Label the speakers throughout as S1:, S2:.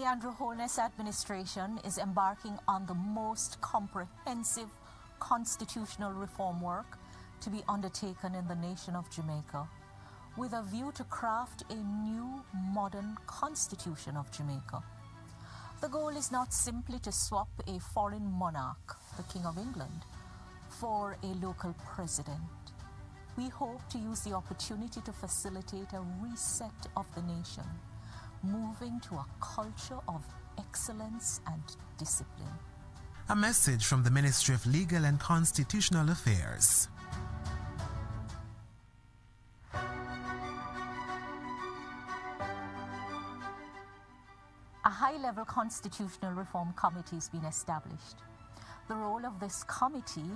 S1: The Andrew Holness administration is embarking on the most comprehensive constitutional reform work to be undertaken in the nation of Jamaica with a view to craft a new modern constitution of Jamaica. The goal is not simply to swap a foreign monarch, the King of England, for a local president. We hope to use the opportunity to facilitate a reset of the nation, moving to a culture of excellence and discipline.
S2: A message from the Ministry of Legal and Constitutional Affairs.
S1: A high level constitutional reform committee has been established. The role of this committee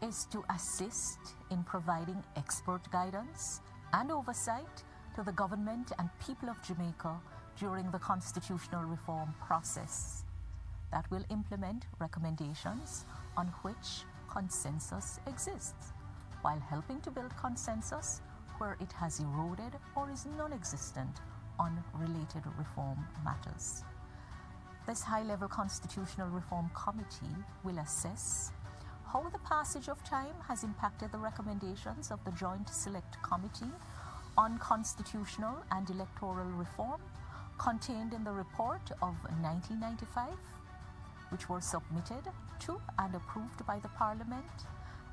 S1: is to assist in providing expert guidance and oversight to the government and people of Jamaica during the constitutional reform process that will implement recommendations on which consensus exists while helping to build consensus where it has eroded or is non existent on related reform matters. This high level constitutional reform committee will assess how the passage of time has impacted the recommendations of the Joint Select Committee on Constitutional and Electoral Reform contained in the report of 1995, which were submitted to and approved by the Parliament,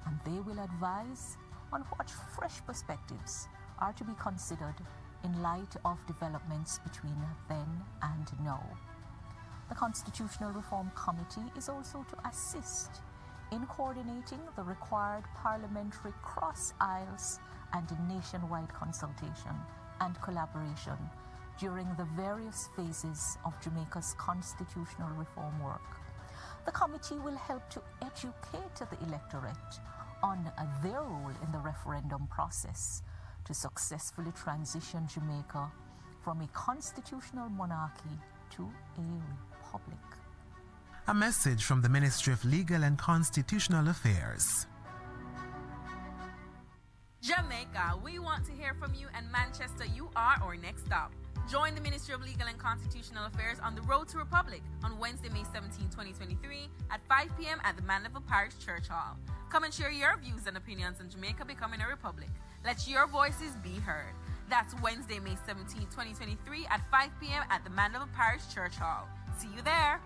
S1: and they will advise on what fresh perspectives are to be considered in light of developments between then and now. The Constitutional Reform Committee is also to assist in coordinating the required parliamentary cross aisles and nationwide consultation and collaboration during the various phases of Jamaica's constitutional reform work. The committee will help to educate the electorate on their role in the referendum process to successfully transition Jamaica from a constitutional monarchy to a republic.
S2: A message from the Ministry of Legal and Constitutional Affairs.
S3: Jamaica, we want to hear from you, and Manchester, you are our next stop. Join the Ministry of Legal and Constitutional Affairs on the Road to Republic on Wednesday, May 17, 2023 at 5 p.m. at the Mandeville Parish Church Hall. Come and share your views and opinions on Jamaica becoming a republic. Let your voices be heard. That's Wednesday, May 17, 2023 at 5 p.m. at the Mandeville Parish Church Hall. See you there.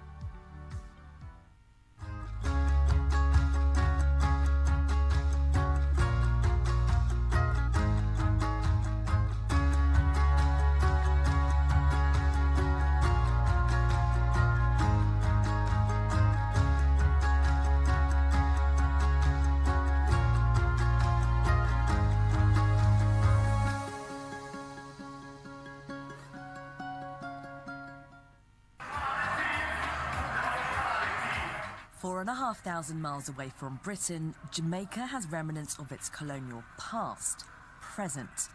S4: And a half thousand miles away from Britain, Jamaica has remnants of its colonial past, present,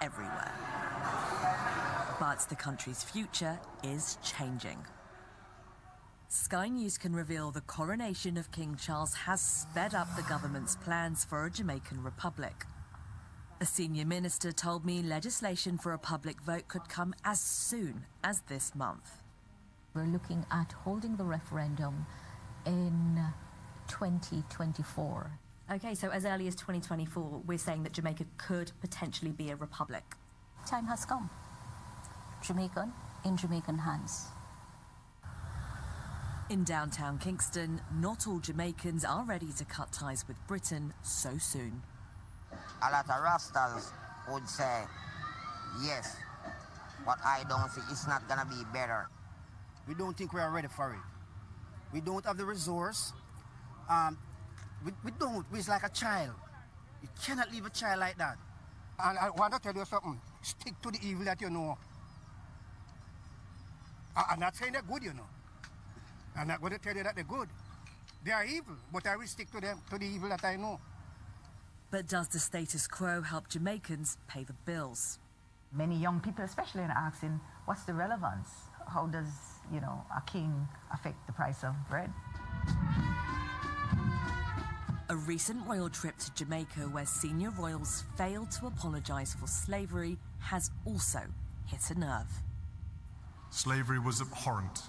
S4: everywhere. But the country's future is changing. Sky News can reveal the coronation of King Charles has sped up the government's plans for a Jamaican republic. A senior minister told me legislation for a public vote could come as soon as this month.
S1: We're looking at holding the referendum in uh, 2024.
S5: Okay, so as early as 2024, we're saying that Jamaica could potentially be a republic.
S1: Time has come. Jamaican in Jamaican hands.
S4: In downtown Kingston, not all Jamaicans are ready to cut ties with Britain so soon.
S6: A lot of Rastas would say, yes, but I don't see it's not gonna be better.
S7: We don't think we are ready for it. We don't have the resource. Um, we, we don't. We're like a child. You cannot leave a child like that. And I want to tell you something. Stick to the evil that you know. I, I'm not saying they're good, you know. I'm not going to tell you that they're good. They are evil, but I will stick to them, to the evil that I know.
S4: But does the status quo help Jamaicans pay the bills?
S8: Many young people, especially, are asking, what's the relevance? How does, you know, a king affect the price of bread?
S4: A recent royal trip to Jamaica where senior royals failed to apologise for slavery has also hit a nerve.
S9: Slavery was abhorrent,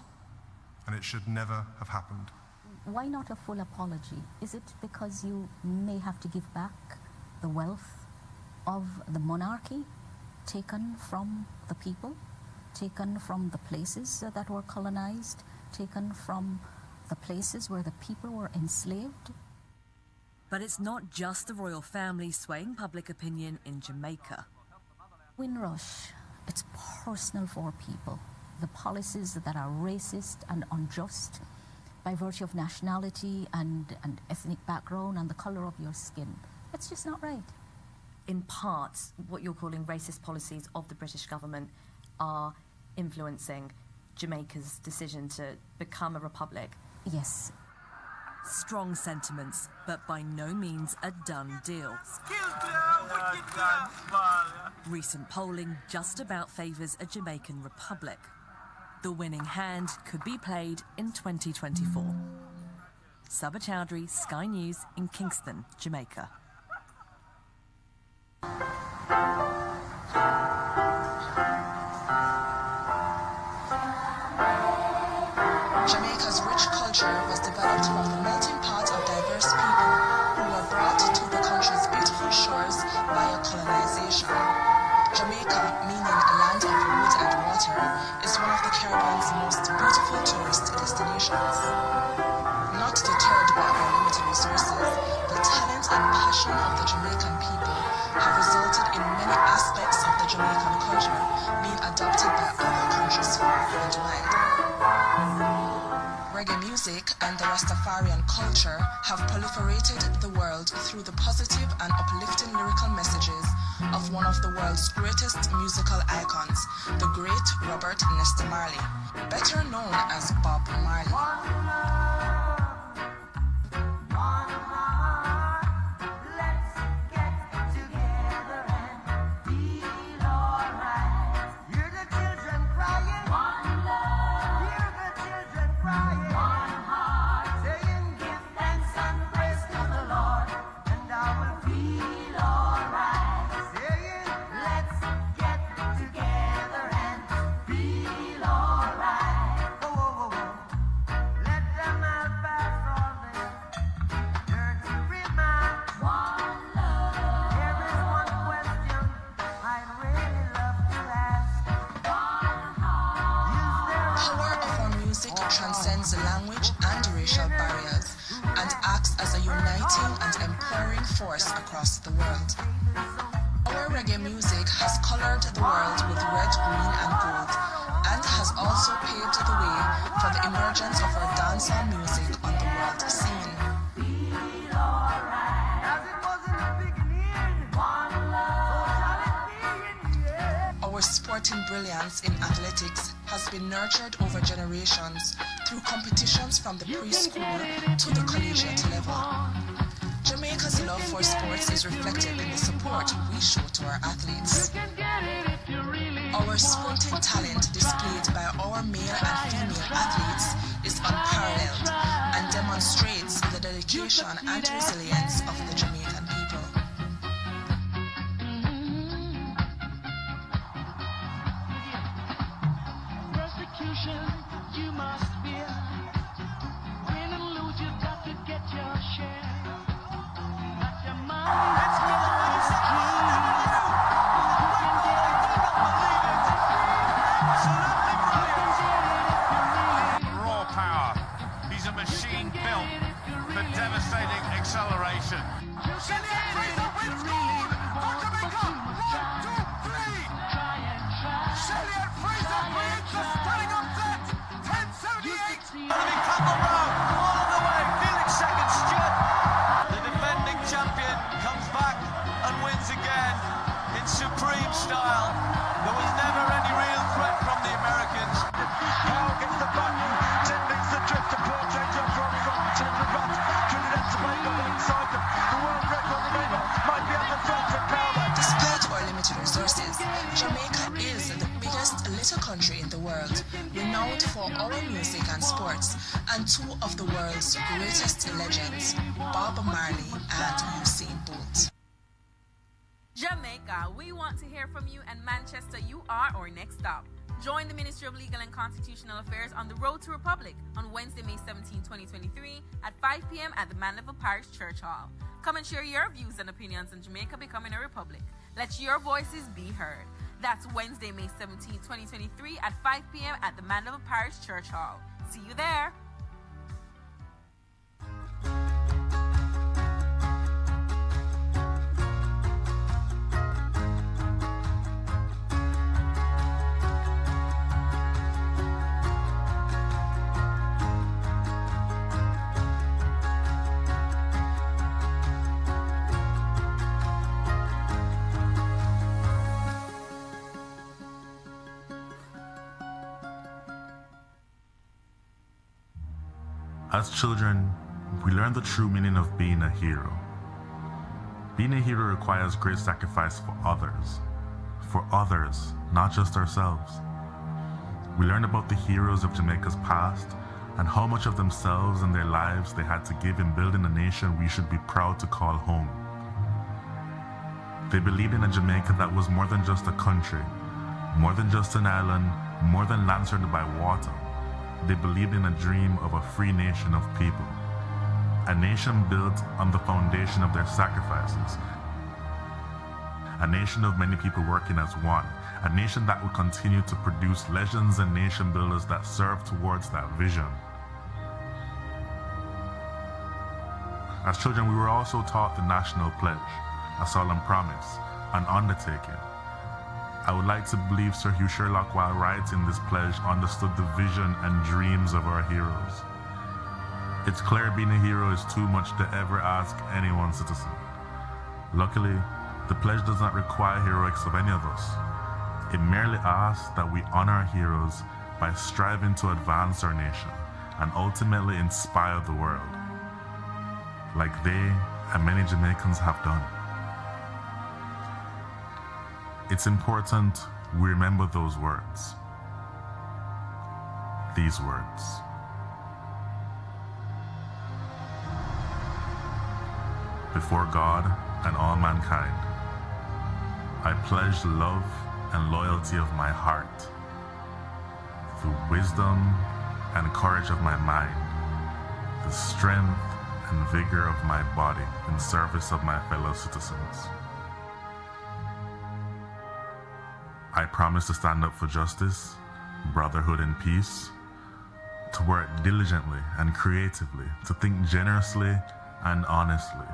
S9: and it should never have happened.
S1: Why not a full apology? Is it because you may have to give back the wealth of the monarchy taken from the people, taken from the places that were colonized, taken from the places where the people were enslaved?
S4: But it's not just the royal family swaying public opinion in Jamaica.
S1: Windrush, it's personal for people. The policies that are racist and unjust by virtue of nationality and, and ethnic background and the color of your skin. It's just not right.
S10: In part, what you're calling racist policies of the British government are influencing Jamaica's decision to become a republic.
S1: Yes.
S4: Strong sentiments, but by no means a done deal. Recent polling just about favours a Jamaican republic. The winning hand could be played in 2024. Saba Chowdhury, Sky News in Kingston, Jamaica.
S11: Was developed from the melting pot of diverse people who were brought to the country's beautiful shores via colonization. Jamaica, meaning a land of wood and water, is one of the Caribbean's most beautiful tourist destinations. Music and the Rastafarian culture have proliferated the world through the positive and uplifting lyrical messages of one of the world's greatest musical icons, the great Robert Nesta Marley, better known as Bob Marley. Is reflected in the support we show to our athletes. Our sporting talent displayed by our male and female athletes is unparalleled and demonstrates the dedication and resilience our
S3: next stop. Join the Ministry of Legal and Constitutional Affairs on the Road to Republic on Wednesday, May 17, 2023 at 5 p.m. at the Mandeville Parish Church Hall. Come and share your views and opinions on Jamaica becoming a republic. Let your voices be heard. That's Wednesday, May 17, 2023 at 5 p.m. at the Mandeville Parish Church Hall. See you there.
S12: As children, we learn the true meaning of being a hero. Being a hero requires great sacrifice for others. For others, not just ourselves. We learn about the heroes of Jamaica's past and how much of themselves and their lives they had to give in building a nation we should be proud to call home. They believed in a Jamaica that was more than just a country, more than just an island, more than land surrounded by water. They believed in a dream of a free nation of people, a nation built on the foundation of their sacrifices, a nation of many people working as one, a nation that would continue to produce legends and nation builders that serve towards that vision. As children, we were also taught the national pledge, a solemn promise, an undertaking. I would like to believe Sir Hugh Sherlock, while writing this pledge, understood the vision and dreams of our heroes. It's clear being a hero is too much to ever ask any one citizen. Luckily, the pledge does not require heroics of any of us. It merely asks that we honor our heroes by striving to advance our nation and ultimately inspire the world, like they and many Jamaicans have done. It's important we remember those words. These words. Before God and all mankind, I pledge the love and loyalty of my heart, the wisdom and courage of my mind, the strength and vigor of my body in service of my fellow citizens. I promise to stand up for justice, brotherhood, and peace, to work diligently and creatively, to think generously and honestly,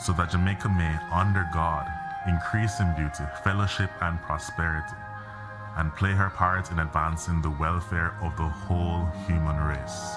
S12: so that Jamaica may, under God, increase in beauty, fellowship, and prosperity, and play her part in advancing the welfare of the whole human race.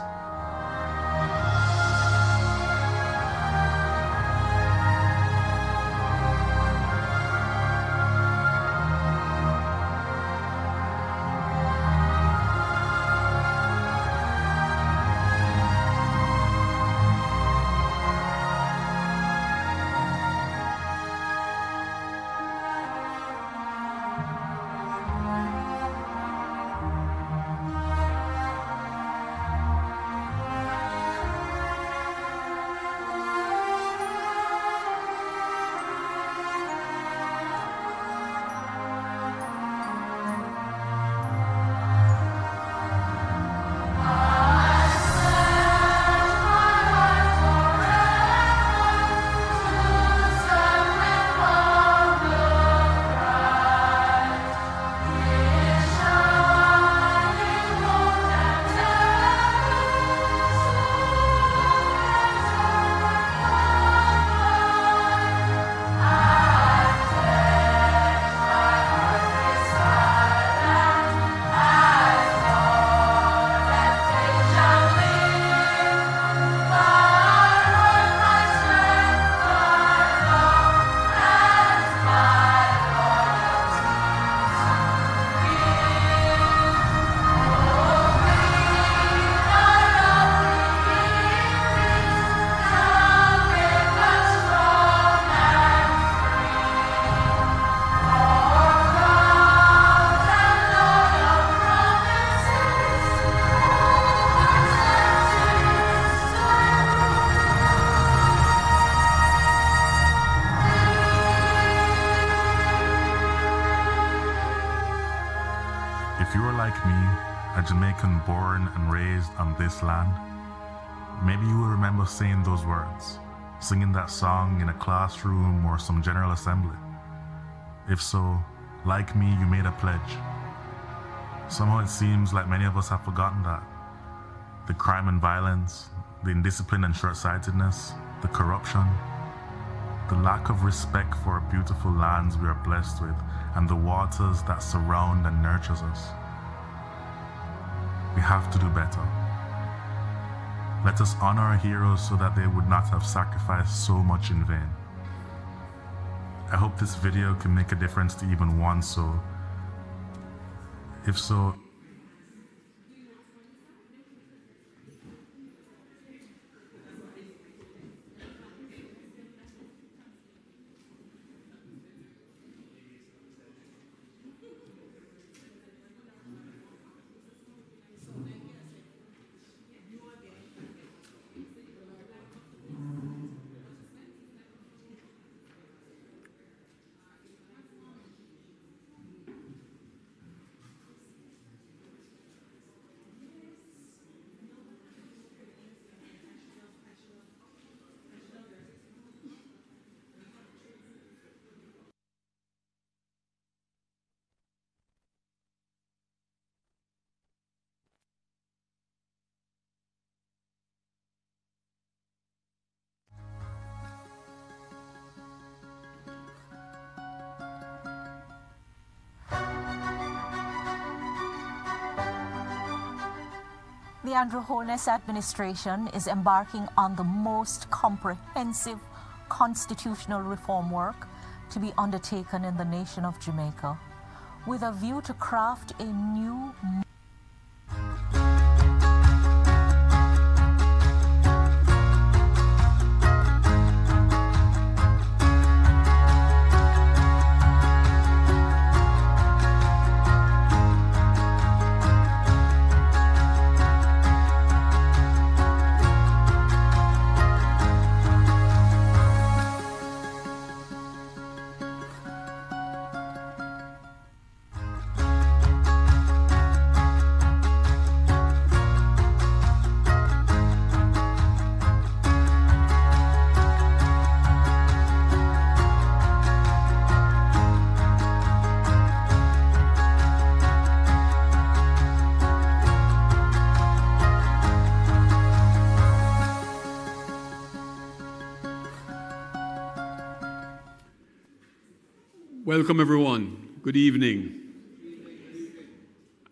S12: That song in a classroom or some general assembly. If so, like me, you made a pledge. Somehow it seems like many of us have forgotten that. The crime and violence, the indiscipline and short sightedness, the corruption, the lack of respect for our beautiful lands we are blessed with, and the waters that surround and nurtures us. We have to do better. Let us honor our heroes so that they would not have sacrificed so much in vain. I hope this video can make a difference to even one soul. If so,
S13: The Andrew Holness administration is embarking on the most comprehensive constitutional reform work to be undertaken in the nation of Jamaica, with a view to craft a new
S14: Welcome, everyone. Good evening.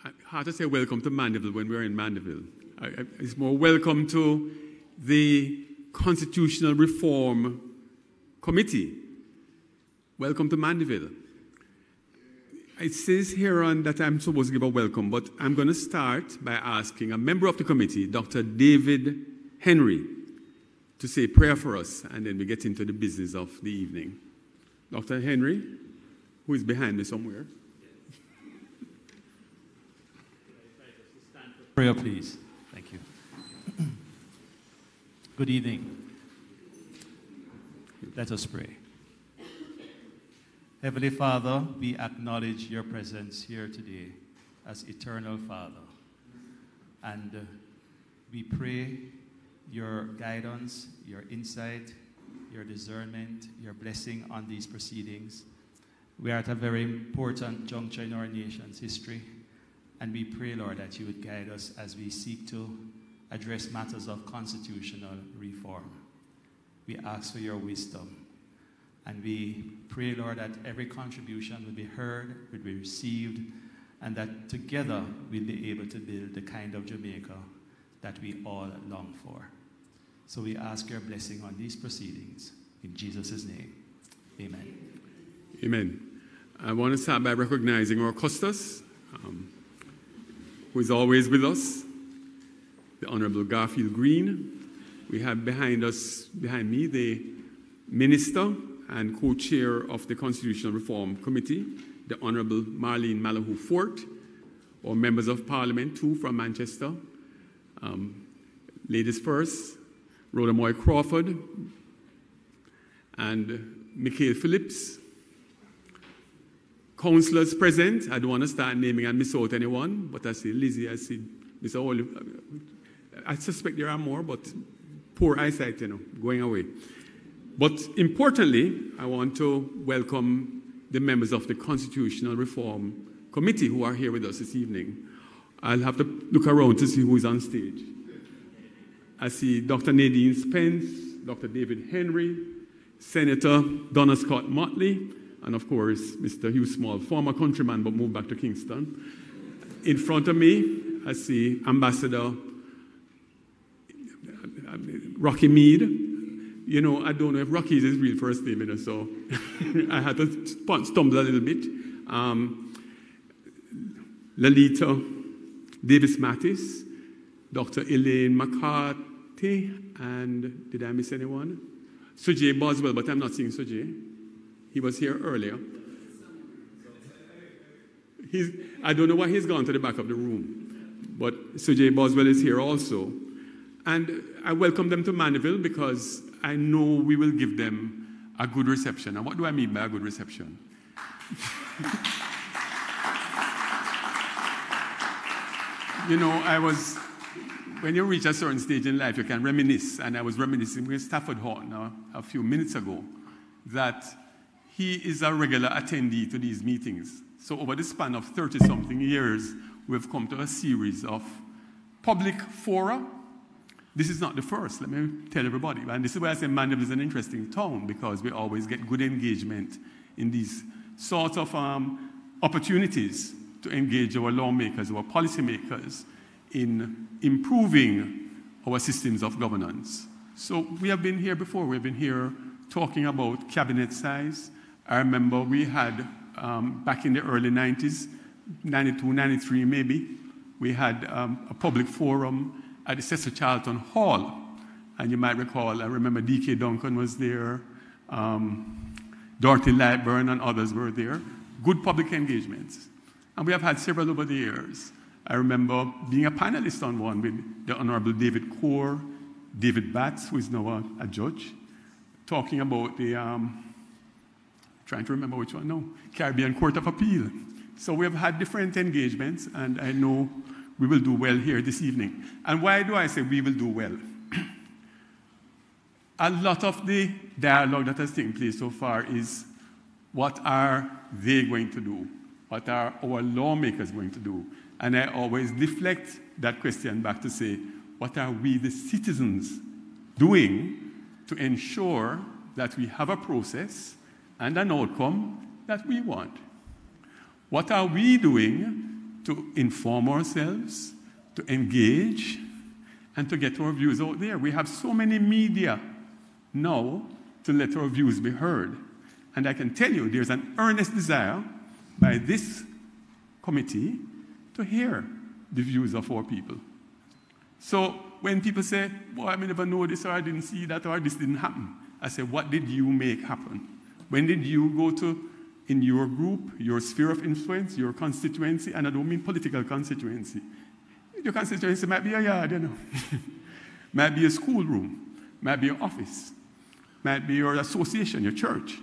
S14: I- Hard to say welcome to Mandeville when we're in Mandeville. It's more welcome to the Constitutional Reform Committee. Welcome to Mandeville. It says here on that I'm supposed to give a welcome, but I'm going to start by asking a member of the committee, Dr. David Henry, to say prayer for us, and then we get into the business of the evening. Dr. Henry, who is behind me somewhere.
S15: Prayer, please. Thank you. Good evening. Let us pray. Heavenly Father, we acknowledge your presence here today as eternal Father. And uh, we pray your guidance, your insight, your discernment, your blessing on these proceedings. We are at a very important juncture in our nation's history, and we pray, Lord, that you would guide us as we seek to address matters of constitutional reform. We ask for your wisdom, and we pray, Lord, that every contribution will be heard, will be received, and that together we'll be able to build the kind of Jamaica that we all long for. So we ask your blessing on these proceedings. In Jesus' name, amen.
S14: Amen. I want to start by recognizing our Custos, um, who is always with us, the Honorable Garfield Green. We have behind us, behind me, the Minister and co-chair of the Constitutional Reform Committee, the Honorable Marlene Malahoo Forte, or members of Parliament, two from Manchester. Um, ladies first, Rhoda Moy Crawford, and Mikael Phillips, councillors present. I don't want to start naming and miss out anyone, but I see Lizzie, I see Mr. Olive. I suspect there are more, but poor eyesight, you know, going away. But importantly, I want to welcome the members of the Constitutional Reform Committee who are here with us this evening. I'll have to look around to see who is on stage. I see Dr. Nadeen Spence, Dr. David Henry, Senator Donna Scott Mottley, and of course, Mr. Hugh Small, former countryman but moved back to Kingston. In front of me, I see Ambassador Rocky Meade. You know, I don't know if Rocky is his real first name, you know, so I had to stumble a little bit. Um, Laleta Davis Mattis, Dr. Elaine McCarthy, and did I miss anyone? Sujay Boswell, but I'm not seeing Sujay. He was here earlier. He's, I don't know why he's gone to the back of the room, but Sujay Boswell is here also. And I welcome them to Mandeville because I know we will give them a good reception. And what do I mean by a good reception? you know, I was, when you reach a certain stage in life, you can reminisce. And I was reminiscing with Stafford Horton a, a few minutes ago that he is a regular attendee to these meetings. So, over the span of 30 something years, we've come to a series of public fora. This is not the first, let me tell everybody. And this is why I say Mandeville is an interesting town because we always get good engagement in these sorts of um, opportunities to engage our lawmakers, our policymakers in improving our systems of governance. So we have been here before. We've been here talking about cabinet size. I remember we had, um, back in the early 90s, 92, 93 maybe, we had um, a public forum at the Cecil Charlton Hall. And you might recall, I remember D.K. Duncan was there, um, Dorothy Lightbourne and others were there. Good public engagements. And we have had several over the years. I remember being a panelist on one with the Honorable David Coore, David Batts, who is now a, a judge, talking about the, um, trying to remember which one, no, Caribbean Court of Appeal. So we have had different engagements, and I know we will do well here this evening. And why do I say we will do well? a lot of the dialogue that has taken place so far is what are they going to do? What are our lawmakers going to do? And I always deflect that question back to say, what are we, the citizens, doing to ensure that we have a process and an outcome that we want? What are we doing to inform ourselves, to engage, and to get our views out there? We have so many media now to let our views be heard. And I can tell you there's an earnest desire by this committee to hear the views of our people. So when people say, Boy, I never know this, or I didn't see that, or this didn't happen, I say, What did you make happen? When did you go to, in your group, your sphere of influence, your constituency, and I don't mean political constituency. Your constituency might be a yard, you know, might be a schoolroom, might be your office, might be your association, your church.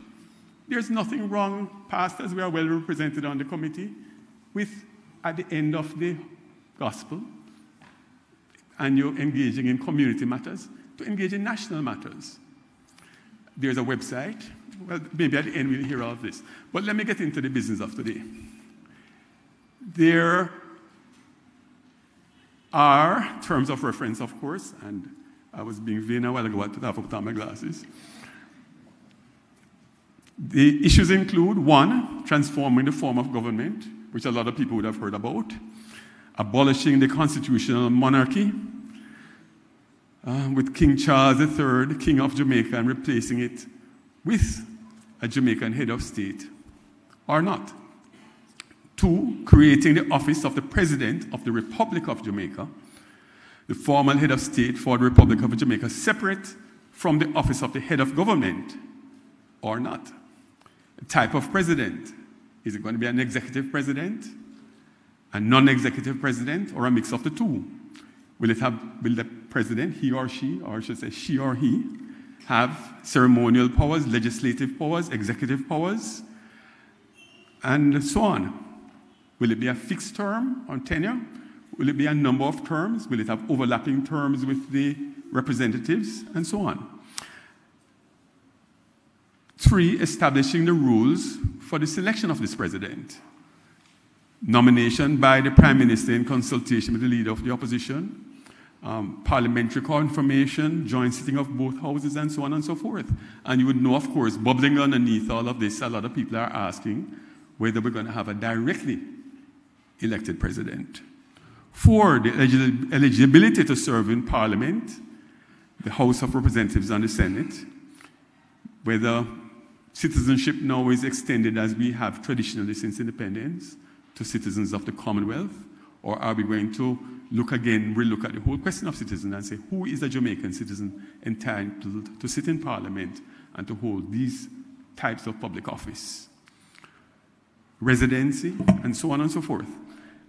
S14: There's nothing wrong, pastors, we are well represented on the committee, with at the end of the gospel, and you're engaging in community matters, to engage in national matters. There's a website. Well, maybe at the end we'll hear all of this. But let me get into the business of today. There are terms of reference, of course, and I was being vain a while ago, I have put on my glasses. The issues include one, transforming the form of government, which a lot of people would have heard about, abolishing the constitutional monarchy uh, with King Charles III, King of Jamaica, and replacing it with a Jamaican head of state, or not. Two, creating the office of the President of the Republic of Jamaica, the formal head of state for the Republic of Jamaica, separate from the office of the head of government, or not. A type of president. Is it going to be an executive president, a non executive president, or a mix of the two? Will, it have, will the president, he or she, or should I say she or he, have ceremonial powers, legislative powers, executive powers? and so on. Will it be a fixed term or tenure? Will it be a number of terms? Will it have overlapping terms with the representatives? And so on. Three, establishing the rules for the selection of this president. Nomination by the Prime Minister in consultation with the leader of the opposition, um, parliamentary confirmation, joint sitting of both houses, and so on and so forth. And you would know, of course, bubbling underneath all of this, a lot of people are asking whether we're going to have a directly elected president. Four, the eligibility to serve in Parliament, the House of Representatives and the Senate, whether citizenship now is extended as we have traditionally since independence to citizens of the Commonwealth, or are we going to look again, relook at the whole question of citizen and say, who is a Jamaican citizen entitled to sit in Parliament and to hold these types of public office? Residency, and so on and so forth.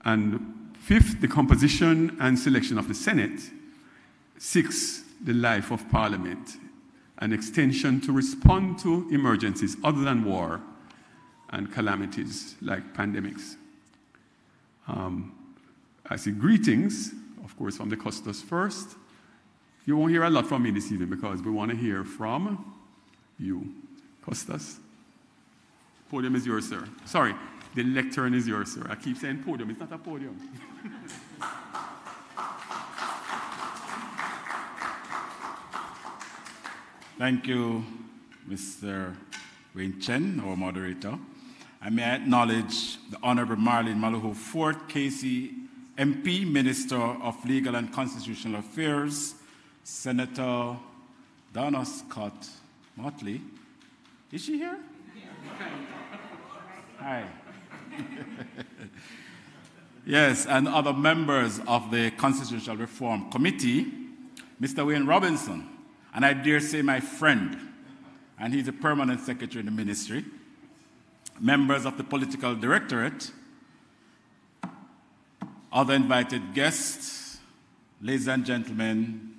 S14: And fifth, the composition and selection of the Senate. Six, the life of Parliament, an extension to respond to emergencies other than war and calamities like pandemics. Um, I see greetings, of course, from the Custos first. You won't hear a lot from me this evening because we want to hear from you. Custos, Podium is yours, sir. Sorry, the lectern is yours, sir. I keep saying podium, it's not a podium.
S16: Thank you, Mr. Wayne Chen, our moderator. I may acknowledge the Honorable Marlene Malahoo Forte, KC MP, Minister of Legal and Constitutional Affairs, Senator Donna Scott Mottley. Is she here? Hi. yes, and other members of the Constitutional Reform Committee, Mr. Wayne Robinson, and I dare say my friend, and he's a permanent secretary in the ministry, members of the political directorate, other invited guests, ladies and gentlemen,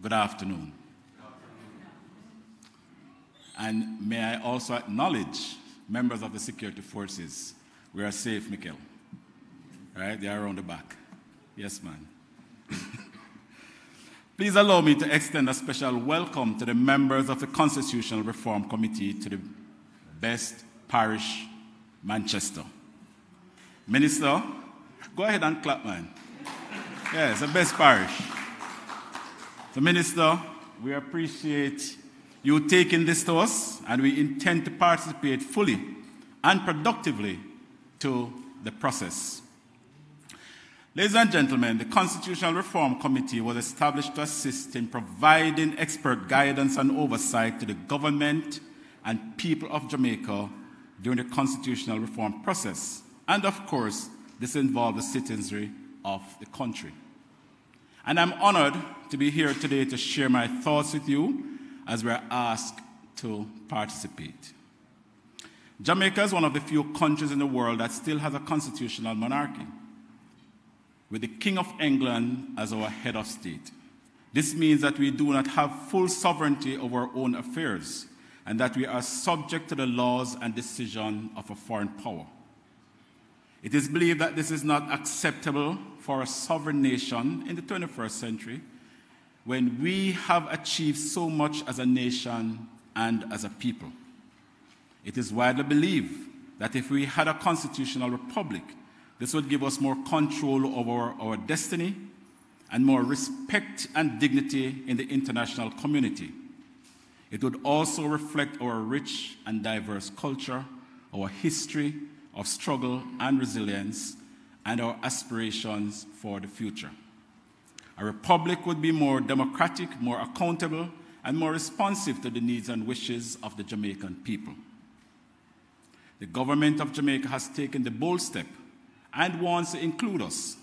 S16: good afternoon. And may I also acknowledge members of the security forces. We are safe, Mikkel. Right? They are around the back. Yes, man. Please allow me to extend a special welcome to the members of the Constitutional Reform Committee to the best parish, Manchester. Minister, go ahead and clap, man. It's the best parish. So, Minister, we appreciate you taking this to us, and we intend to participate fully and productively to the process. Ladies and gentlemen, the Constitutional Reform Committee was established to assist in providing expert guidance and oversight to the government and people of Jamaica during the constitutional reform process. And of course, this involved the citizenry of the country. And I'm honored to be here today to share my thoughts with you as we're asked to participate. Jamaica is one of the few countries in the world that still has a constitutional monarchy, with the King of England as our head of state. This means that we do not have full sovereignty over our own affairs, and that we are subject to the laws and decision of a foreign power. It is believed that this is not acceptable for a sovereign nation in the 21st century when we have achieved so much as a nation and as a people. It is widely believed that if we had a constitutional republic, this would give us more control over our destiny and more respect and dignity in the international community. It would also reflect our rich and diverse culture, our history of struggle and resilience, and our aspirations for the future. A republic would be more democratic, more accountable, and more responsive to the needs and wishes of the Jamaican people. The government of Jamaica has taken the bold step and wants to include us.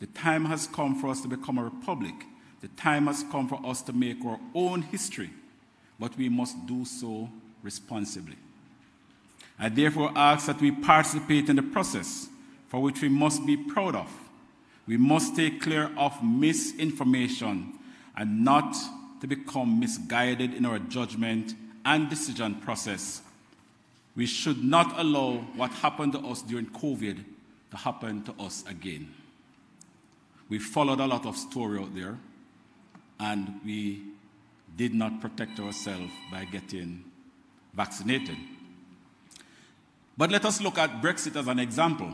S16: The time has come for us to become a republic. The time has come for us to make our own history, but we must do so responsibly. I therefore ask that we participate in the process for which we must be proud of we must stay clear of misinformation and not to become misguided in our judgment and decision process. We should not allow what happened to us during COVID to happen to us again. We followed a lot of story out there, and we did not protect ourselves by getting vaccinated. But let us look at Brexit as an example,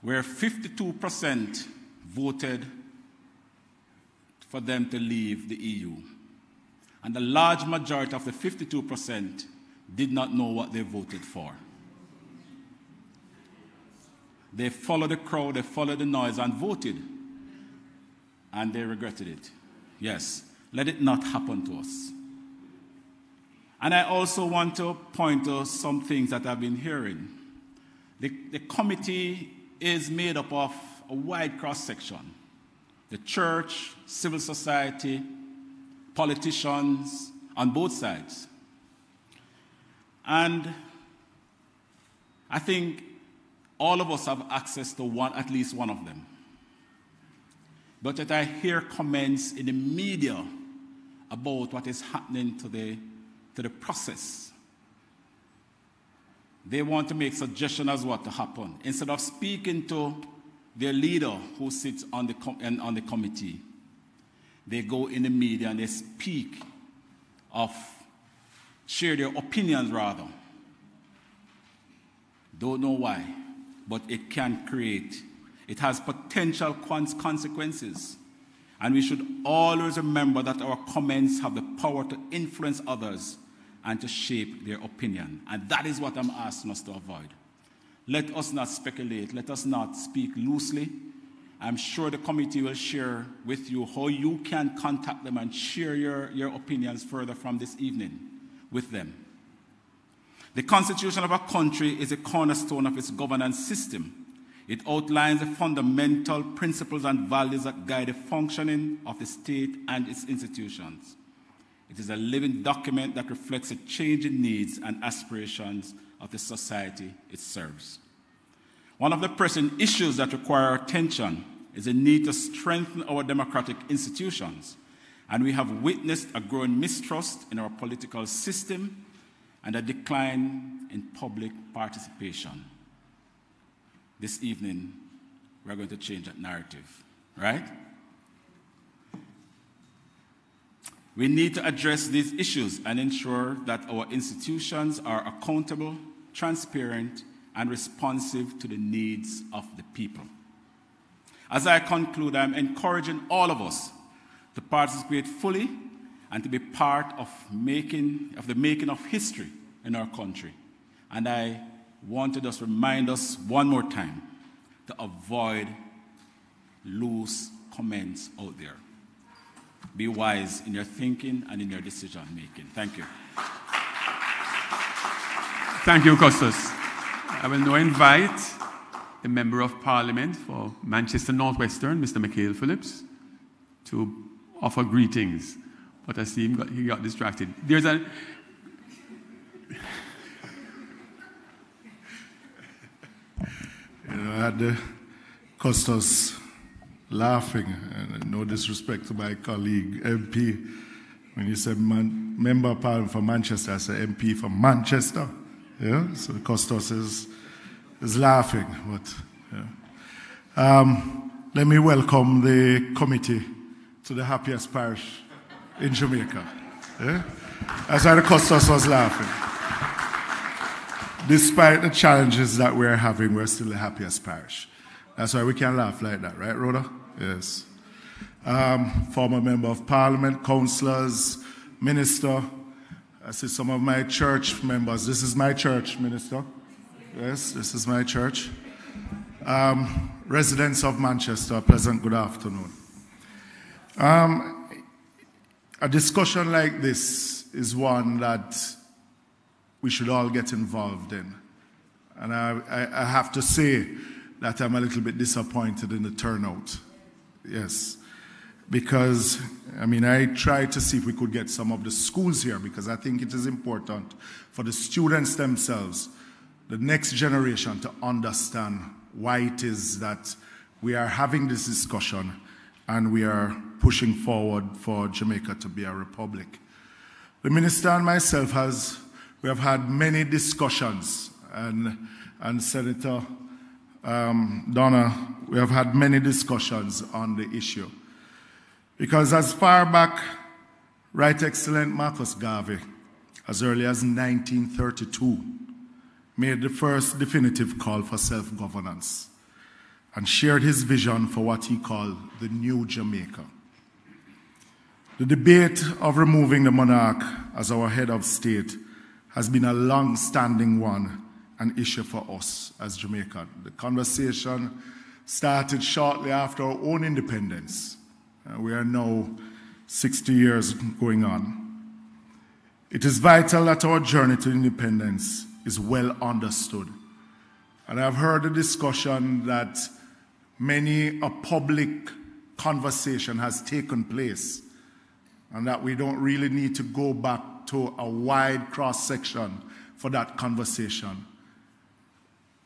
S16: where 52% voted for them to leave the EU. And the large majority of the 52% did not know what they voted for. They followed the crowd, they followed the noise, and voted. And they regretted it. Yes, let it not happen to us. And I also want to point to some things that I've been hearing. The, the committee is made up of a wide cross section the church, civil society, politicians on both sides. And I think all of us have access to one, at least one of them. But that I hear comments in the media about what is happening to the, to the process. They want to make suggestions as what to happen. Instead of speaking to their leader who sits on the, com- on the committee, they go in the media and they speak of, share their opinions rather. Don't know why, but it can create, it has potential consequences. And we should always remember that our comments have the power to influence others and to shape their opinion. And that is what I'm asking us to avoid. Let us not speculate. Let us not speak loosely. I'm sure the committee will share with you how you can contact them and share your, your opinions further from this evening with them. The constitution of a country is a cornerstone of its governance system. It outlines the fundamental principles and values that guide the functioning of the state and its institutions. It is a living document that reflects the changing needs and aspirations of the society it serves. One of the pressing issues that require attention is the need to strengthen our democratic institutions. And we have witnessed a growing mistrust in our political system and a decline in public participation. This evening, we're going to change that narrative, right? We need to address these issues and ensure that our institutions are accountable transparent, and responsive to the needs of the people. As I conclude, I'm encouraging all of us to participate fully and to be part of, making, of the making of history in our country. And I want to just remind us one more time to avoid loose comments out there. Be wise in your thinking and in your decision making. Thank you.
S14: Thank you, Custos. I will now invite the Member of Parliament for Manchester Northwestern, Mr. Mikael Phillips, to offer greetings. But I see him got, he got distracted. There's a.
S12: You know, I had the Custos laughing, and no disrespect to my colleague MP. When you said man, member parliament for Manchester, I said MP for Manchester. Yeah, so Custos is, is laughing. But yeah. um, let me welcome the committee to the happiest parish in Jamaica. Yeah? That's why the Custos was laughing. Despite the challenges that we're having, we're still the happiest parish. That's why we can laugh like that, right, Rhoda? Yes. Um, former member of parliament, councillors, minister, I see some of my church members. This is my church, Minister. Yes, this is my church. Um, residents of Manchester, a pleasant good afternoon. Um, a discussion like this is one that we should all get involved in. And I, I, I have to say that I'm a little bit disappointed in the turnout. Yes because I mean, I tried to see if we could get some of the schools here because I think it is important for the students themselves, the next generation, to understand why it is that we are having this discussion and we are pushing forward for Jamaica to be a republic. The minister and myself has We have had many discussions, and, and Senator um, Donna, we have had many discussions on the issue. Because as far back, Right Excellent Marcus Garvey, as early as 1932, made the first definitive call for self governance and shared his vision for what he called the new Jamaica. The debate of removing the monarch as our head of state has been a long standing one, an issue for us as Jamaica. The conversation started shortly after our own independence. Uh, we are now 60 years going on. It is vital that our journey to independence is well understood. And I've heard a discussion that many a public conversation has taken place and that we don't really need to go back to a wide cross section for that conversation.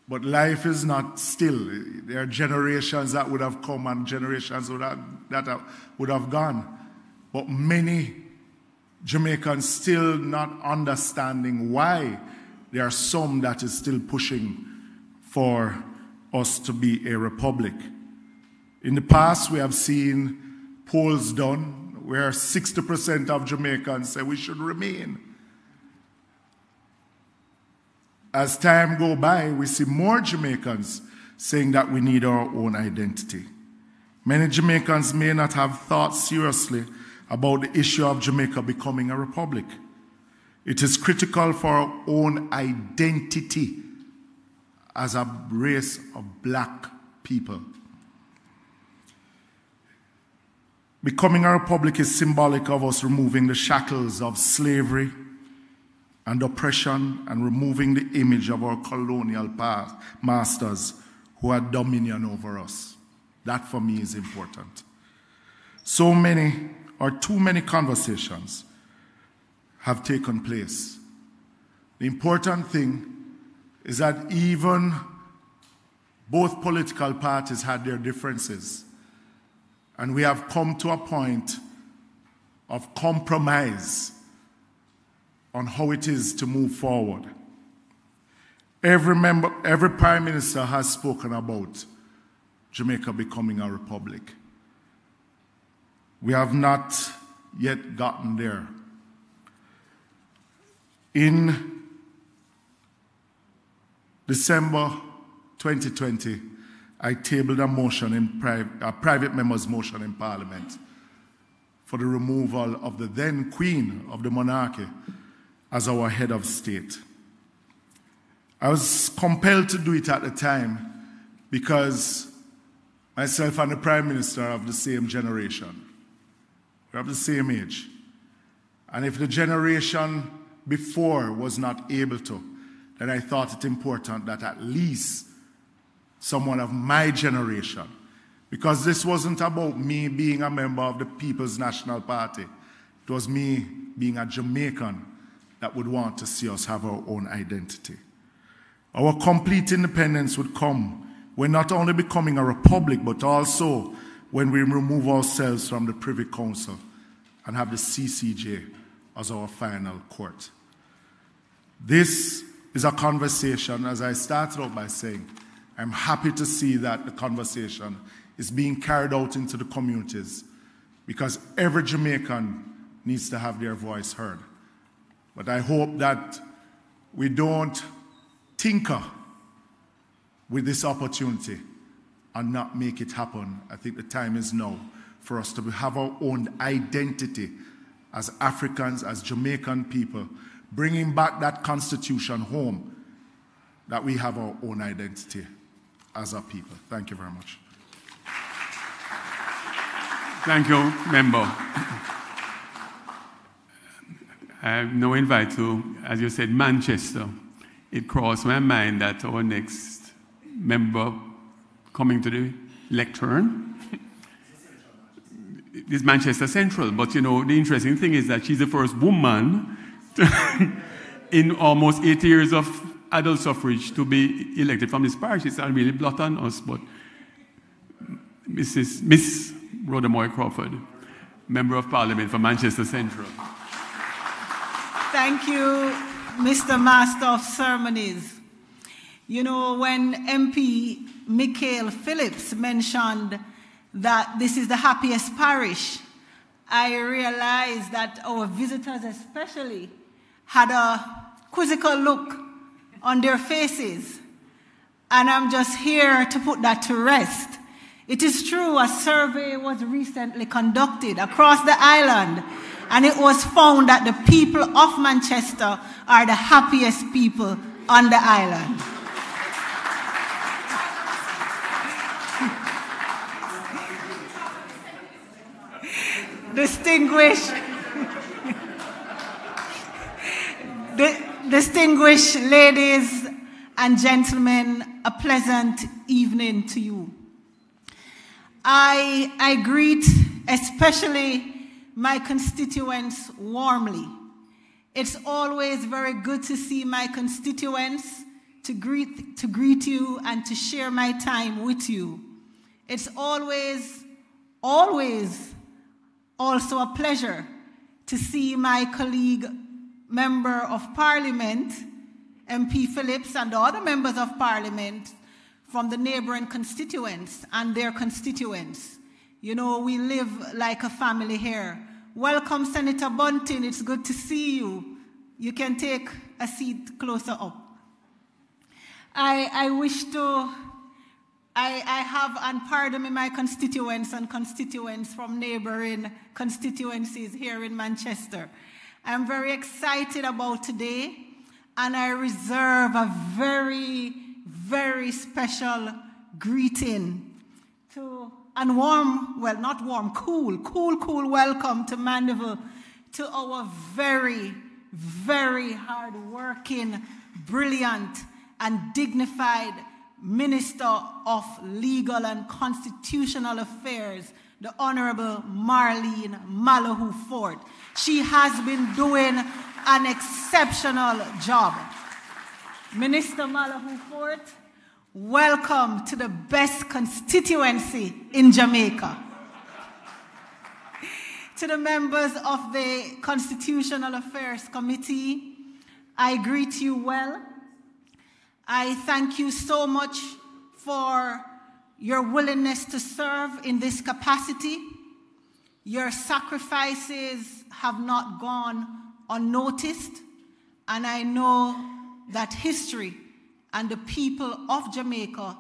S12: But life is not still. There are generations that would have come and generations would have, that have, would have gone. But many Jamaicans still not understanding why there are some that is still pushing for us to be a republic. In the past, we have seen polls done where 60% of Jamaicans say we should remain. As time go by, we see more Jamaicans saying that we need our own identity. Many Jamaicans may not have thought seriously about the issue of Jamaica becoming a republic. It is critical for our own identity as a race of black people. Becoming a republic is symbolic of us removing the shackles of slavery and oppression and removing the image of our colonial past, masters who had dominion over us. That for me is important. So many or too many conversations have taken place. The important thing is that even both political parties had their differences. And we have come to a point of compromise on how it is to move forward. Every member, every prime minister has spoken about Jamaica becoming a republic. We have not yet gotten there. In December 2020, I tabled a motion in pri- a private member's motion in Parliament for the removal of the then Queen of the monarchy as our head of state. I was compelled to do it at the time because myself and the Prime Minister are of the same generation. We're of the same age. And if the generation before was not able to, then I thought it important that at least someone of my generation, because this wasn't about me being a member of the People's National Party, it was me being a Jamaican that would want to see us have our own identity. Our complete independence would come when not only becoming a republic, but also when we remove ourselves from the Privy Council and have the CCJ as our final court. This is a conversation, as I started out by saying, I'm happy to see that the conversation is being carried out into the communities because every Jamaican needs to have their voice heard. But I hope that we don't tinker with this opportunity and not make it happen. I think the time is now for us to have our own identity as Africans, as Jamaican people, bringing back that constitution home, that we have our own identity as a people. Thank you very much.
S14: Thank you, member. I now invite to, as you said, Manchester. It crossed my mind that our next member coming to the lectern is Manchester Central. But you know, the interesting thing is that she's the first woman in almost 80 years of adult suffrage to be elected from this parish. It's not really blot on us, but Mrs. Miss Rhoda Moy Crawford, Member of Parliament for Manchester Central.
S17: Thank you Mr. Master of Ceremonies. You know, when MP Mikael Phillips mentioned that this is the happiest parish, I realized that our visitors, especially, had a quizzical look on their faces. And I'm just here to put that to rest. It is true, a survey was recently conducted across the island, and it was found that the people of Manchester are the happiest people on the island. distinguished, distinguished ladies and gentlemen, a pleasant evening to you. I, I greet especially my constituents warmly. It's always very good to see my constituents, to greet, to greet you, and to share my time with you. It's always, always also a pleasure to see my colleague, Member of Parliament, MP Phillips, and the other members of Parliament from the neighboring constituents and their constituents. You know, we live like a family here. Welcome, Senator Bunting. It's good to see you. You can take a seat closer up. I, I wish to I, I have, and pardon me, my constituents and constituents from neighboring constituencies here in Manchester. I'm very excited about today, and I reserve a very, very special greeting to, and warm, well, not warm, cool, cool, cool welcome to Mandeville, to our very, very hard-working, brilliant, and dignified Minister of Legal and Constitutional Affairs, the Honorable Marlene Malahoo Forte. She has been doing an exceptional job. Minister Malahoo Forte, welcome to the best constituency in Jamaica. to the members of the Constitutional Affairs Committee, I greet you well I thank you so much for your willingness to serve in this capacity. Your sacrifices have not gone unnoticed, and I know that history and the people of Jamaica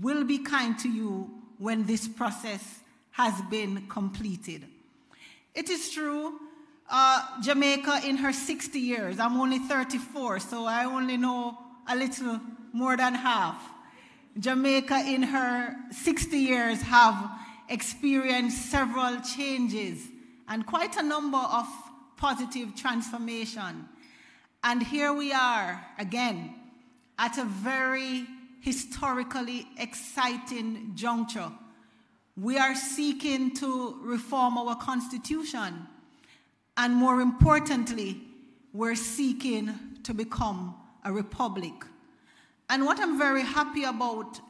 S17: will be kind to you when this process has been completed. It is true, uh, Jamaica in her 60 years, I'm only 34, so I only know a little more than half. Jamaica in her 60 years have experienced several changes and quite a number of positive transformation. And here we are again at a very historically exciting juncture. We are seeking to reform our constitution. And more importantly, we're seeking to become a republic. And what I'm very happy about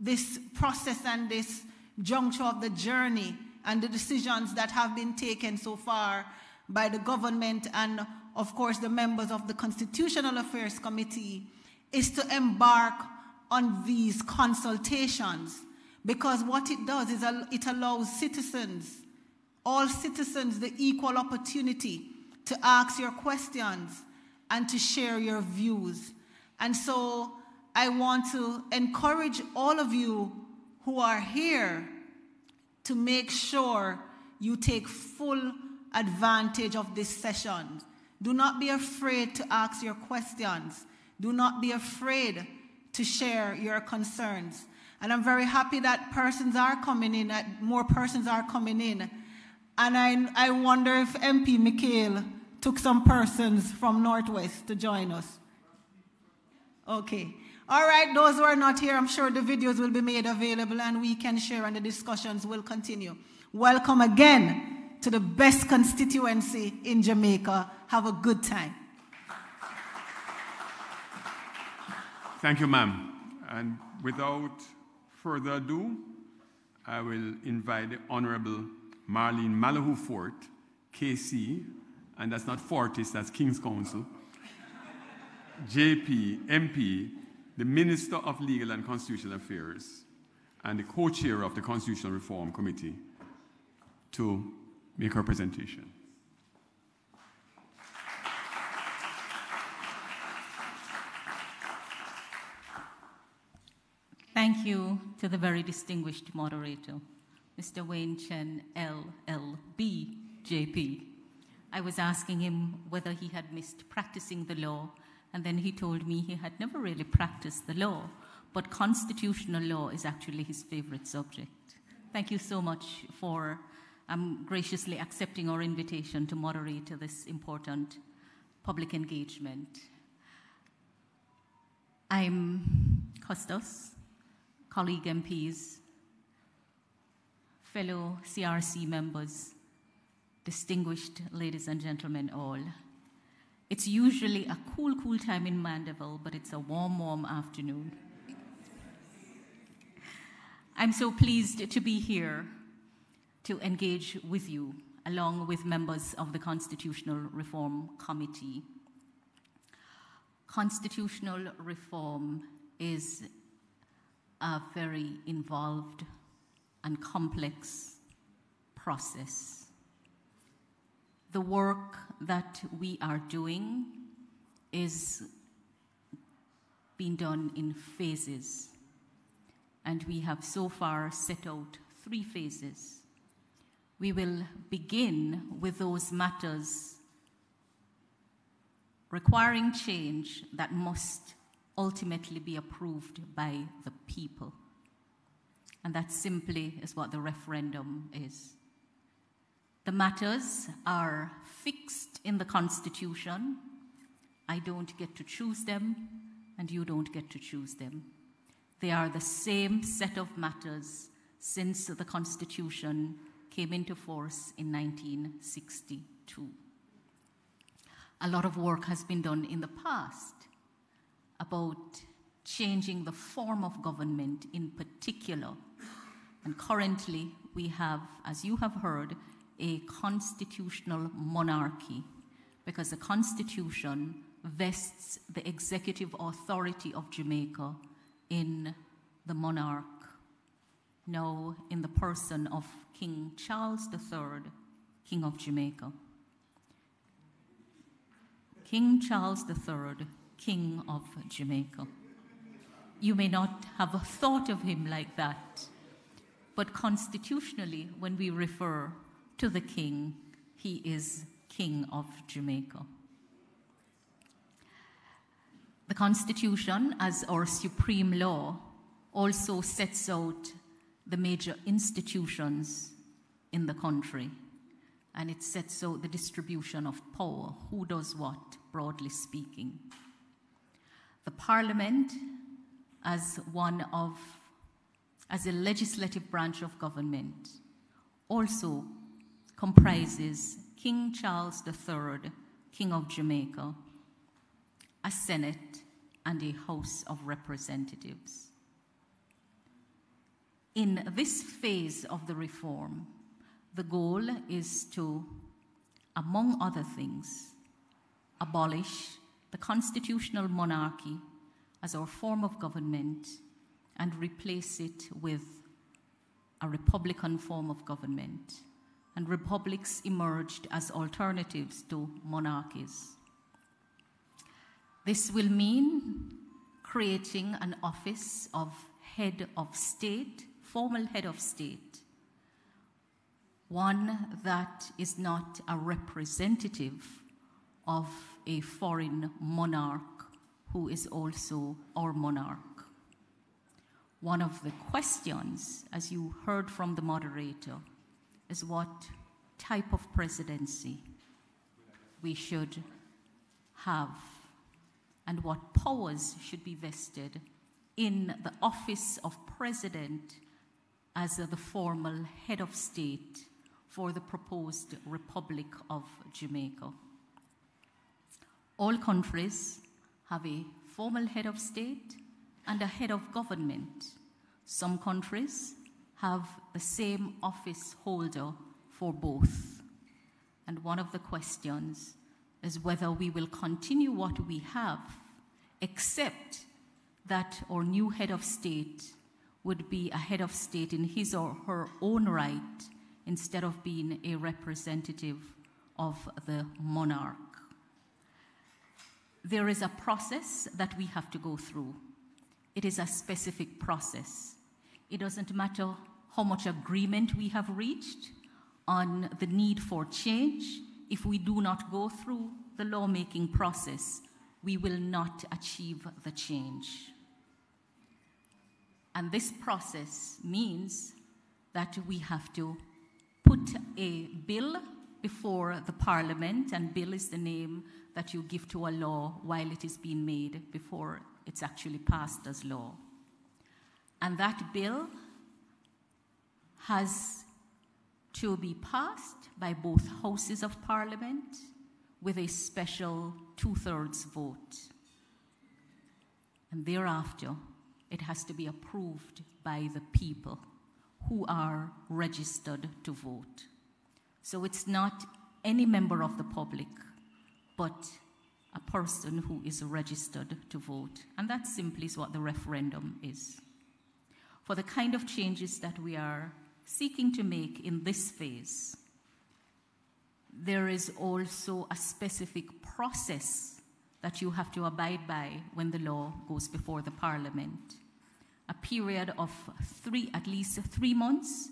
S17: this process and this juncture of the journey and the decisions that have been taken so far by the government and, of course, the members of the Constitutional Affairs Committee is to embark on these consultations because what it does is it allows citizens, all citizens, the equal opportunity to ask your questions and to share your views. And so I want to encourage all of you who are here to make sure you take full advantage of this session. Do not be afraid to ask your questions. Do not be afraid to share your concerns. And I'm very happy that persons are coming in, that more persons are coming in. And I, I wonder if MP Mikael took some persons from Northwest to join us. Okay. All right, those who are not here, I'm sure the videos will be made available and we can share and the discussions will continue. Welcome again to the best constituency in Jamaica. Have a good time.
S14: Thank you, ma'am. And without further ado, I will invite the Honorable Marlene Malahoo Forte, KC, and that's not Fortis, that's King's Counsel, JP, MP, the Minister of Legal and Constitutional Affairs, and the co chair of the Constitutional Reform Committee to make her presentation.
S1: Thank you to the very distinguished moderator, Mr. Wayne Chen, LLB, JP. I was asking him whether he had missed practicing the law, and then he told me he had never really practiced the law, but constitutional law is actually his favorite subject. Thank you so much for um, graciously accepting our invitation to moderate this important public engagement. I'm Custos, colleague MPs, fellow CRC members, distinguished ladies and gentlemen all. It's usually a cool, cool time in Mandeville, but it's a warm, warm afternoon. I'm so pleased to be here to engage with you, along with members of the Constitutional Reform Committee. Constitutional reform is a very involved and complex process. The work that we are doing is being done in phases, and we have so far set out three phases. We will begin with those matters requiring change that must ultimately be approved by the people. And that simply is what the referendum is. The matters are fixed in the Constitution. I don't get to choose them, and you don't get to choose them. They are the same set of matters since the Constitution came into force in 1962. A lot of work has been done in the past about changing the form of government in particular. And currently, we have, as you have heard, a constitutional monarchy because the Constitution vests the executive authority of Jamaica in the monarch, now in the person of King Charles III, King of Jamaica. King Charles III, King of Jamaica. You may not have thought of him like that, but constitutionally, when we refer to the king, he is King of Jamaica. The Constitution, as our supreme law, also sets out the major institutions in the country and it sets out the distribution of power who does what, broadly speaking. The Parliament, as one of as a legislative branch of government, also comprises King Charles III, King of Jamaica, a Senate, and a House of Representatives. In this phase of the reform, the goal is to, among other things, abolish the constitutional monarchy as our form of government and replace it with a republican form of government. And republics emerged as alternatives to monarchies. This will mean creating an office of head of state, formal head of state, one that is not a representative of a foreign monarch who is also our monarch. One of the questions, as you heard from the moderator, is what type of presidency we should have and what powers should be vested in the office of president as the formal head of state for the proposed Republic of Jamaica. All countries have a formal head of state and a head of government. Some countries have the same office holder for both. And one of the questions is whether we will continue what we have except that our new head of state would be a head of state in his or her own right instead of being a representative of the monarch. There is a process that we have to go through. It is a specific process. It doesn't matter how much agreement we have reached on the need for change. If we do not go through the lawmaking process, we will not achieve the change. And this process means that we have to put a bill before the parliament, and bill is the name that you give to a law while it is being made before it's actually passed as law. And that bill has to be passed by both houses of parliament with a special two thirds vote. And thereafter, it has to be approved by the people who are registered to vote. So it's not any member of the public, but a person who is registered to vote. And that simply is what the referendum is. For the kind of changes that we are seeking to make in this phase, there is also a specific process that you have to abide by when the law goes before the parliament. A period of three, at least three months,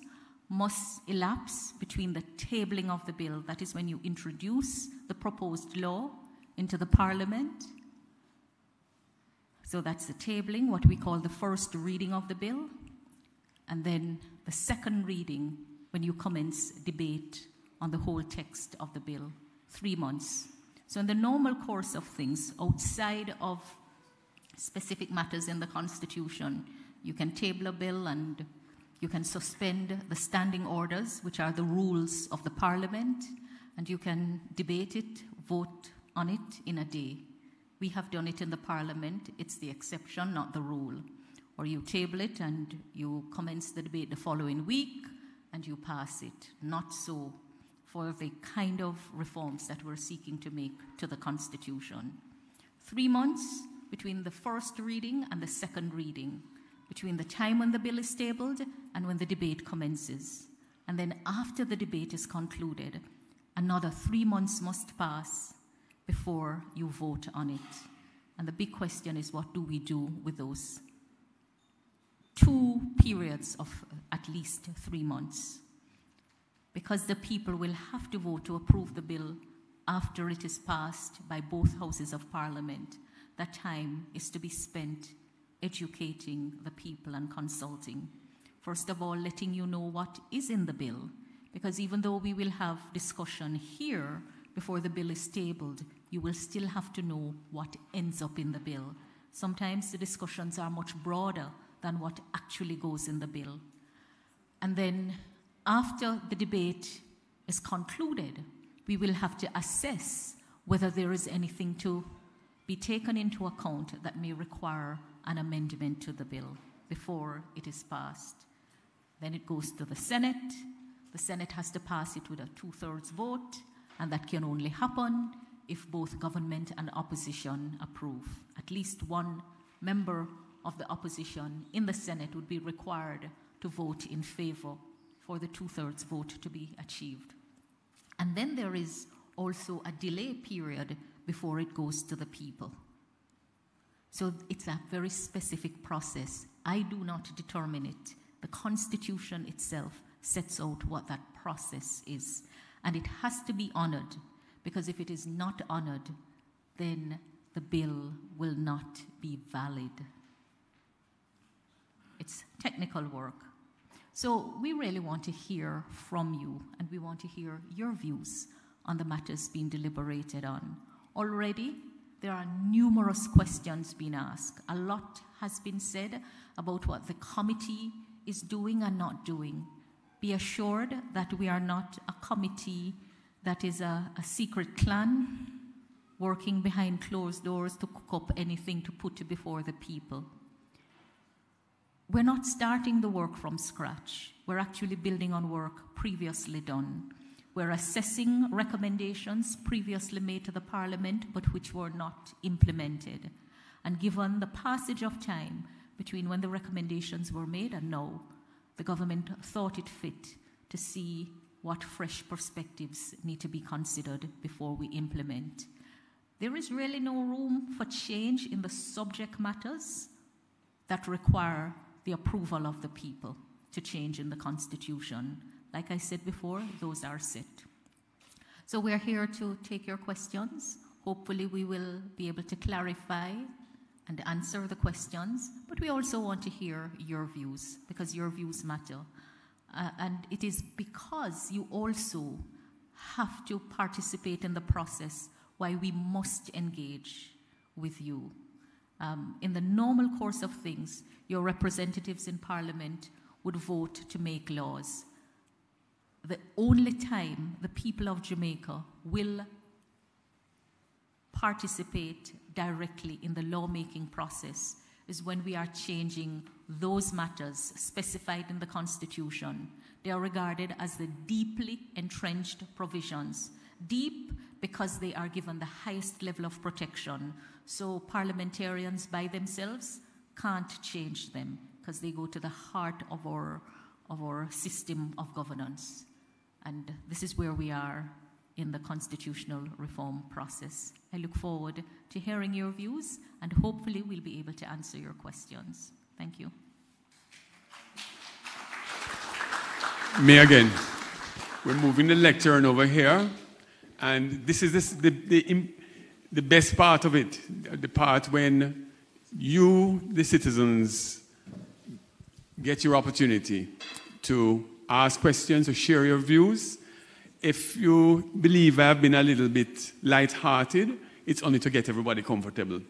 S1: must elapse between the tabling of the bill, that is when you introduce the proposed law into the parliament. So that's the tabling, what we call the first reading of the bill, and then the second reading when you commence debate on the whole text of the bill, three months. So, in the normal course of things, outside of specific matters in the Constitution, you can table a bill and you can suspend the standing orders, which are the rules of the Parliament, and you can debate it, vote on it in a day. We have done it in the Parliament, it's the exception, not the rule. Or you table it and you commence the debate the following week and you pass it. Not so for the kind of reforms that we're seeking to make to the Constitution. Three months between the first reading and the second reading, between the time when the bill is tabled and when the debate commences. And then after the debate is concluded, another three months must pass before you vote on it. And the big question is what do we do with those two periods of at least three months? because the people will have to vote to approve the bill after it is passed by both houses of parliament. That time is to be spent educating the people and consulting. First of all, letting you know what is in the bill, because even though we will have discussion here before the bill is tabled, you will still have to know what ends up in the bill. Sometimes the discussions are much broader than what actually goes in the bill. And then after the debate is concluded, we will have to assess whether there is anything to be taken into account that may require an amendment to the bill before it is passed. Then it goes to the Senate. The Senate has to pass it with a two thirds vote, and that can only happen if both government and opposition approve. At least one member of the opposition in the Senate would be required to vote in favor for the two thirds vote to be achieved. And then there is also a delay period before it goes to the people. So it's a very specific process. I do not determine it. The Constitution itself sets out what that process is. And it has to be honored, because if it is not honored, then the bill will not be valid. It's technical work. So we really want to hear from you, and we want to hear your views on the matters being deliberated on. Already, there are numerous questions being asked. A lot has been said about what the committee is doing and not doing. Be assured that we are not a committee that is a, a secret clan working behind closed doors to cook up anything to put before the people we're not starting the work from scratch. We're actually building on work previously done. We're assessing recommendations previously made to the Parliament but which were not implemented. And given the passage of time between when the recommendations were made and now, the government thought it fit to see what fresh perspectives need to be considered before we implement. There is really no room for change in the subject matters that require the approval of the people to change in the Constitution. Like I said before, those are set. So we're here to take your questions. Hopefully, we will be able to clarify and answer the questions, but we also want to hear your views because your views matter. Uh, and it is because you also have to participate in the process why we must engage with you. Um, in the normal course of things, your representatives in Parliament would vote to make laws. The only time the people of Jamaica will participate directly in the lawmaking process is when we are changing those matters specified in the Constitution. They are regarded as the deeply entrenched provisions. Deep because they are given the highest level of protection. So parliamentarians by themselves can't change them because they go to the heart of our, of our system of governance. And this is where we are in the constitutional reform process. I look forward to hearing your views and hopefully we'll be able to answer your questions. Thank you.
S14: Me again. We're moving the lectern over here, and this is this, the, the, the best part of it the part when you, the citizens, get your opportunity to ask questions or share your views if you believe I've been a little bit light-hearted, it's only to get everybody comfortable.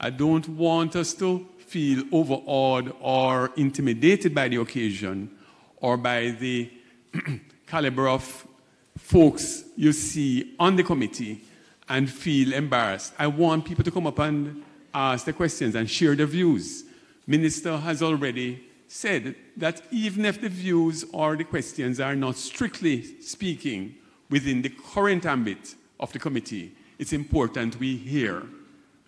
S14: I don't want us to feel overawed or intimidated by the occasion or by the caliber of folks you see on the committee and feel embarrassed. I want people to come up and ask the questions and share their views. Minister has already said that even if the views or the questions are not strictly speaking within the current ambit of the committee, it's important we hear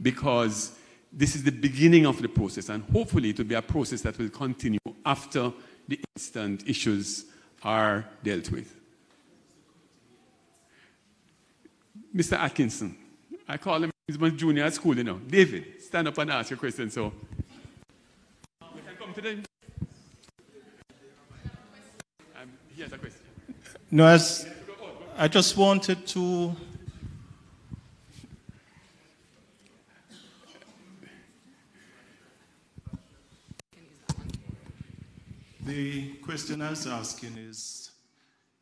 S14: because this is the beginning of the process and hopefully it will be a process that will continue after the instant issues are dealt with. Mr. Atkinson, I call him, he's my junior at school, you know. David, stand up and ask your question. So, we can come to the. Has a question.
S15: No, as I just wanted to The question I was asking is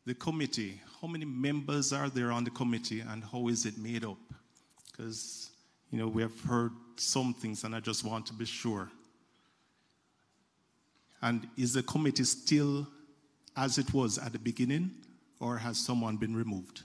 S15: the committee, how many members are there on the committee and how is it made up? Because, you know, we have heard some things and I just want to be sure. And is the committee still as it was at the beginning or has someone been removed?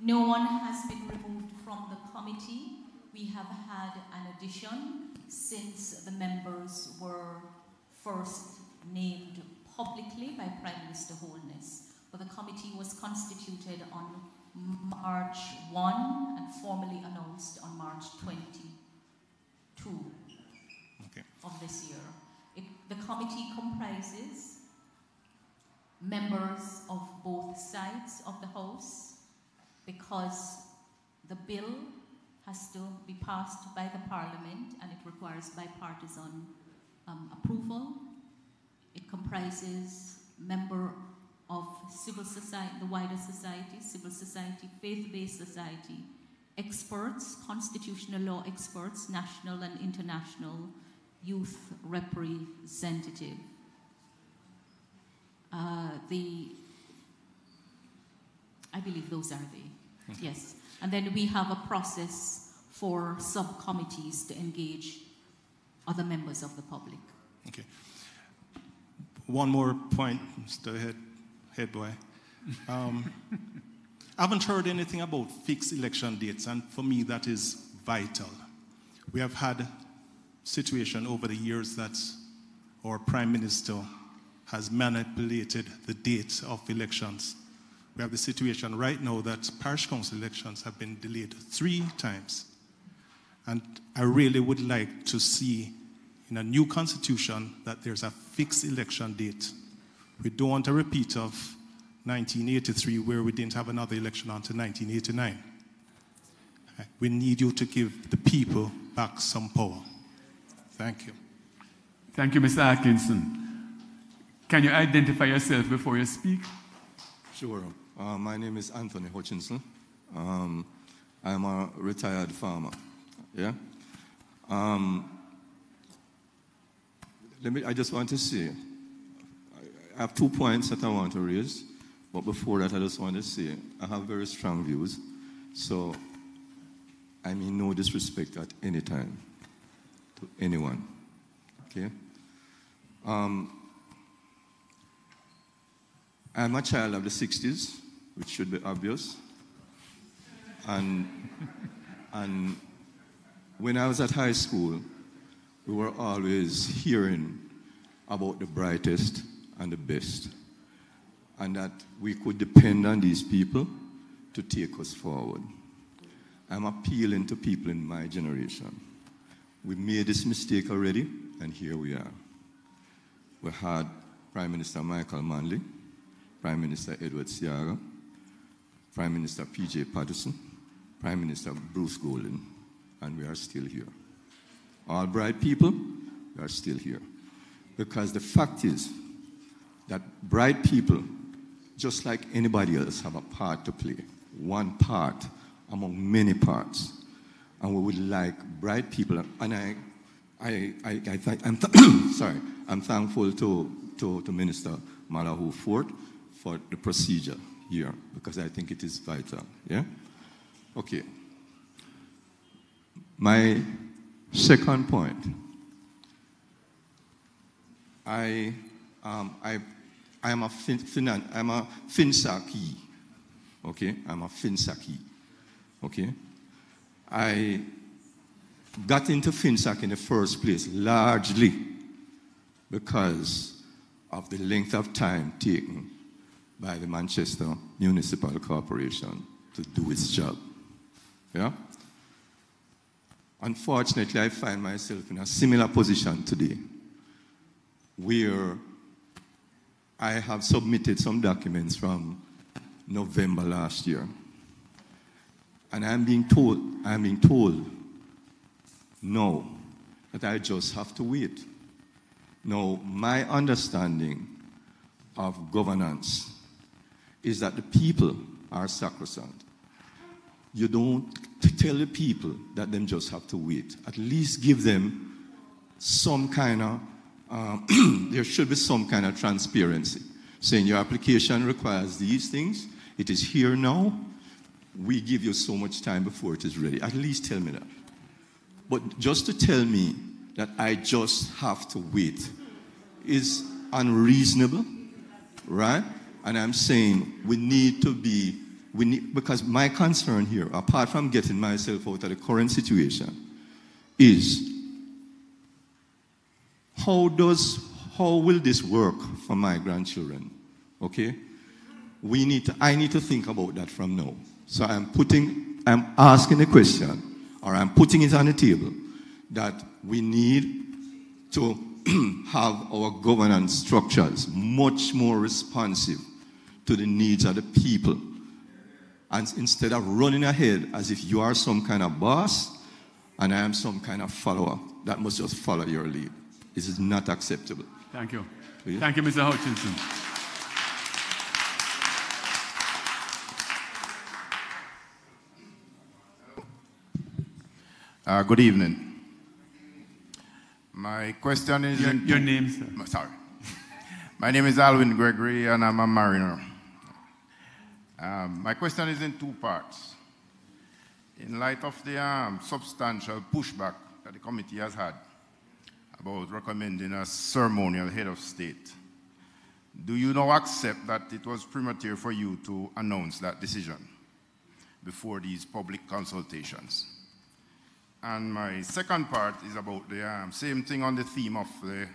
S1: No one has been removed from the committee. We have had an addition since the members were first named publicly by Prime Minister Holness. But the committee was constituted on March 1 and formally announced on March 22
S15: okay.
S1: of this year. It, the committee comprises members of both sides of the House because the bill has to be passed by the Parliament and it requires bipartisan um, approval. It comprises member of civil society, the wider society, civil society, faith-based society, experts, constitutional law experts, national and international, youth representative. Uh, the, I believe those are the,
S15: Okay.
S1: yes. And then we have a process for subcommittees to engage other members of the public.
S15: Okay. One more point, Mr. Head, Head Boy. Um, I haven't heard anything about fixed election dates, and for me, that is vital. We have had situation over the years that
S18: our Prime Minister has manipulated the date of elections. We have the situation right now that parish council elections have been delayed three times. And I really would like to see in a new constitution that there's a fixed election date. We don't want a repeat of 1983 where we didn't have another election until 1989. We need you to give the people back some power. Thank you.
S14: Thank you, Mr. Atkinson. Can you identify yourself before you speak?
S19: Sure. Uh, my name is Anthony Hutchinson. Um, I'm a retired farmer. Yeah. Um, let me. I just want to say, I have two points that I want to raise, but before that, I just want to say I have very strong views. So I mean no disrespect at any time to anyone. Okay? Um, I'm a child of the 60s, which should be obvious. And, and when I was at high school, we were always hearing about the brightest and the best, and that we could depend on these people to take us forward. I'm appealing to people in my generation. We made this mistake already, and here we are. We had Prime Minister Michael Manley, Prime Minister Edward Seaga, Prime Minister P.J. Patterson, Prime Minister Bruce Golding, and we are still here. All bright people, we are still here. Because the fact is that bright people, just like anybody else, have a part to play. One part among many parts. And we would like bright people. And I, I, I, I th- I'm th- sorry, I'm thankful to, to, to Minister Malahoo Forte for the procedure here because I think it is vital. Yeah? Okay. My second point I, um, I, I am a fin, finan, I'm a Finsaki. Okay? I'm a Finsaki. Okay? I got into FinSAC in the first place largely because of the length of time taken by the Manchester Municipal Corporation to do its job. Yeah? Unfortunately, I find myself in a similar position today where I have submitted some documents from November last year. And I'm being told, I'm being told, no, that I just have to wait. No, my understanding of governance is that the people are sacrosanct. You don't tell the people that them just have to wait. At least give them some kind of, um, there should be some kind of transparency. Saying your application requires these things, it is here now, we give you so much time before it is ready. At least tell me that. But just to tell me that I just have to wait is unreasonable, right? And I'm saying we need to be, we need, because my concern here, apart from getting myself out of the current situation, is how does, how will this work for my grandchildren? Okay? We need to, I need to think about that from now. So I'm putting, I'm asking a question, or I'm putting it on the table, that we need to have our governance structures much more responsive to the needs of the people. And instead of running ahead as if you are some kind of boss and I am some kind of follower, that must just follow your lead. This is not acceptable.
S14: Thank you.
S19: Please?
S14: Thank you, Mr. Hutchinson.
S20: Uh, good evening. My question is
S14: Your-
S20: in
S14: your
S20: two-
S14: name, sir?
S20: Sorry. My name is Alwyn Gregory, and I'm a mariner. Um, my question is in two parts. In light of the um, substantial pushback that the committee has had about recommending a ceremonial head of state, do you now accept that it was premature for you to announce that decision before these public consultations? And my second part is about the um, same thing on the theme of the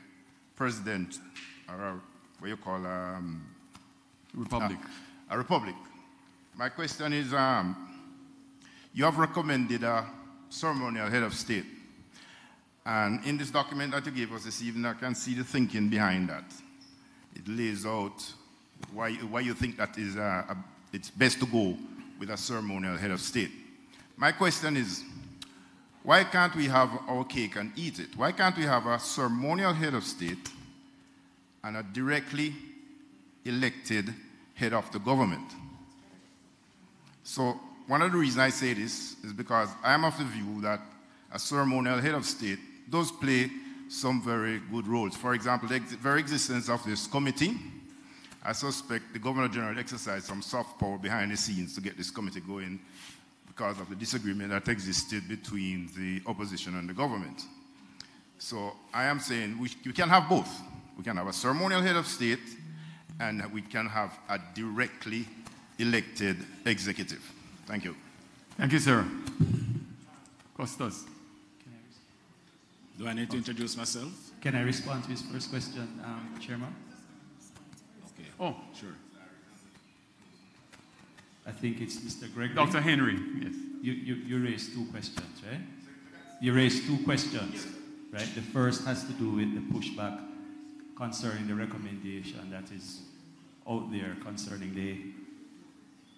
S20: president, or a, what you call um,
S14: Republic.
S20: A, a republic. My question is, um, you have recommended a ceremonial head of state. And in this document that you gave us this evening, I can see the thinking behind that. It lays out why, why you think that is uh, a, it's best to go with a ceremonial head of state. My question is, why can't we have our cake and eat it? Why can't we have a ceremonial head of state and a directly elected head of the government? So one of the reasons I say this is because I am of the view that a ceremonial head of state does play some very good roles. For example, the ex very existence of this committee, I suspect the Governor General exercised some soft power behind the scenes to get this committee going because of the disagreement that existed between the opposition and the government. So I am saying we, we can have both. We can have a ceremonial head of state and we can have a directly elected executive. Thank you.
S14: Thank you, sir. Custos.
S16: Do I need to introduce myself?
S15: Can I respond to his first question, um, Chairman?
S16: Okay.
S14: Oh,
S16: sure.
S15: I think it's Mr. Gregory.
S14: Dr. Henry, yes.
S15: You, you, you raised two questions, right? You raised two questions, right? The first has to do with the pushback concerning the recommendation that is out there concerning the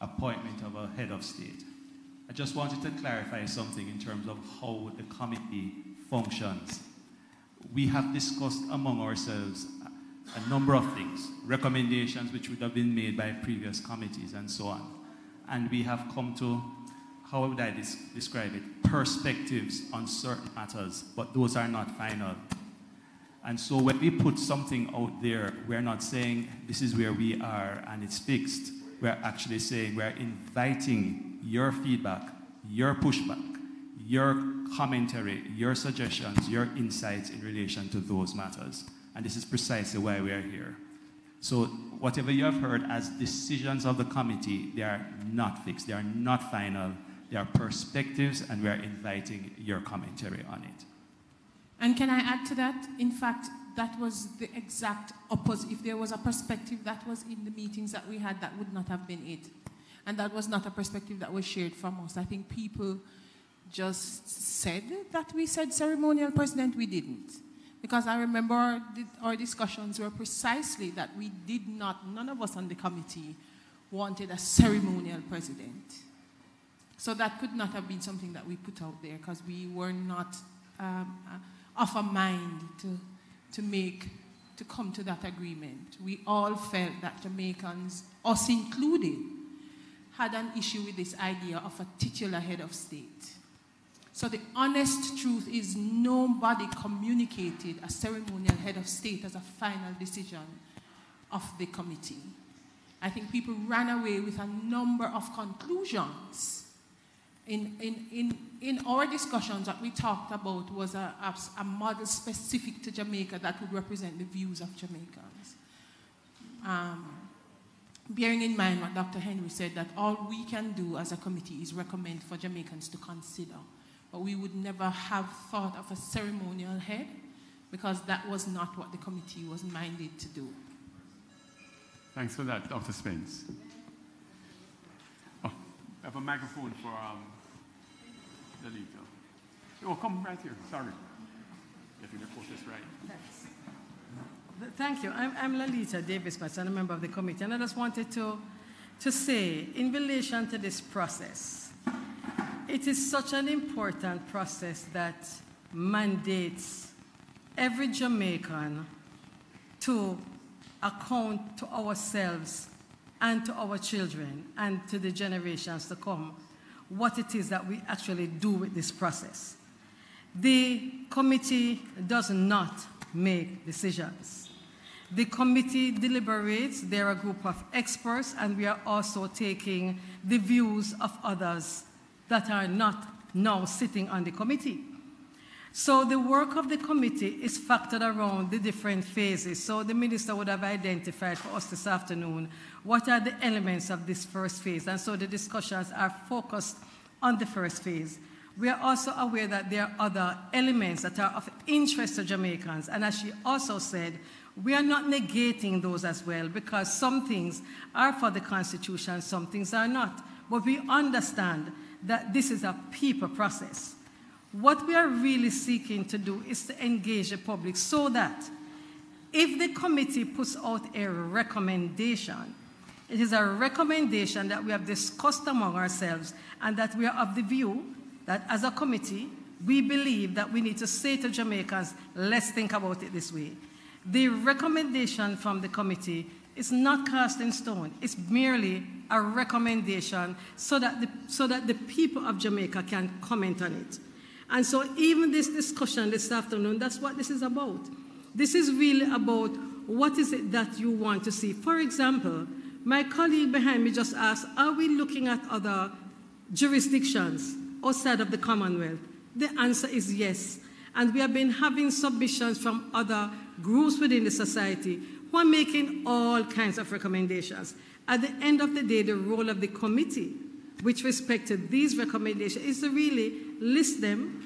S15: appointment of a head of state. I just wanted to clarify something in terms of how the committee functions. We have discussed among ourselves a number of things, recommendations which would have been made by previous committees and so on. And we have come to, how would I des describe it, perspectives on certain matters, but those are not final. And so when we put something out there, we're not saying this is where we are and it's fixed. We're actually saying we're inviting your feedback, your pushback, your commentary, your suggestions, your insights in relation to those matters. And this is precisely why we are here. So whatever you have heard as decisions of the committee, they are not fixed, they are not final, they are perspectives, and we are inviting your commentary on it.
S21: And can I add to that? In fact, that was the exact opposite. If there was a perspective that was in the meetings that we had, that would not have been it. And that was not a perspective that was shared from us. I think people just said that we said ceremonial president, we didn't. Because I remember our, our discussions were precisely that we did not, none of us on the committee wanted a ceremonial president. So that could not have been something that we put out there because we were not um, uh, of a mind to, to make, to come to that agreement. We all felt that Jamaicans, us included, had an issue with this idea of a titular head of state. So the honest truth is nobody communicated a ceremonial head of state as a final decision of the committee. I think people ran away with a number of conclusions. In, in, in, in our discussions, what we talked about was a, a, a model specific to Jamaica that would represent the views of Jamaicans. Um, bearing in mind what Dr. Henry said, that all we can do as a committee is recommend for Jamaicans to consider but we would never have thought of a ceremonial head because that was not what the committee was minded to do.
S14: Thanks for that, Dr. Spence. Oh, I have a microphone for um, Laleta. Oh, come right here. Sorry. Getting the process right.
S22: Thanks. Thank you. I'm, I'm Laleta Davis, but I'm a member of the committee, and I just wanted to, to say, in relation to this process, it is such an important process that mandates every Jamaican to account to ourselves and to our children and to the generations to come what it is that we actually do with this process. The committee does not make decisions. The committee deliberates, they're a group of experts, and we are also taking the views of others that are not now sitting on the committee. So the work of the committee is factored around the different phases. So the minister would have identified for us this afternoon what are the elements of this first phase. And so the discussions are focused on the first phase. We are also aware that there are other elements that are of interest to Jamaicans. And as she also said, we are not negating those as well because some things are for the Constitution, some things are not. But we understand that this is a people process. What we are really seeking to do is to engage the public so that if the committee puts out a recommendation, it is a recommendation that we have discussed among ourselves and that we are of the view that as a committee, we believe that we need to say to Jamaicans, let's think about it this way. The recommendation from the committee is not cast in stone. It's merely a recommendation so that the, so that the people of Jamaica can comment on it. And so even this discussion this afternoon, that's what this is about. This is really about what is it that you want to see. For example, my colleague behind me just asked, are we looking at other jurisdictions outside of the Commonwealth? The answer is yes. And we have been having submissions from other groups within the society who are making all kinds of recommendations. At the end of the day, the role of the committee, which respected these recommendations, is to really list them,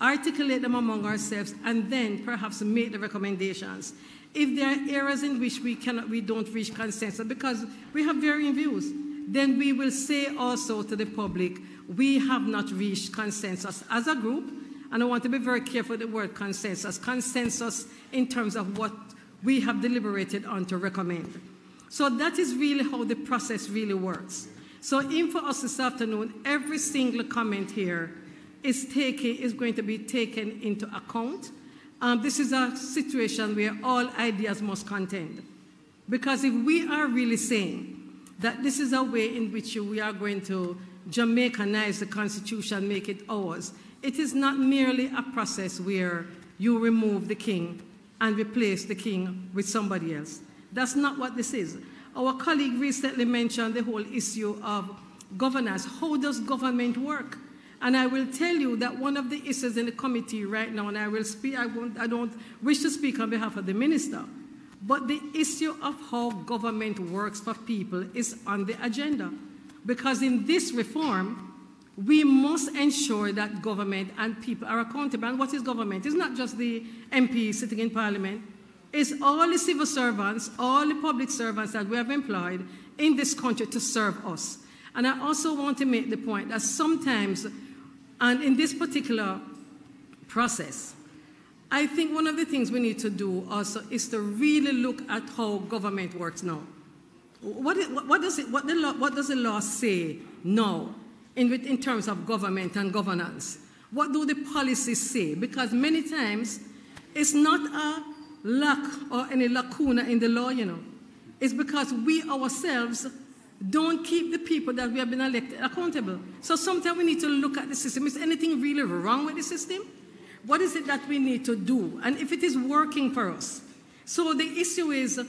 S22: articulate them among ourselves, and then perhaps make the recommendations. If there are areas in which we cannot, we don't reach consensus because we have varying views, then we will say also to the public, we have not reached consensus as a group. And I want to be very careful with the word consensus. Consensus in terms of what we have deliberated on to recommend. So that is really how the process really works. So in for us this afternoon, every single comment here is, taken, is going to be taken into account. Um, this is a situation where all ideas must contend. Because if we are really saying that this is a way in which we are going to Jamaicanize the Constitution, make it ours, it is not merely a process where you remove the king and replace the king with somebody else. That's not what this is. Our colleague recently mentioned the whole issue of governance. How does government work? And I will tell you that one of the issues in the committee right now, and I will speak, I, won't, I don't wish to speak on behalf of the minister, but the issue of how government works for people is on the agenda. Because in this reform, we must ensure that government and people are accountable. And what is government? It's not just the MP sitting in parliament. It's all the civil servants, all the public servants that we have employed in this country to serve us. And I also want to make the point that sometimes, and in this particular process, I think one of the things we need to do also is to really look at how government works now. What, is, what, does, it, what, the law, what does the law say now in, in terms of government and governance? What do the policies say? Because many times it's not a lack or any lacuna in the law, you know. It's because we ourselves don't keep the people that we have been elected accountable. So sometimes we need to look at the system. Is anything really wrong with the system? What is it that we need to do? And if it is working for us. So the issue is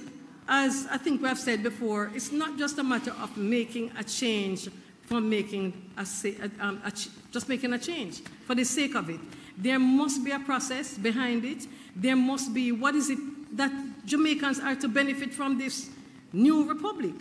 S22: as I think we have said before, it's not just a matter of making a change for making a, um, a just making a change for the sake of it. There must be a process behind it. There must be what is it that Jamaicans are to benefit from this new republic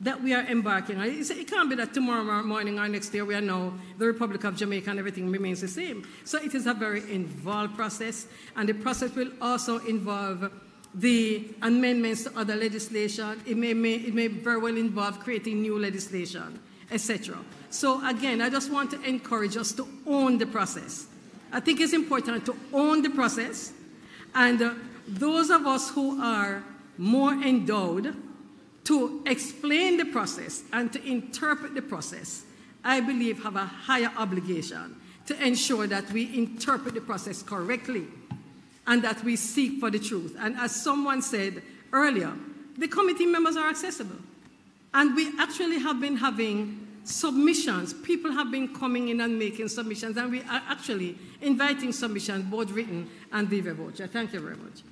S22: that we are embarking on. It can't be that tomorrow morning or next year we are now the Republic of Jamaica and everything remains the same. So it is a very involved process, and the process will also involve the amendments to other legislation. It may, may, it may very well involve creating new legislation, etc. So again, I just want to encourage us to own the process. I think it's important to own the process, and uh, those of us who are more endowed to explain the process and to interpret the process, I believe have a higher obligation to ensure that we interpret the process correctly and that we seek for the truth. And as someone said earlier, the committee members are accessible. And we actually have been having submissions. People have been coming in and making submissions, and we are actually inviting submissions, both written and the voucher. Thank you very much.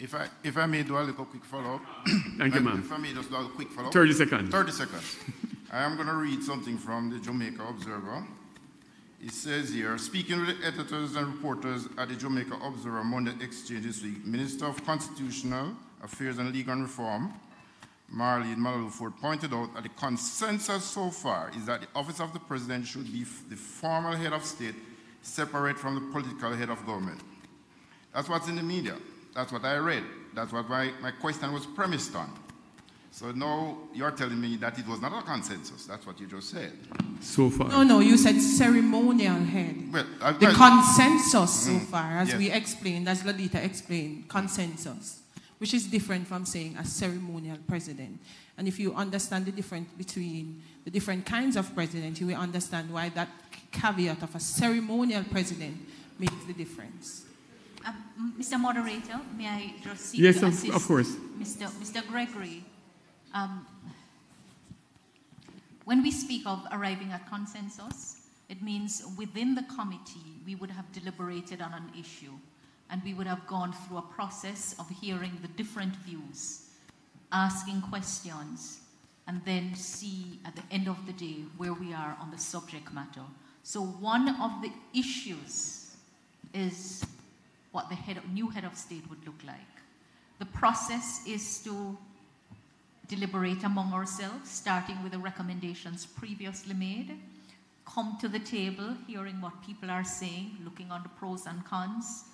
S20: If I, if I may do a little quick follow-up.
S14: Thank you, ma'am.
S20: If I may just do a quick follow-up.
S14: 30 seconds.
S20: 30 seconds. I am going to read something from the Jamaica Observer. It says here, speaking with the editors and reporters at the Jamaica Observer Monday Exchange this week, Minister of Constitutional Affairs and Legal Reform, Marlene Malahoo Forte pointed out that the consensus so far is that the office of the president should be the formal head of state separate from the political head of government. That's what's in the media. That's what I read. That's what my, my question was premised on. So now you're telling me that it was not a consensus. That's what you just said.
S14: So far.
S21: No, no, you said ceremonial head.
S20: Well, I-
S21: the
S20: well-
S21: consensus so
S20: Mm,
S21: far, as
S20: yes.
S21: we explained, as Laleta explained, consensus, which is different from saying a ceremonial president. And if you understand the difference between the different kinds of president, you will understand why that caveat of a ceremonial president makes the difference.
S1: Um, Mr. Moderator, may I just seek
S14: Yes,
S1: to
S14: of-
S1: assist
S14: of course.
S1: Mr. Mr. Gregory? Um, when we speak of arriving at consensus, it means within the committee we would have deliberated on an issue and we would have gone through a process of hearing the different views, asking questions, and then see at the end of the day where we are on the subject matter. So one of the issues is what the head of, new head of state would look like. The process is to deliberate among ourselves, starting with the recommendations previously made, come to the table, hearing what people are saying, looking on the pros and cons.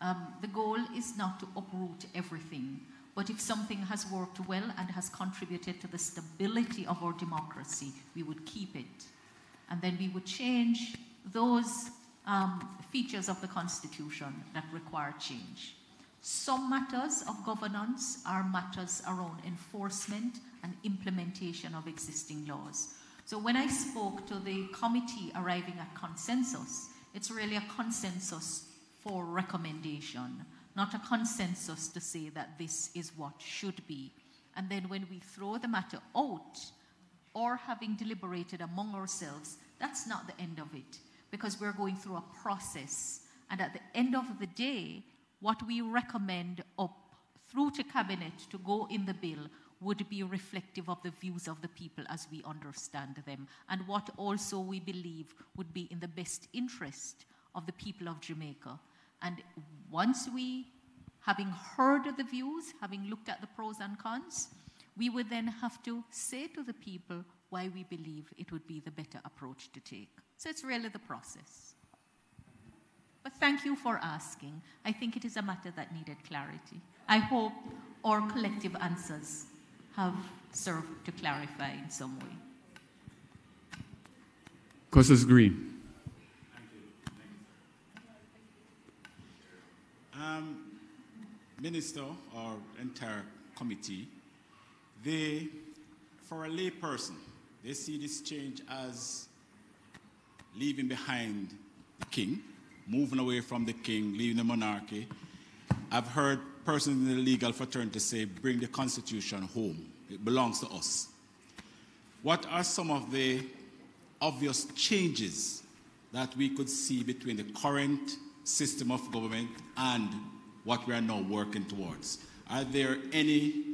S1: Um, the goal is not to uproot everything, but if something has worked well and has contributed to the stability of our democracy, we would keep it. And then we would change those um, features of the Constitution that require change. Some matters of governance are matters around enforcement and implementation of existing laws. So when I spoke to the committee arriving at consensus, it's really a consensus for recommendation, not a consensus to say that this is what should be. And then when we throw the matter out, or having deliberated among ourselves, that's not the end of it because we're going through a process. And at the end of the day, what we recommend up through to cabinet to go in the bill would be reflective of the views of the people as we understand them and what also we believe would be in the best interest of the people of Jamaica. And once we, having heard the views, having looked at the pros and cons, we would then have to say to the people why we believe it would be the better approach to take. So it's really the process. But thank you for asking. I think it is a matter that needed clarity. I hope our collective answers have served to clarify in some way.
S14: Custos Green.
S16: Um, minister or entire committee, they, for a lay person, they see this change as leaving behind the king, moving away from the king, leaving the monarchy. I've heard persons in the legal fraternity say, bring the constitution home. It belongs to us. What are some of the obvious changes that we could see between the current system of government and what we are now working towards? Are there any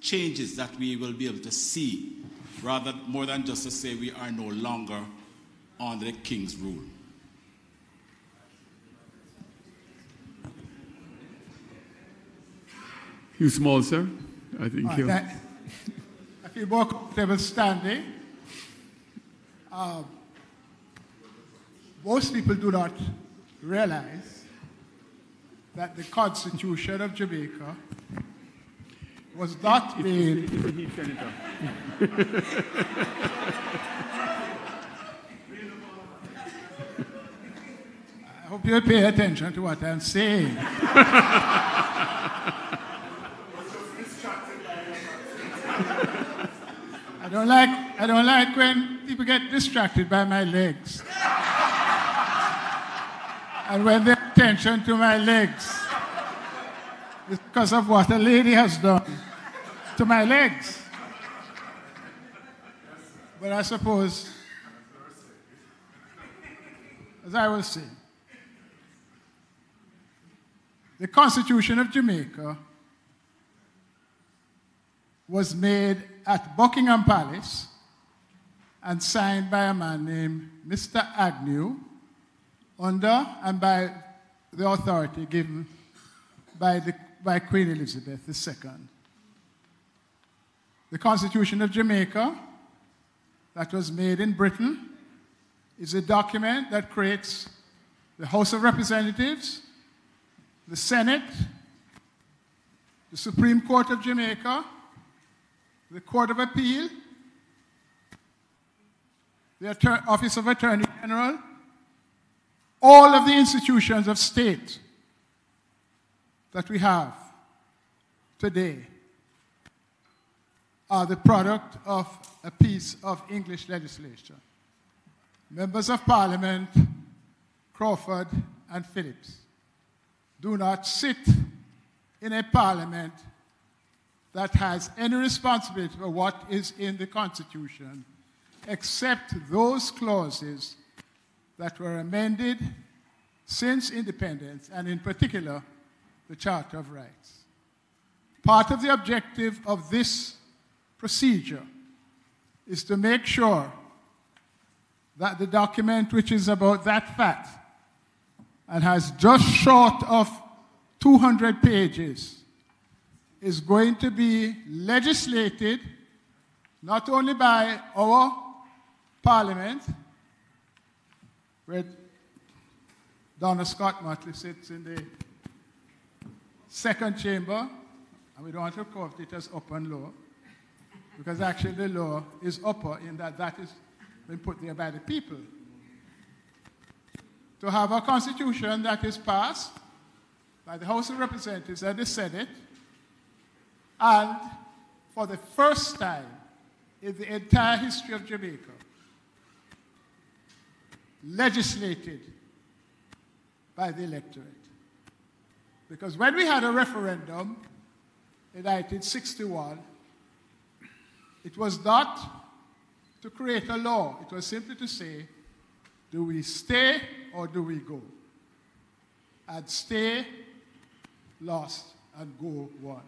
S16: changes that we will be able to see rather more than just to say we are no longer under the king's rule?
S14: Hugh Small, sir? I think
S23: All
S14: you.
S23: right, that- I feel more comfortable standing. Um, most people do not realize that the Constitution of Jamaica was not made. I hope you pay attention to what I'm saying. I don't like I don't like when people get distracted by my legs. And when pay attention to my legs, it's because of what a lady has done to my legs. But I suppose, as I was saying, the Constitution of Jamaica was made at Buckingham Palace and signed by a man named Mr. Agnew under and by the authority given by, the, by Queen Elizabeth II. The Constitution of Jamaica, that was made in Britain, is a document that creates the House of Representatives, the Senate, the Supreme Court of Jamaica, the Court of Appeal, the Office of Attorney General, all of the institutions of state that we have today are the product of a piece of English legislation. Members of Parliament, Crawford and Phillips, do not sit in a parliament that has any responsibility for what is in the Constitution except those clauses that were amended since independence, and in particular, the Charter of Rights. Part of the objective of this procedure is to make sure that the document, which is about that fact and has just short of 200 pages, is going to be legislated not only by our Parliament, where Donna Scott Mottley sits in the second chamber, and we don't want to quote it as upper and lower, because actually the law is upper in that that is been put there by the people. To have a constitution that is passed by the House of Representatives and the Senate, and for the first time in the entire history of Jamaica, legislated by the electorate. Because when we had a referendum in 1961, it was not to create a law, it was simply to say, do we stay or do we go? And stay lost and go won.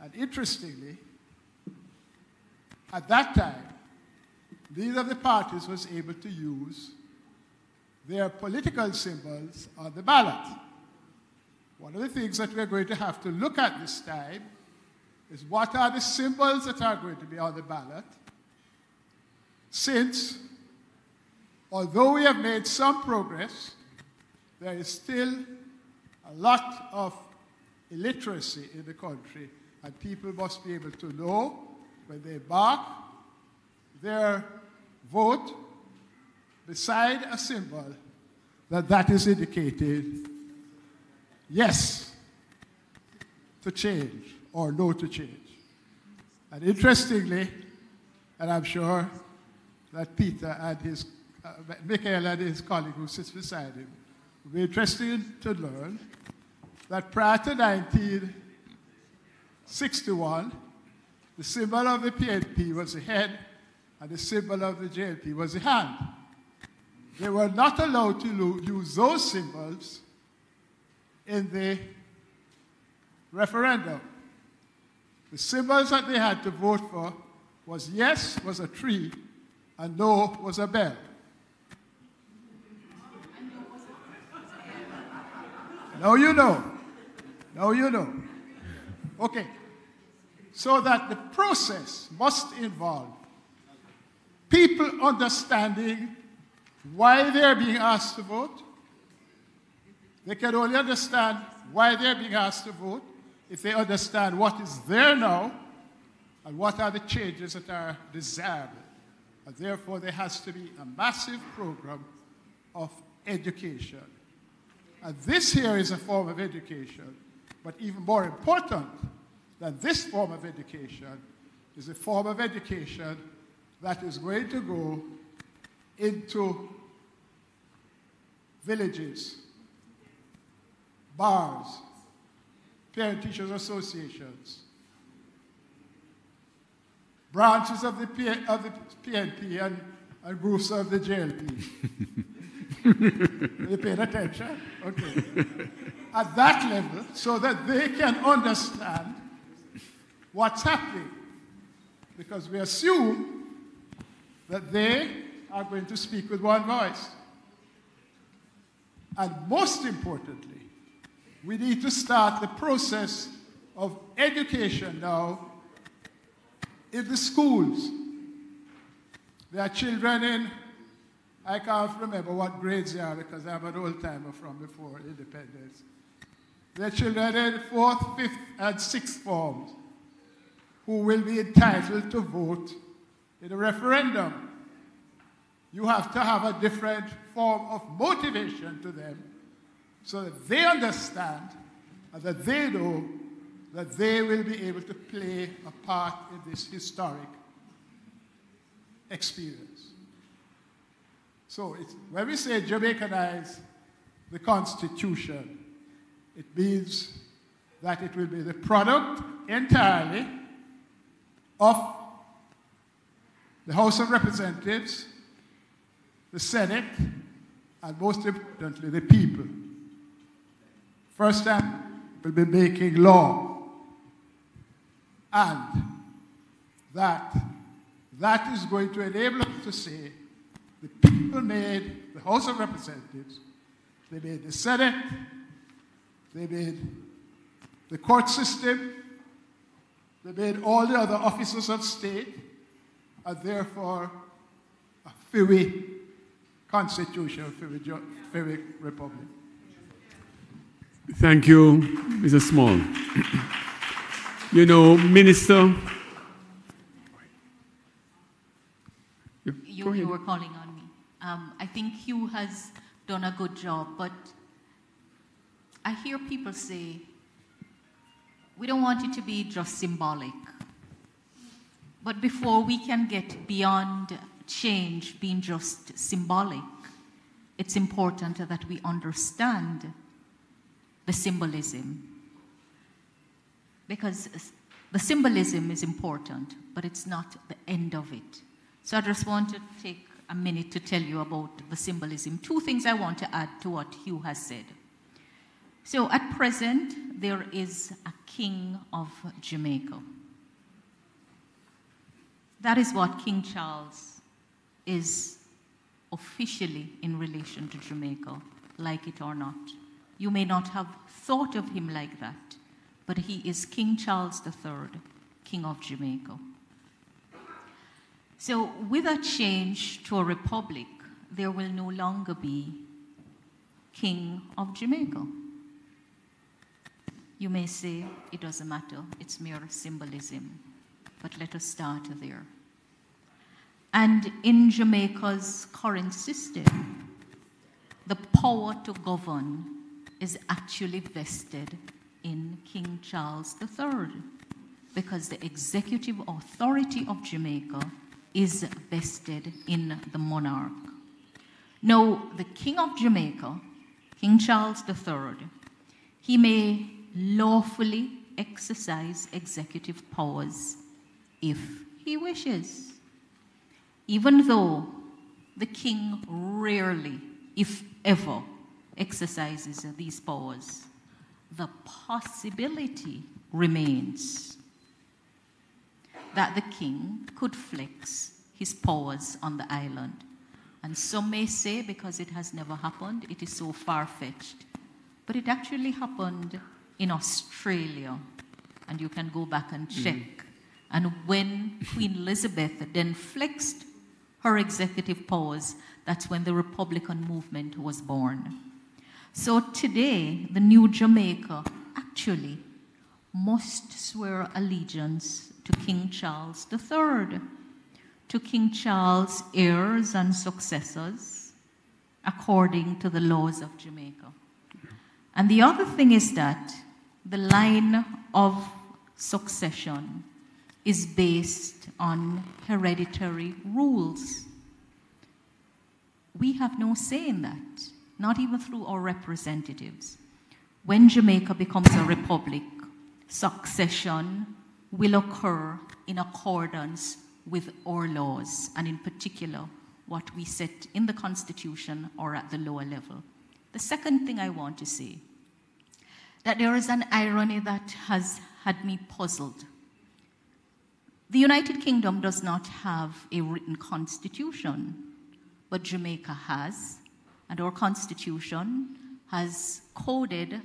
S23: And interestingly, at that time, neither of the parties was able to use their political symbols on the ballot. One of the things that we're going to have to look at this time is what are the symbols that are going to be on the ballot, since although we have made some progress, there is still a lot of illiteracy in the country, and people must be able to know when they mark their vote beside a symbol that that is indicated yes to change or no to change. And interestingly, and I'm sure that Peter and his, uh, Michael and his colleague who sits beside him will be interested to learn that prior to 1961, the symbol of the PNP was the head and the symbol of the JLP was the hand. They were not allowed to use those symbols in the referendum. The symbols that they had to vote for was yes was a tree and no was a bell. Now you know. Now you know. Okay. So that the process must involve people understanding why they're being asked to vote. They can only understand why they're being asked to vote if they understand what is there now and what are the changes that are desirable. And therefore, there has to be a massive program of education. And this here is a form of education, but even more important than this form of education is a form of education that is going to go into villages, bars, parent teachers associations, branches of the, P- of the PNP and, and groups of the JLP. you paying attention? Okay. At that level, so that they can understand what's happening. Because we assume that they are going to speak with one voice. And most importantly, we need to start the process of education now in the schools, there are children in, I can't remember what grades they are because I'm an old timer from before independence. There are children in fourth, fifth, and sixth forms who will be entitled to vote in a referendum. You have to have a different form of motivation to them so that they understand and that they know that they will be able to play a part in this historic experience. So when we say Jamaicanize the Constitution, it means that it will be the product entirely of the House of Representatives, the Senate, and most importantly, the people. First time, we'll be making law. And that, that is going to enable us to say the people made the House of Representatives, they made the Senate, they made the court system, they made all the other officers of state, and therefore a free constitution, a free, free republic.
S14: Thank you, Mr. Small. you know, Minister.
S1: You, you were calling on me. Um, I think Hugh has done a good job, but I hear people say, we don't want it to be just symbolic. But before we can get beyond change being just symbolic, it's important that we understand the symbolism. Because the symbolism is important, but it's not the end of it. So I just want to take a minute to tell you about the symbolism. Two things I want to add to what Hugh has said. So at present, there is a king of Jamaica. That is what King Charles is officially in relation to Jamaica, like it or not. You may not have thought of him like that, but he is King Charles III, King of Jamaica. So, with a change to a republic, there will no longer be King of Jamaica. You may say it doesn't matter, it's mere symbolism, but let us start there. And in Jamaica's current system, the power to govern is actually vested in King Charles III because the executive authority of Jamaica is vested in the monarch. Now, the King of Jamaica, King Charles III, he may lawfully exercise executive powers if he wishes. Even though the king rarely, if ever, exercises these powers, the possibility remains that the king could flex his powers on the island. And some may say, because it has never happened, it is so far fetched. But it actually happened in Australia, and you can go back and check. Mm. And when Queen Elizabeth then flexed her executive powers, that's when the Republican movement was born. So today, the new Jamaica actually must swear allegiance to King Charles III, to King Charles' heirs and successors, according to the laws of Jamaica. And the other thing is that the line of succession is based on hereditary rules. We have no say in that, not even through our representatives. When Jamaica becomes a republic, succession will occur in accordance with our laws, and in particular, what we set in the Constitution or at the lower level. The second thing I want to say that there is an irony that has had me puzzled. The United Kingdom does not have a written constitution, but Jamaica has, and our constitution has coded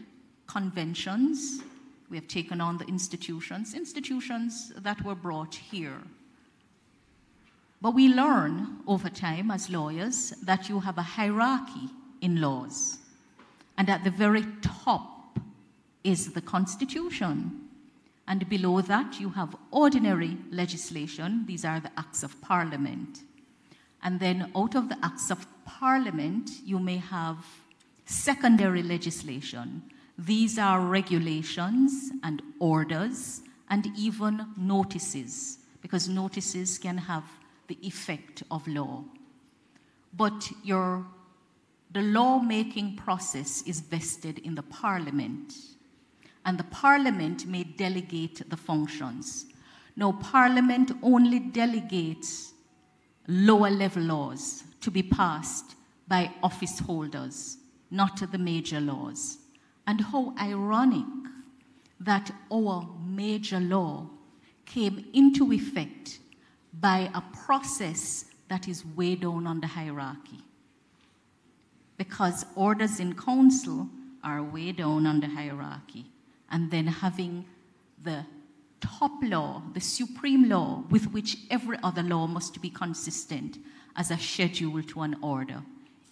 S1: conventions We have taken on the institutions, institutions that were brought here. But we learn over time as lawyers that you have a hierarchy in laws. And at the very top is the Constitution. And below that, you have ordinary legislation. These are the acts of Parliament. And then out of the acts of Parliament, you may have secondary legislation. These are regulations and orders and even notices, because notices can have the effect of law. But your, the lawmaking process is vested in the Parliament, and the Parliament may delegate the functions. Now, Parliament only delegates lower level laws to be passed by office holders, not the major laws. And how ironic that our major law came into effect by a process that is way down on the hierarchy. Because orders in council are way down on the hierarchy. And then having the top law, the supreme law, with which every other law must be consistent as a schedule to an order.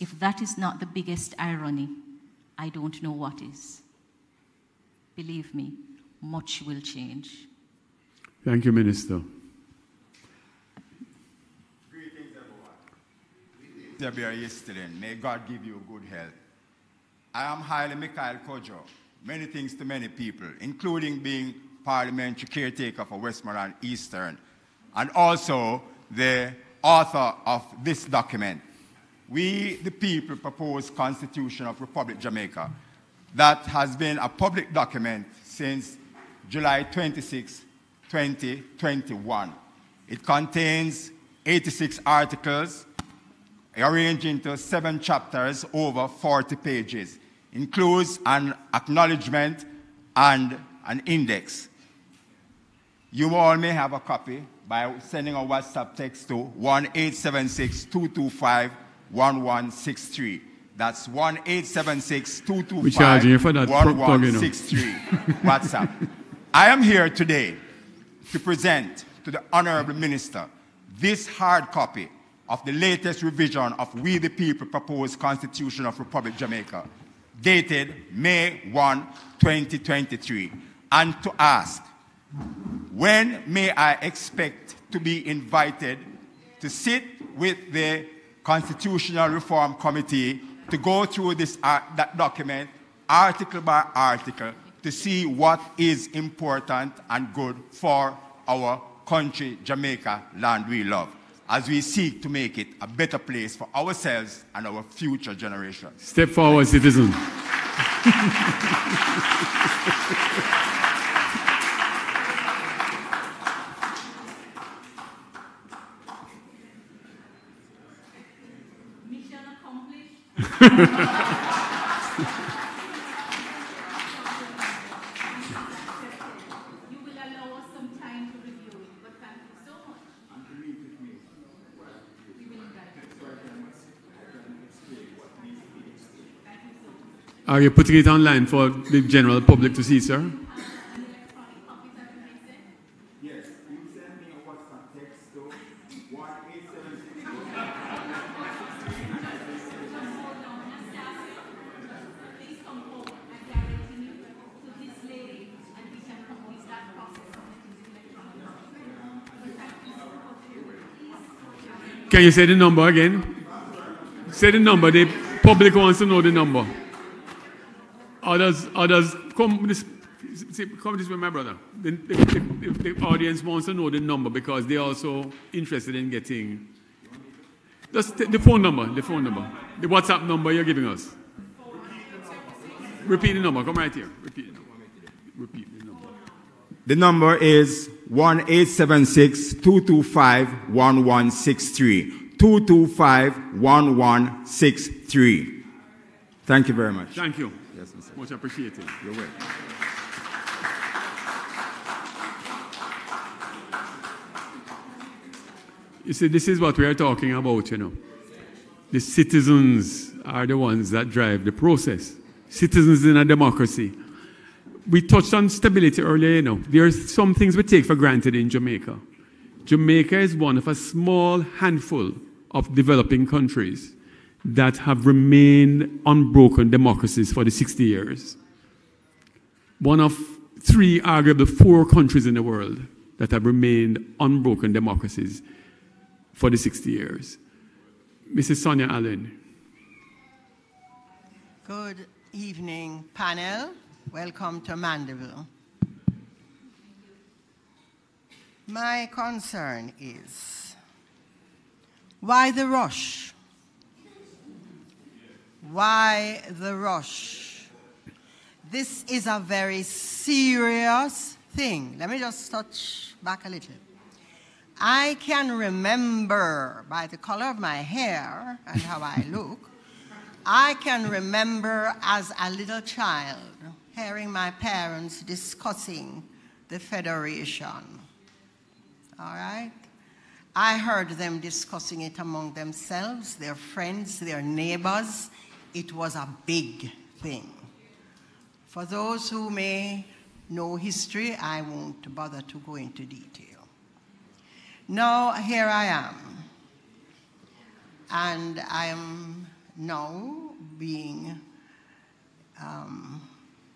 S1: If that is not the biggest irony, I don't know what is. Believe me, much will change.
S14: Thank you, Minister.
S24: Deborah yesterday. May God give you good health. I am Haile Mikhail Kojo, many things to many people, including being parliamentary caretaker for Westmoreland Eastern, and also the author of this document. We, the people, propose Constitution of Republic Jamaica that has been a public document since July 26, 2021. It contains 86 articles arranged into seven chapters over 40 pages, includes an acknowledgement and an index. You all may have a copy by sending a WhatsApp text to 1 876 225 1163. That's 1 876
S14: We charging you for that plug, plug, you know.
S24: 1163. WhatsApp. I am here today to present to the Honorable Minister this hard copy of the latest revision of We the People proposed Constitution of Republic Jamaica, dated May 1, 2023, and to ask, when may I expect to be invited to sit with the Constitutional Reform Committee to go through this uh, that document article by article to see what is important and good for our country, Jamaica, land we love, as we seek to make it a better place for ourselves and our future generations.
S14: Step forward, citizen. Are you putting it online for the general public to see, sir?
S24: Yes, you send me a WhatsApp text to 1
S14: Can you say the number again? Say the number. The public wants to know the number. Others, others, come this, see, come this way, my brother. The, the, the, the audience wants to know the number because they're also interested in getting. Just the phone number, the phone number, the WhatsApp number you're giving us. Repeat the number. Come right here. Repeat the number. Repeat the number.
S24: The number is 1 876 225 1163. 225 1163. Thank you very much.
S14: Thank you. Much appreciated.
S24: You're welcome.
S14: You see, this is what we are talking about, you know. The citizens are the ones that drive the process. Citizens in a democracy. we touched on stability earlier, you know. There are some things we take for granted in Jamaica. Jamaica is one of a small handful of developing countries that have remained unbroken democracies for the 60 years. One of three, arguably four countries in the world that have remained unbroken democracies for the 60 years. Mrs. Sonia Allen.
S25: Good evening, panel. Welcome to Mandeville. My concern is why the rush? Why the rush? This is a very serious thing. Let me just touch back a little. I can remember by the color of my hair and how I look, I can remember as a little child hearing my parents discussing the Federation. All right? I heard them discussing it among themselves, their friends, their neighbors. It was a big thing. For those who may know history, I won't bother to go into detail. Now, here I am. And I am now being um,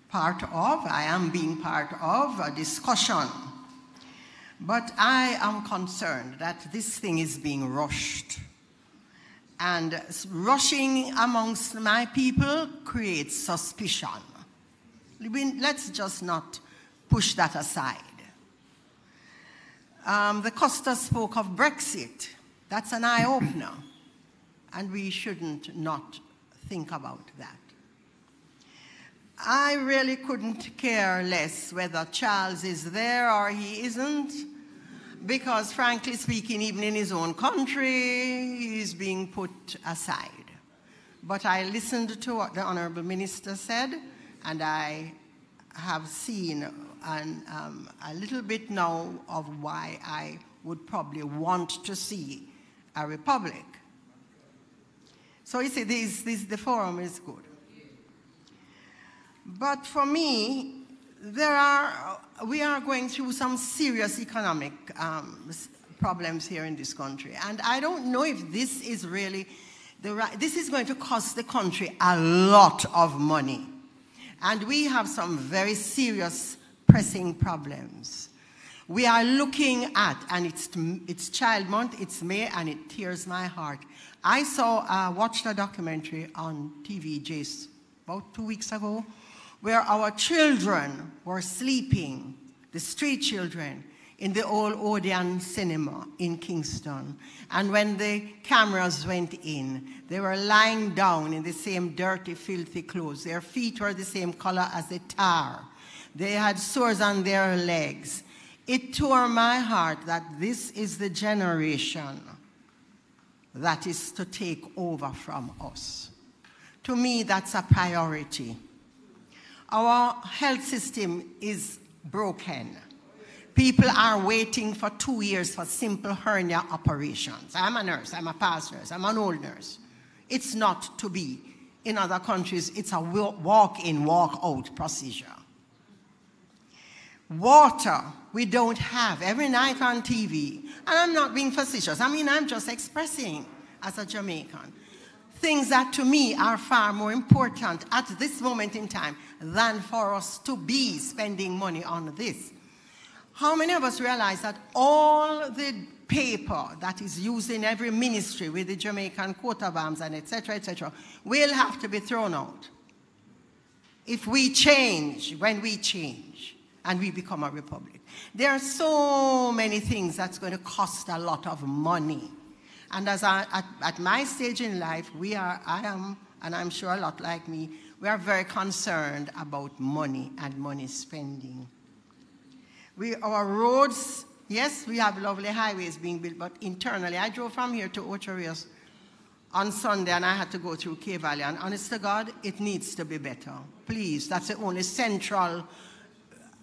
S25: part of, I am being part of a discussion. But I am concerned that this thing is being rushed. And rushing amongst my people creates suspicion. Let's just not push that aside. Um, the Custos spoke of Brexit. That's an eye opener. And we shouldn't not think about that. I really couldn't care less whether Charles is there or he isn't, because frankly speaking, even in his own country, he's being put aside. But I listened to what the Honorable Minister said, and I have seen an, um, a little bit now of why I would probably want to see a republic. So you see, this, this, the forum is good. But for me, there are, we are going through some serious economic um, problems here in this country. And I don't know if this is really the right, this is going to cost the country a lot of money. And we have some very serious pressing problems. We are looking at, and it's, it's Child Month, it's May, and it tears my heart. I saw, uh, watched a documentary on TV just about two weeks ago where our children were sleeping, the street children, in the old Odeon cinema in Kingston. And when the cameras went in, they were lying down in the same dirty, filthy clothes. Their feet were the same color as the tar. They had sores on their legs. It tore my heart that this is the generation that is to take over from us. To me, that's a priority. Our health system is broken. People are waiting for two years for simple hernia operations. I'm a nurse, I'm a past nurse, I'm an old nurse. It's not to be. In other countries, it's a walk in, walk out procedure. Water, we don't have every night on TV. And I'm not being facetious, I mean, I'm just expressing as a Jamaican things that to me are far more important at this moment in time than for us to be spending money on this. How many of us realize that all the paper that is used in every ministry with the Jamaican coat of arms and etc., etc., will have to be thrown out if we change, when we change, and we become a republic. There are so many things that's going to cost a lot of money. And as I, at, at my stage in life, we are, I am, and I'm sure a lot like me, we are very concerned about money and money spending. We, our roads, yes, we have lovely highways being built, but internally, I drove from here to Ocho Rios on Sunday and I had to go through K Valley, and honest to God, it needs to be better. Please, that's the only central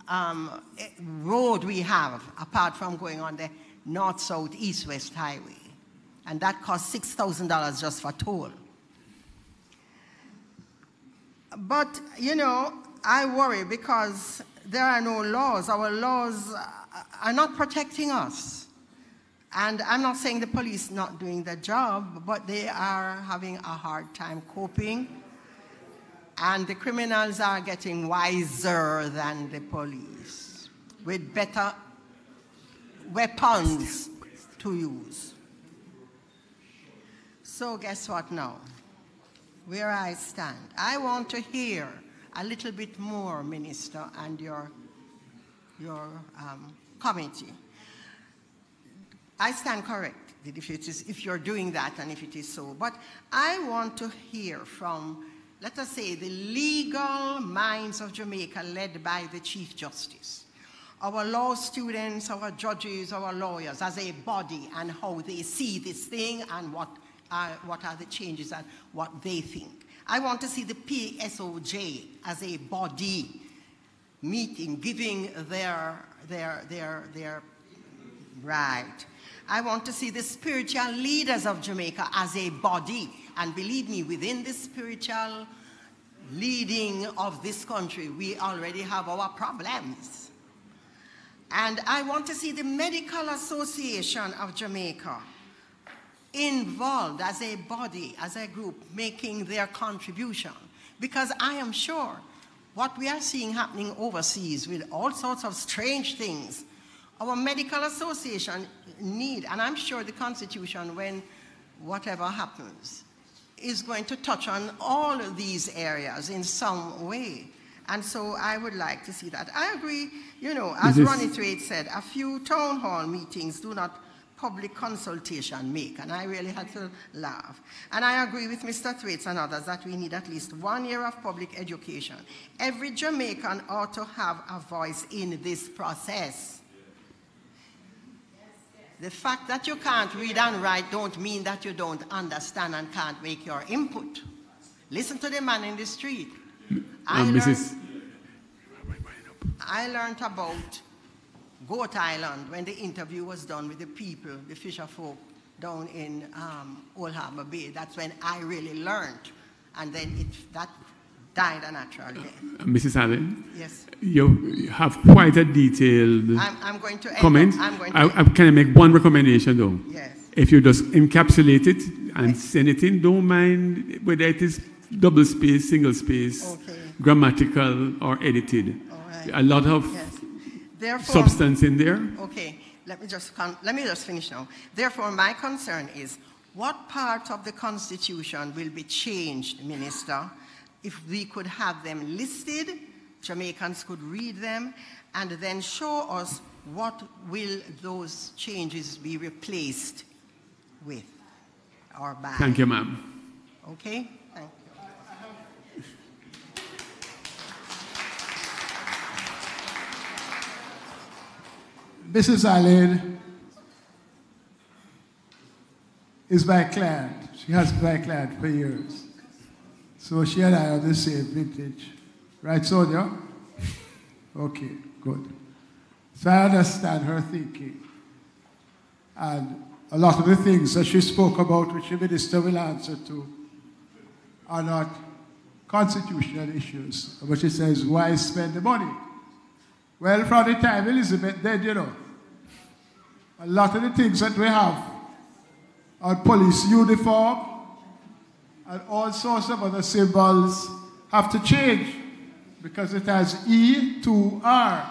S25: um, road we have, apart from going on the north, south, east, west highway. And that costs $6,000 just for toll. But, you know, I worry because there are no laws. Our laws are not protecting us. And I'm not saying the police not doing their job, but they are having a hard time coping. And the criminals are getting wiser than the police with better weapons to use. So, guess what now? Where I stand. I want to hear a little bit more, Minister, and your, your um, committee. I stand corrected if, it is, if you're doing that and if it is so. But I want to hear from, let us say, the legal minds of Jamaica led by the Chief Justice, our law students, our judges, our lawyers as a body and how they see this thing and what are, what are the changes and what they think. I want to see the PSOJ as a body meeting, giving their, their, their, their right. I want to see the spiritual leaders of Jamaica as a body. And believe me, within the spiritual leading of this country, we already have our problems. And I want to see the Medical Association of Jamaica involved as a body, as a group, making their contribution. Because I am sure what we are seeing happening overseas with all sorts of strange things, our medical association need, and I'm sure the Constitution, when whatever happens, is going to touch on all of these areas in some way. And so I would like to see that. I agree, you know, as Ronnie Thwaites said, a few town hall meetings do not public consultation make. And I really had to laugh. And I agree with Mr. Thwaites and others that we need at least one year of public education. Every Jamaican ought to have a voice in this process. The fact that you can't read and write don't mean that you don't understand and can't make your input. Listen to the man in the street. I
S14: Um,
S25: learned,
S14: Mrs.
S25: I learned about Goat Island when the interview was done with the people, the fisher folk down in um, Old Harbor Bay. That's when I really learned. And then it, that died a natural death.
S14: Mrs. Allen?
S25: Yes.
S14: You have quite a detailed
S25: I'm- I'm going to end
S14: comment.
S25: up- I'm going to
S14: I, I, can I make one recommendation though?
S25: Yes.
S14: If you just encapsulate it and send it in, don't mind whether it is double space, single space, grammatical, or edited. All right. A lot of
S25: Therefore-
S14: substance in there.
S25: Okay, let me just let me just finish now. Therefore, my concern is what part of the Constitution will be changed, Minister, if we could have them listed, Jamaicans could read them, and then show us what will those changes be replaced with or by.
S14: Thank you, ma'am.
S25: Okay, thank you.
S23: Mrs. Allen is my client. She has been my client for years. So she and I are the same vintage. Right, Sonia? Okay, good. So I understand her thinking. And a lot of the things that she spoke about, which the minister will answer to, are not constitutional issues. But she says, why spend the money? Well, from the time Elizabeth died, you know, a lot of the things that we have our police uniform and all sorts of other symbols have to change because it has E to R.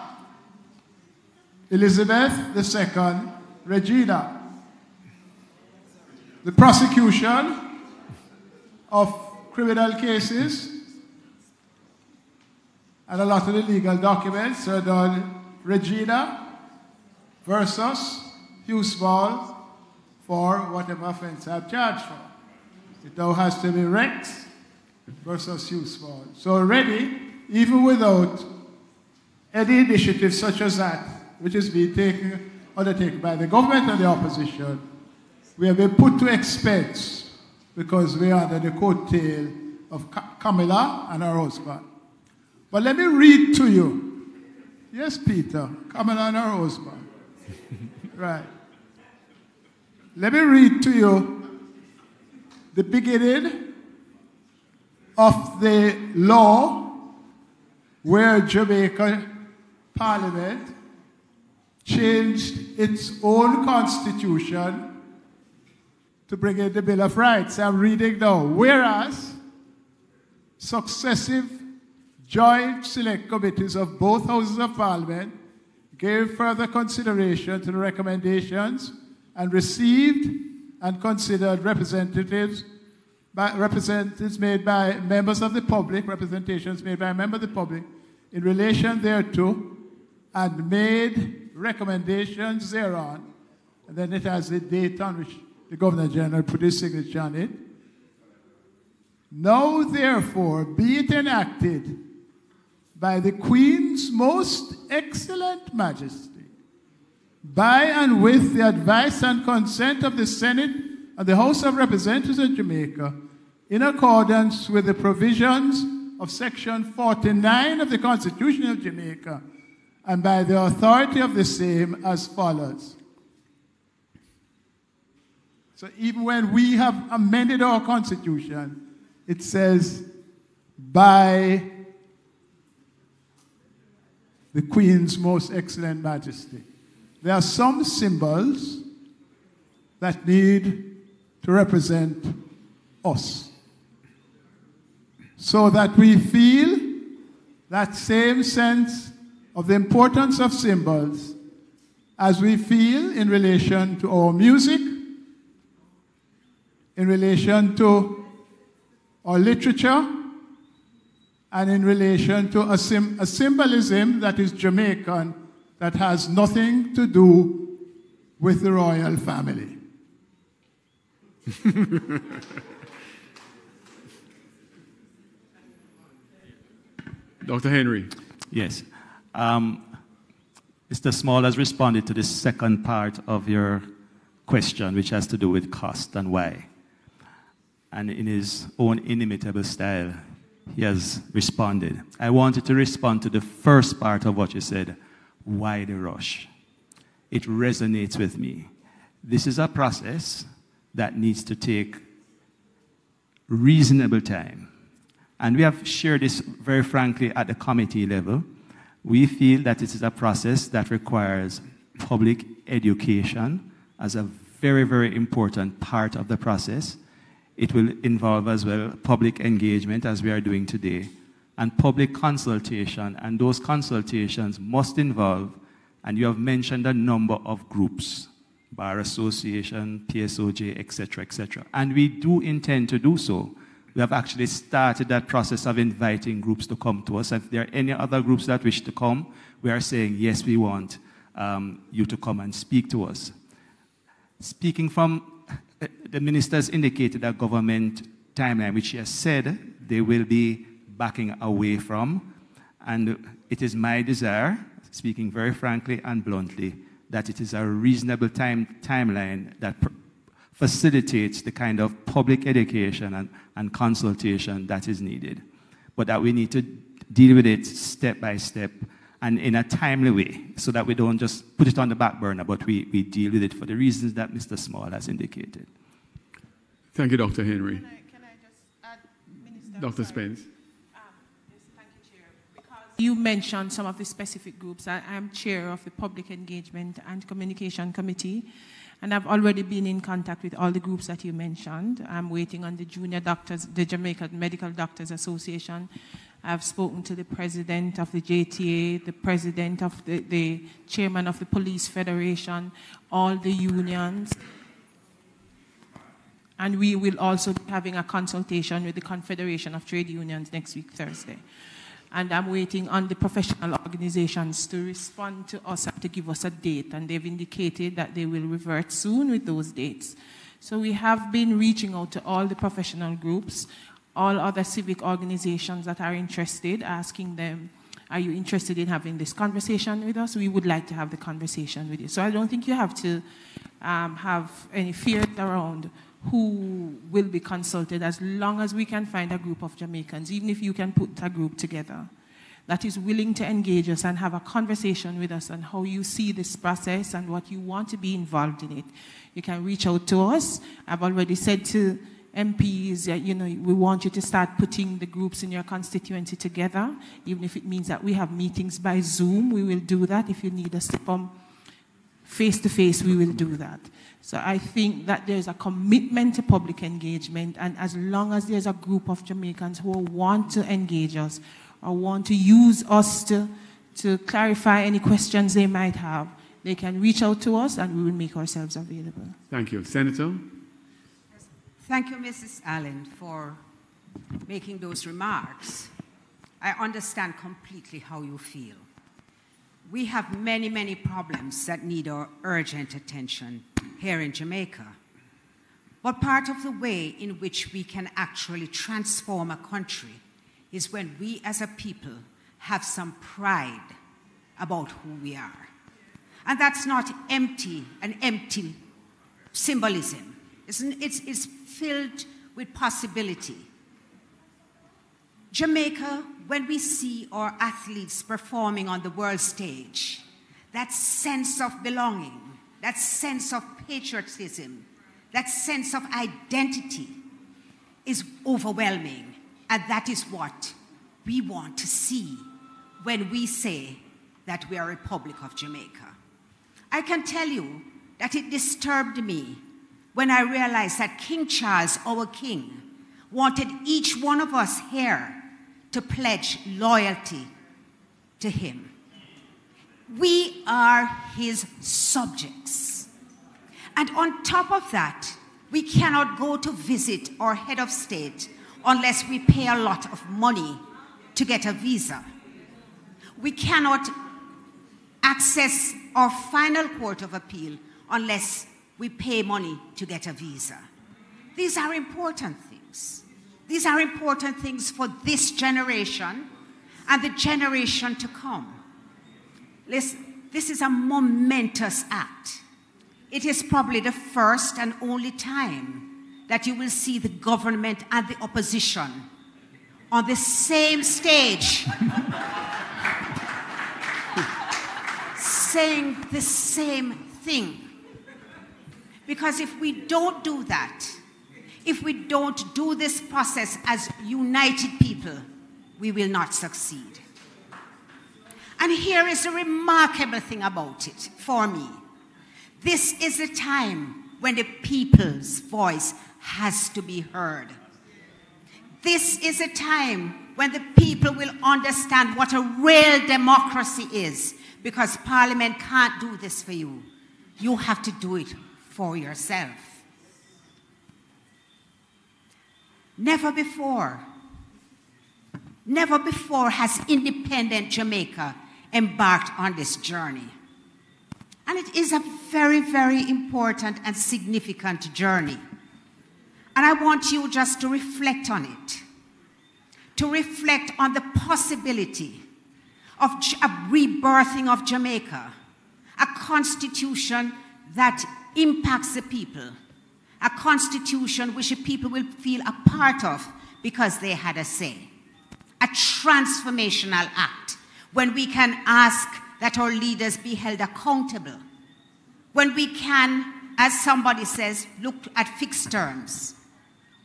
S23: Elizabeth II, Regina. The prosecution of criminal cases and a lot of the legal documents are done Regina versus Hugh Small for whatever offense I'm charged for. It now has to be Rex versus Hugh Small. So already, even without any initiative such as that, which is being taken, undertaken by the government and the opposition, we have been put to expense because we are under the coattail of Ca- Camilla and her husband. But let me read to you. Yes, Peter, Camilla on her husband. right. Let me read to you the beginning of the law where Jamaica Parliament changed its own constitution to bring in the Bill of Rights. I'm reading now. Whereas successive joint select committees of both houses of parliament gave further consideration to the recommendations and received and considered representatives by representatives made by members of the public, representations made by a member of the public in relation thereto, and made recommendations thereon. And then it has the date on which the Governor General put his signature on it. Now, therefore, be it enacted by the Queen's most excellent majesty, by and with the advice and consent of the Senate and the House of Representatives of Jamaica, in accordance with the provisions of Section 49 of the Constitution of Jamaica, and by the authority of the same as follows. So even when we have amended our Constitution, it says, by the Queen's most excellent majesty. There are some symbols that need to represent us so that we feel that same sense of the importance of symbols as we feel in relation to our music, in relation to our literature, and in relation to a, sim- a symbolism that is Jamaican that has nothing to do with the royal family.
S14: Dr. Henry.
S15: Yes. Um, Mr. Small has responded to the second part of your question, which has to do with cost and why. And in his own inimitable style, he has responded. I wanted to respond to the first part of what you said why the rush? It resonates with me. This is a process that needs to take reasonable time. And we have shared this very frankly at the committee level. We feel that this is a process that requires public education as a very, very important part of the process. It will involve as well public engagement, as we are doing today, and public consultation. And those consultations must involve, and you have mentioned a number of groups Bar Association, PSOJ, etc., etc. And we do intend to do so. We have actually started that process of inviting groups to come to us. If there are any other groups that wish to come, we are saying, yes, we want um, you to come and speak to us. Speaking from the ministers indicated a government timeline, which he has said they will be backing away from. And it is my desire, speaking very frankly and bluntly, that it is a reasonable time, timeline that facilitates the kind of public education and, and consultation that is needed. But that we need to deal with it step by step and in a timely way so that we don't just put it on the back burner, but we, we deal with it for the reasons that Mr. Small has indicated.
S14: Thank you, Dr. Henry. Can I, can I just add, Minister? Dr. Spence.
S21: Um, thank you Chair. You mentioned some of the specific groups. I am chair of the Public Engagement and Communication Committee, and I've already been in contact with all the groups that you mentioned. I'm waiting on the Junior Doctors, the Jamaica Medical Doctors Association. I've spoken to the president of the JTA, the president of the, the chairman of the Police Federation, all the unions. And we will also be having a consultation with the Confederation of Trade Unions next week, Thursday and I'm waiting on the professional organizations to respond to us and to give us a date, and they've indicated that they will revert soon with those dates. So we have been reaching out to all the professional groups, all other civic organizations that are interested, asking them, are you interested in having this conversation with us? We would like to have the conversation with you. So I don't think you have to um, have any fear around who will be consulted as long as we can find a group of Jamaicans, even if you can put a group together that is willing to engage us and have a conversation with us on how you see this process and what you want to be involved in it. You can reach out to us. I've already said to MPs, you know, we want you to start putting the groups in your constituency together, even if it means that we have meetings by Zoom, we will do that. If you need us to come face to face, we will do that. So I think that there's a commitment to public engagement, and as long as there's a group of Jamaicans who want to engage us or want to use us to, to clarify any questions they might have, they can reach out to us and we will make ourselves available.
S14: Thank you. Senator?
S26: Thank you, Mrs. Allen, for making those remarks. I understand completely how you feel. We have many, many problems that need our urgent attention here in Jamaica. But part of the way in which we can actually transform a country is when we as a people have some pride about who we are. And that's not empty, an empty symbolism. It's, it's, it's filled with possibility. Jamaica, when we see our athletes performing on the world stage, that sense of belonging, that sense of patriotism, that sense of identity is overwhelming. And that is what we want to see when we say that we are Republic of Jamaica. I can tell you that it disturbed me when I realized that King Charles, our king, wanted each one of us here to pledge loyalty to him. We are his subjects. And on top of that, we cannot go to visit our head of state unless we pay a lot of money to get a visa. We cannot access our final court of appeal unless we pay money to get a visa. These are important things. These are important things for this generation and the generation to come. Listen, this is a momentous act. It is probably the first and only time that you will see the government and the opposition on the same stage saying the same thing. Because if we don't do that, if we don't do this process as united people, we will not succeed. And here is a remarkable thing about it for me. This is a time when the people's voice has to be heard. This is a time when the people will understand what a real democracy is because Parliament can't do this for you. You have to do it for yourself. Never before, never before has independent Jamaica embarked on this journey. And it is a very, very important and significant journey. And I want you just to reflect on it, to reflect on the possibility of a rebirthing of Jamaica, a constitution that impacts the people, a constitution which the people will feel a part of because they had a say, a transformational act when we can ask that our leaders be held accountable, when we can, as somebody says, look at fixed terms,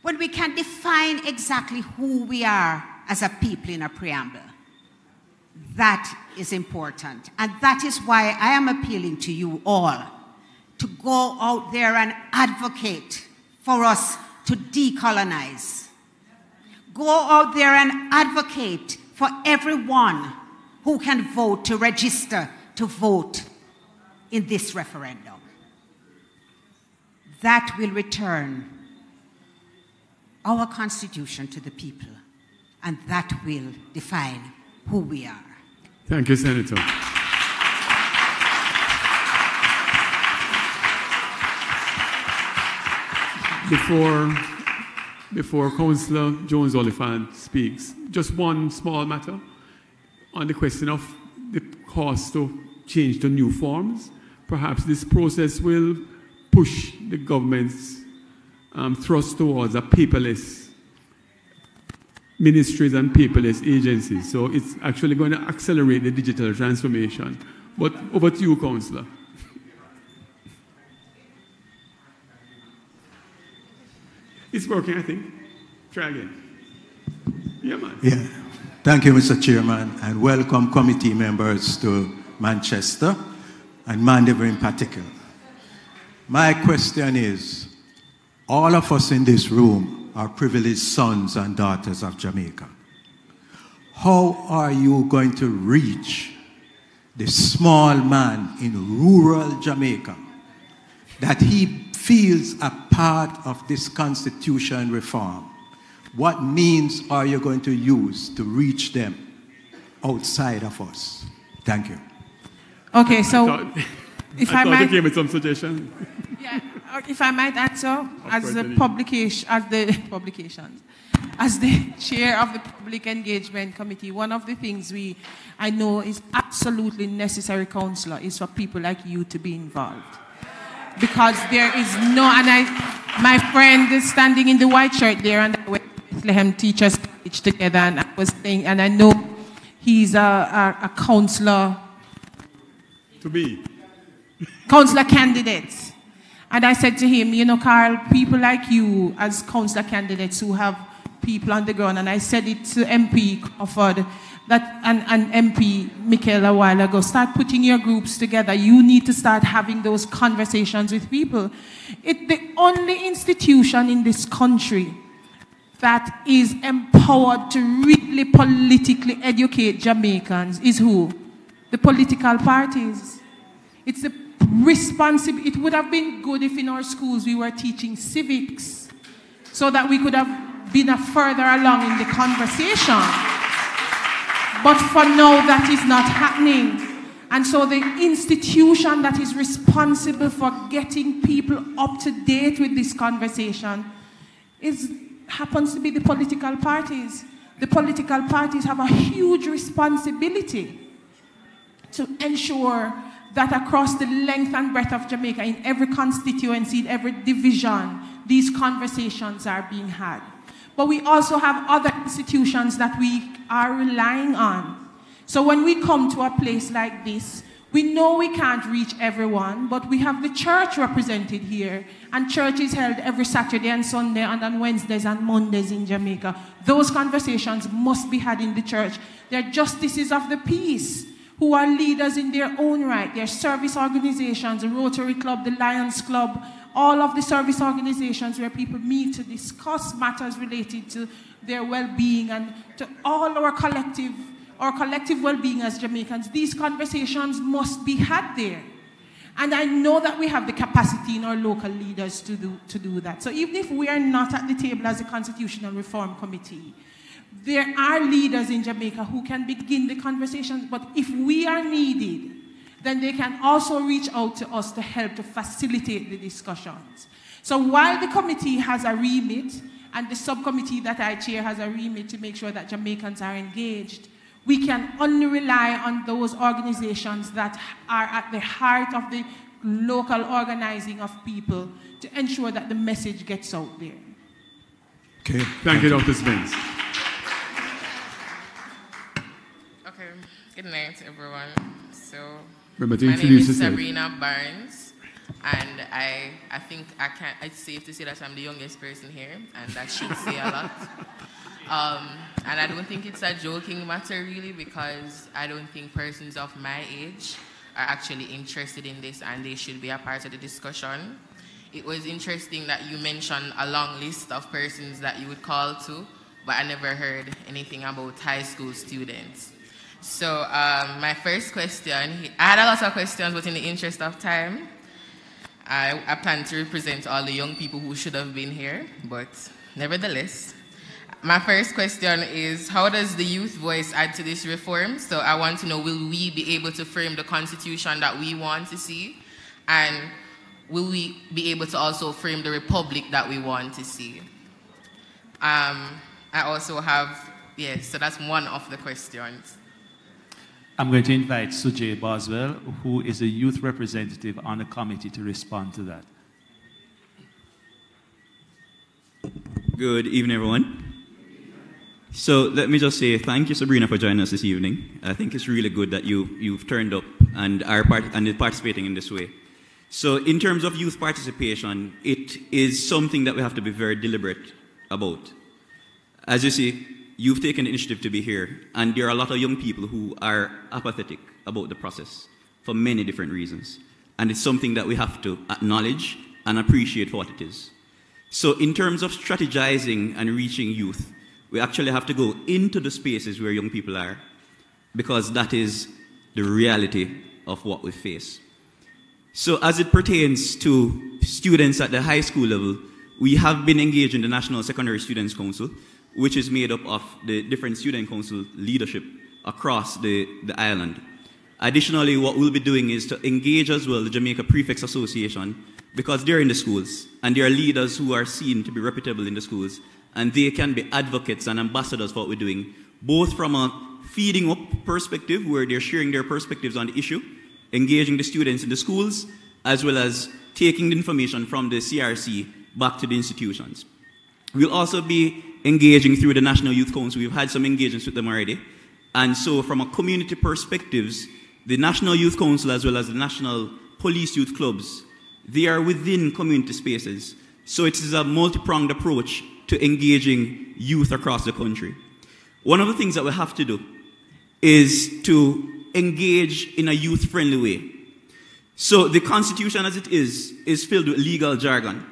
S26: when we can define exactly who we are as a people in a preamble. That is important. And that is why I am appealing to you all to go out there and advocate for us to decolonize. Go out there and advocate for everyone who can vote to register to vote in this referendum. That will return our Constitution to the people, and that will define who we are.
S14: Thank you, Senator. Before, before Councillor Jones Oliphant speaks, just one small matter on the question of the cost to change to new forms. Perhaps this process will push the government's um, thrust towards a paperless ministries and paperless agencies. So it's actually going to accelerate the digital transformation. But over to you, Councillor. It's working, I think. Try again. Yeah, man.
S27: Yeah. Thank you, Mr. Chairman, and welcome committee members to Manchester and Mandeville in particular. My question is all of us in this room are privileged sons and daughters of Jamaica. How are you going to reach the small man in rural Jamaica that he feels a part of this constitution reform? What means are you going to use to reach them outside of us? Thank you.
S21: Okay, so
S14: I thought,
S21: if
S14: I,
S21: I
S14: thought
S21: might-
S14: you came with some suggestion.
S21: Yeah, if I might answer, as the publication, as the publications, as the chair of the Public Engagement Committee, one of the things we, I know is absolutely necessary, councillor, is for people like you to be involved. Because there is no, and I, my friend is standing in the white shirt there, and I went to Bethlehem Teachers College together, and I was saying, and I know he's a, a, a councillor
S14: To be.
S21: Counselor candidates. And I said to him, you know, Carl, people like you as counselor candidates who have people on the ground, and I said it to MP Crawford that, and, and MP Mikael a while ago, start putting your groups together. You need to start having those conversations with people. It's the only institution in this country that is empowered to really politically educate Jamaicans is who? The political parties. It's the responsibility. It would have been good if in our schools we were teaching civics so that we could have been further along in the conversation. But for now, that is not happening. And so the institution that is responsible for getting people up to date with this conversation is, happens to be the political parties. The political parties have a huge responsibility to ensure that across the length and breadth of Jamaica, in every constituency, in every division, these conversations are being had. But we also have other institutions that we are relying on. So when we come to a place like this, we know we can't reach everyone, but we have the church represented here, and church is held every Saturday and Sunday, and on Wednesdays and Mondays in Jamaica. Those conversations must be had in the church. They're justices of the peace who are leaders in their own right. They're service organizations, the Rotary Club, the Lions Club, all of the service organizations where people meet to discuss matters related to their well-being and to all our collective, our collective well-being as Jamaicans. These conversations must be had there. And I know that we have the capacity in our local leaders to do, to do that. So even if we are not at the table as a Constitutional Reform Committee, there are leaders in Jamaica who can begin the conversations, but if we are needed, then they can also reach out to us to help to facilitate the discussions. So while the committee has a remit, and the subcommittee that I chair has a remit to make sure that Jamaicans are engaged, we can only rely on those organizations that are at the heart of the local organizing of people to ensure that the message gets out there.
S27: Okay.
S14: Thank you, Dr. Spence.
S28: Good night, everyone. So,
S14: Remember to
S28: my
S14: introduce
S28: name is
S14: yourself.
S28: Sabrina Barnes, and I, I think I can It's safe to say that I'm the youngest person here, and that should say a lot. Um, and I don't think it's a joking matter, really, because I don't think persons of my age are actually interested in this, and they should be a part of the discussion. It was interesting that you mentioned a long list of persons that you would call to, but I never heard anything about high school students. So um, my first question, I had a lot of questions, but in the interest of time, I, I plan to represent all the young people who should have been here, but nevertheless, my first question is how does the youth voice add to this reform? So I want to know will we be able to frame the constitution that we want to see? And will we be able to also frame the republic that we want to see? Um, I also have, yes, so that's one of the questions.
S15: I'm going to invite Sujae Boswell, who is a youth representative on the committee, to respond to that.
S29: Good evening, everyone. So let me just say thank you, Sabrina, for joining us this evening. I think it's really good that you, you've turned up and are part, and participating in this way. So, in terms of youth participation, it is something that we have to be very deliberate about. As you see, you've taken the initiative to be here, and there are a lot of young people who are apathetic about the process for many different reasons. And it's something that we have to acknowledge and appreciate for what it is. So, in terms of strategizing and reaching youth, we actually have to go into the spaces where young people are because that is the reality of what we face. So, as it pertains to students at the high school level, we have been engaged in the National Secondary Students Council, which is made up of the different student council leadership across the, the island. Additionally, what we'll be doing is to engage as well the Jamaica Prefects Association because they're in the schools and they are leaders who are seen to be reputable in the schools and they can be advocates and ambassadors for what we're doing, both from a feeding up perspective where they're sharing their perspectives on the issue, engaging the students in the schools, as well as taking the information from the CRC back to the institutions. We'll also be engaging through the National Youth Council. We've had some engagements with them already. And so, from a community perspectives, the National Youth Council as well as the National Police Youth Clubs they are within community spaces. So it is a multi-pronged approach to engaging youth across the country. One of the things that we have to do is to engage in a youth-friendly way. So the Constitution as it is, is filled with legal jargon.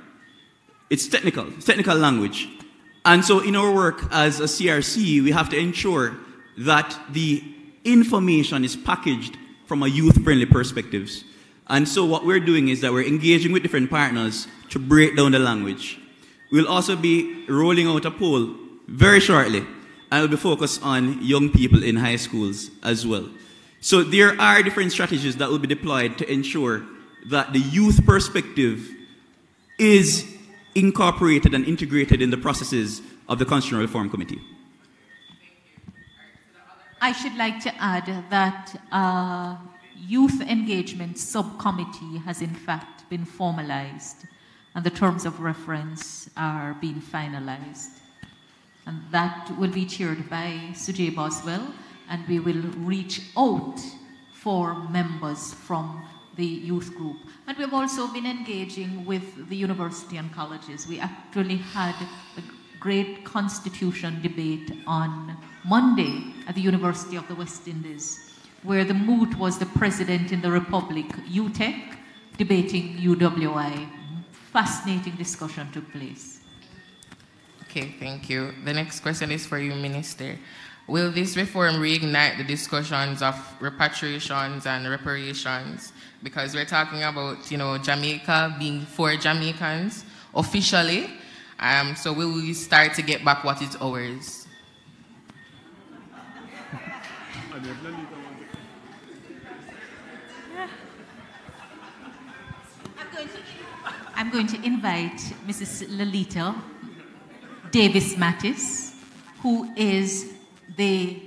S29: It's technical, technical language. And so in our work as a CRC, we have to ensure that the information is packaged from a youth-friendly perspective. And so what we're doing is that we're engaging with different partners to break down the language. We'll also be rolling out a poll very shortly, and we'll be focused on young people in high schools as well. So there are different strategies that will be deployed to ensure that the youth perspective is incorporated and integrated in the processes of the Constitutional Reform Committee.
S1: I should like to add that uh, Youth Engagement Subcommittee has in fact been formalized and the terms of reference are being finalized. And that will be chaired by Sujae Boswell and we will reach out for members from the youth group. And we've also been engaging with the university and colleges. We actually had a great constitution debate on Monday at the University of the West Indies where the moot was the president in the Republic, UTech, debating UWI. Fascinating discussion took place.
S28: Okay, thank you. The next question is for you, Minister. Will this reform reignite the discussions of repatriations and reparations? Because we're talking about, you know, Jamaica being for Jamaicans officially. Um, so will we start to get back what is ours?
S1: I'm going to invite Mrs. Laleta Davis Mattis, who is the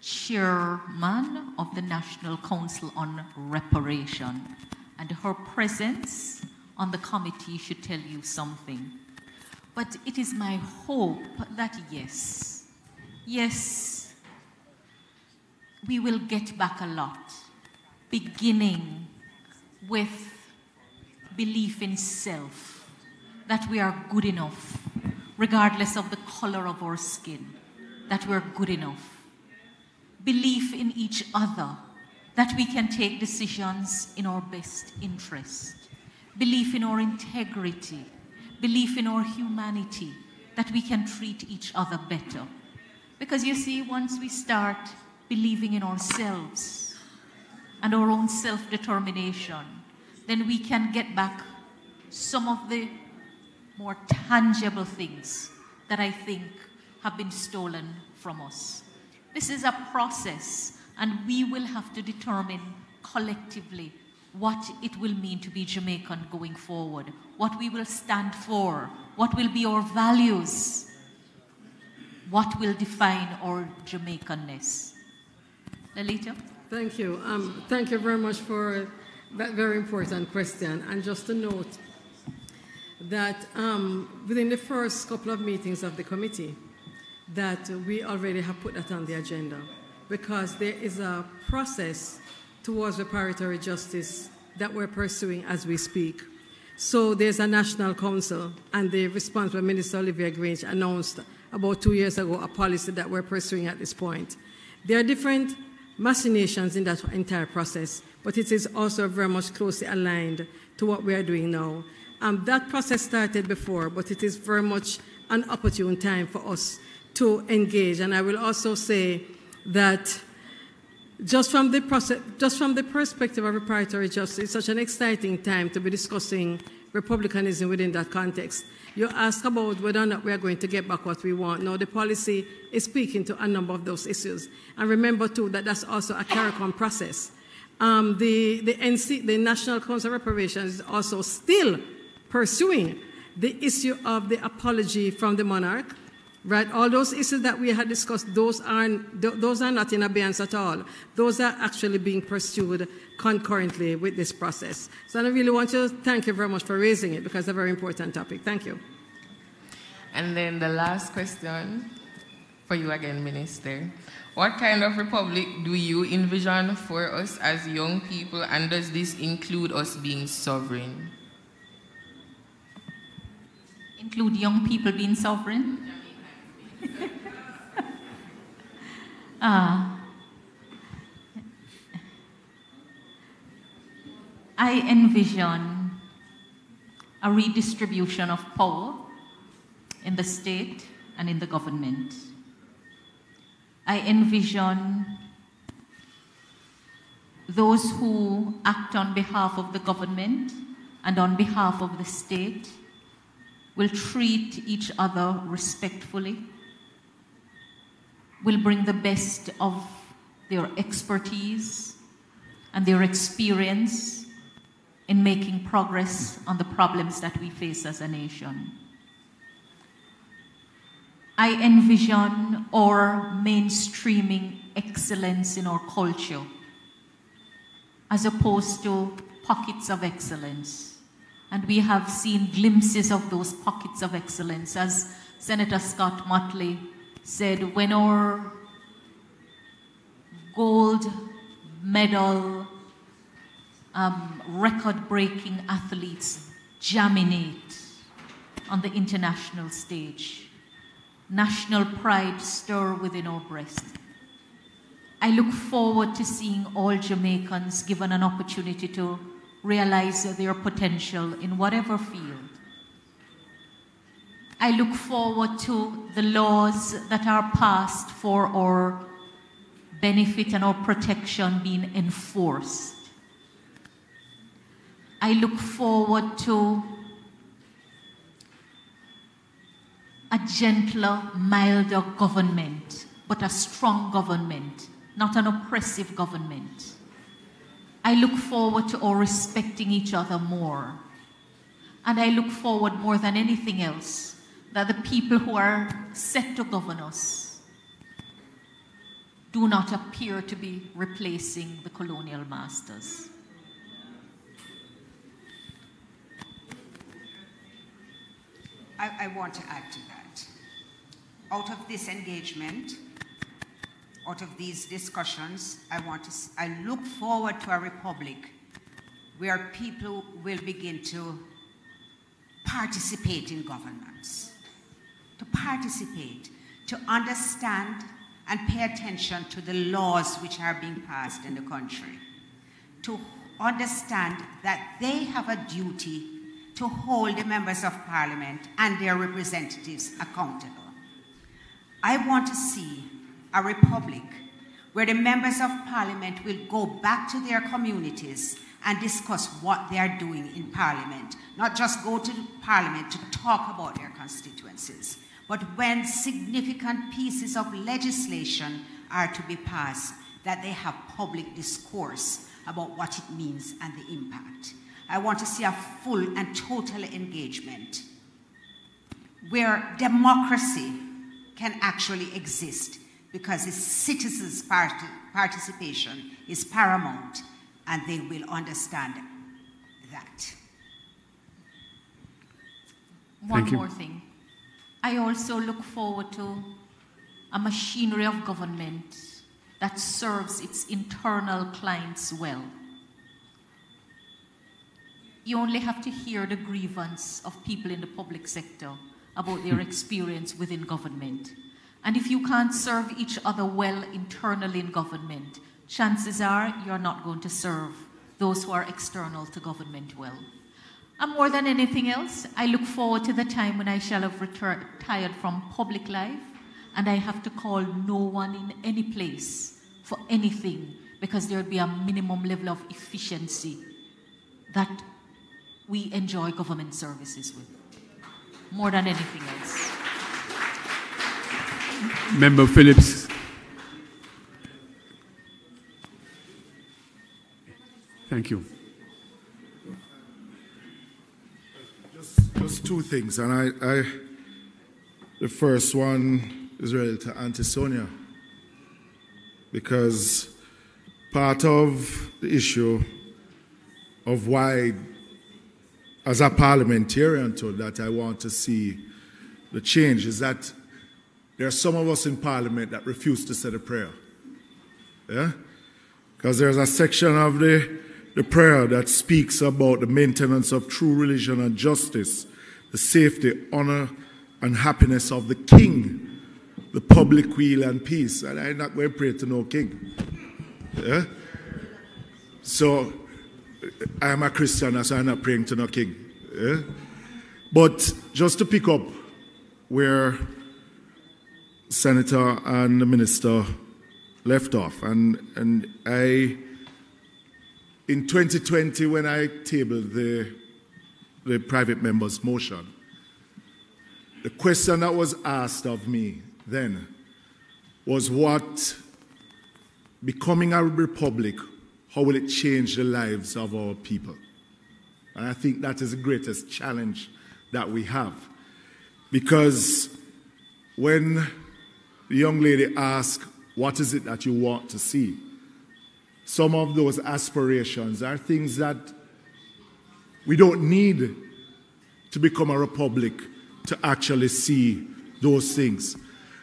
S1: chairman of the National Council on Reparation. And her presence on the committee should tell you something. But it is my hope that yes, yes, we will get back a lot, beginning with belief in self, that we are good enough, regardless of the color of our skin, that we're good enough. Belief in each other, that we can take decisions in our best interest. Belief in our integrity, belief in our humanity, that we can treat each other better. Because you see, once we start believing in ourselves and our own self determination, then we can get back some of the more tangible things that I think have been stolen from us. This is a process, and we will have to determine collectively what it will mean to be Jamaican going forward, what we will stand for, what will be our values, what will define our Jamaicanness. Laleta?
S22: Thank you. Um, thank you very much for that very important question. And just a note that um, within the first couple of meetings of the committee, that we already have put that on the agenda because there is a process towards reparatory justice that we're pursuing as we speak. So there's a national council, and the responsible Minister Olivia Grange announced about two years ago a policy that we're pursuing at this point. There are different machinations in that entire process, but it is also very much closely aligned to what we are doing now. Um, that process started before, but it is very much an opportune time for us to engage. And I will also say that just from the process, just from the perspective of reparatory justice, it's such an exciting time to be discussing republicanism within that context. You ask about whether or not we are going to get back what we want. No, the policy is speaking to a number of those issues. And remember, too, that that's also a CARICOM process. Um, the, the, NC, the National Council of Reparations is also still pursuing the issue of the apology from the monarch Right, all those issues that we had discussed, those aren't, those are not in abeyance at all. Those are actually being pursued concurrently with this process. So I really want to thank you very much for raising it because it's a very important topic. Thank you.
S28: And then the last question for you again, Minister. What kind of republic do you envision for us as young people, and does this include us being sovereign?
S1: Include young people being sovereign? Uh, I envision a redistribution of power in the state and in the government. I envision those who act on behalf of the government and on behalf of the state will treat each other respectfully, will bring the best of their expertise and their experience in making progress on the problems that we face as a nation. I envision our mainstreaming excellence in our culture as opposed to pockets of excellence and we have seen glimpses of those pockets of excellence. As Senator Scott Mottley said, when our gold medal um, record breaking athletes germinate on the international stage, national pride stir within our breast. I look forward to seeing all Jamaicans given an opportunity to realize their potential in whatever field. I look forward to the laws that are passed for our benefit and our protection being enforced. I look forward to a gentler, milder government, but a strong government, not an oppressive government. I look forward to all respecting each other more. And I look forward more than anything else that the people who are set to govern us do not appear to be replacing the colonial masters.
S26: I, I want to add to that. Out of this engagement, out of these discussions, I want to, I look forward to a republic where people will begin to participate in governance, to participate, to understand and pay attention to the laws which are being passed in the country, to understand that they have a duty to hold the members of parliament and their representatives accountable. I want to see a republic where the members of parliament will go back to their communities and discuss what they are doing in parliament, not just go to parliament to talk about their constituencies, but when significant pieces of legislation are to be passed, that they have public discourse about what it means and the impact. I want to see a full and total engagement where democracy can actually exist because the citizens' part- participation is paramount and they will understand that.
S1: One more thing. I also look forward to a machinery of government that serves its internal clients well. You only have to hear the grievance of people in the public sector about their experience within government. And if you can't serve each other well internally in government, chances are you're not going to serve those who are external to government well. And more than anything else, I look forward to the time when I shall have retired from public life and I have to call no one in any place for anything because there would be a minimum level of efficiency that we enjoy government services with, more than anything else.
S14: Member Phillips. Thank you.
S30: Just, two things, and I, I, the first one is related to Auntie Sonia, because part of the issue of why, as a parliamentarian, to that I want to see the change is that there are some of us in parliament that refuse to say a prayer. Yeah? Because there's a section of the, the prayer that speaks about the maintenance of true religion and justice, the safety, honor, and happiness of the king, the public weal and peace. And I'm not going to pray to no king. Yeah? So I'm a Christian, so I'm not praying to no king. Yeah? But just to pick up where Senator and the Minister left off, and, and I, in 2020, when I tabled the, the private member's motion, the question that was asked of me then was what becoming a republic, how will it change the lives of our people? And I think that is the greatest challenge that we have. Because when the young lady asked, What is it that you want to see? Some of those aspirations are things that we don't need to become a republic to actually see those things.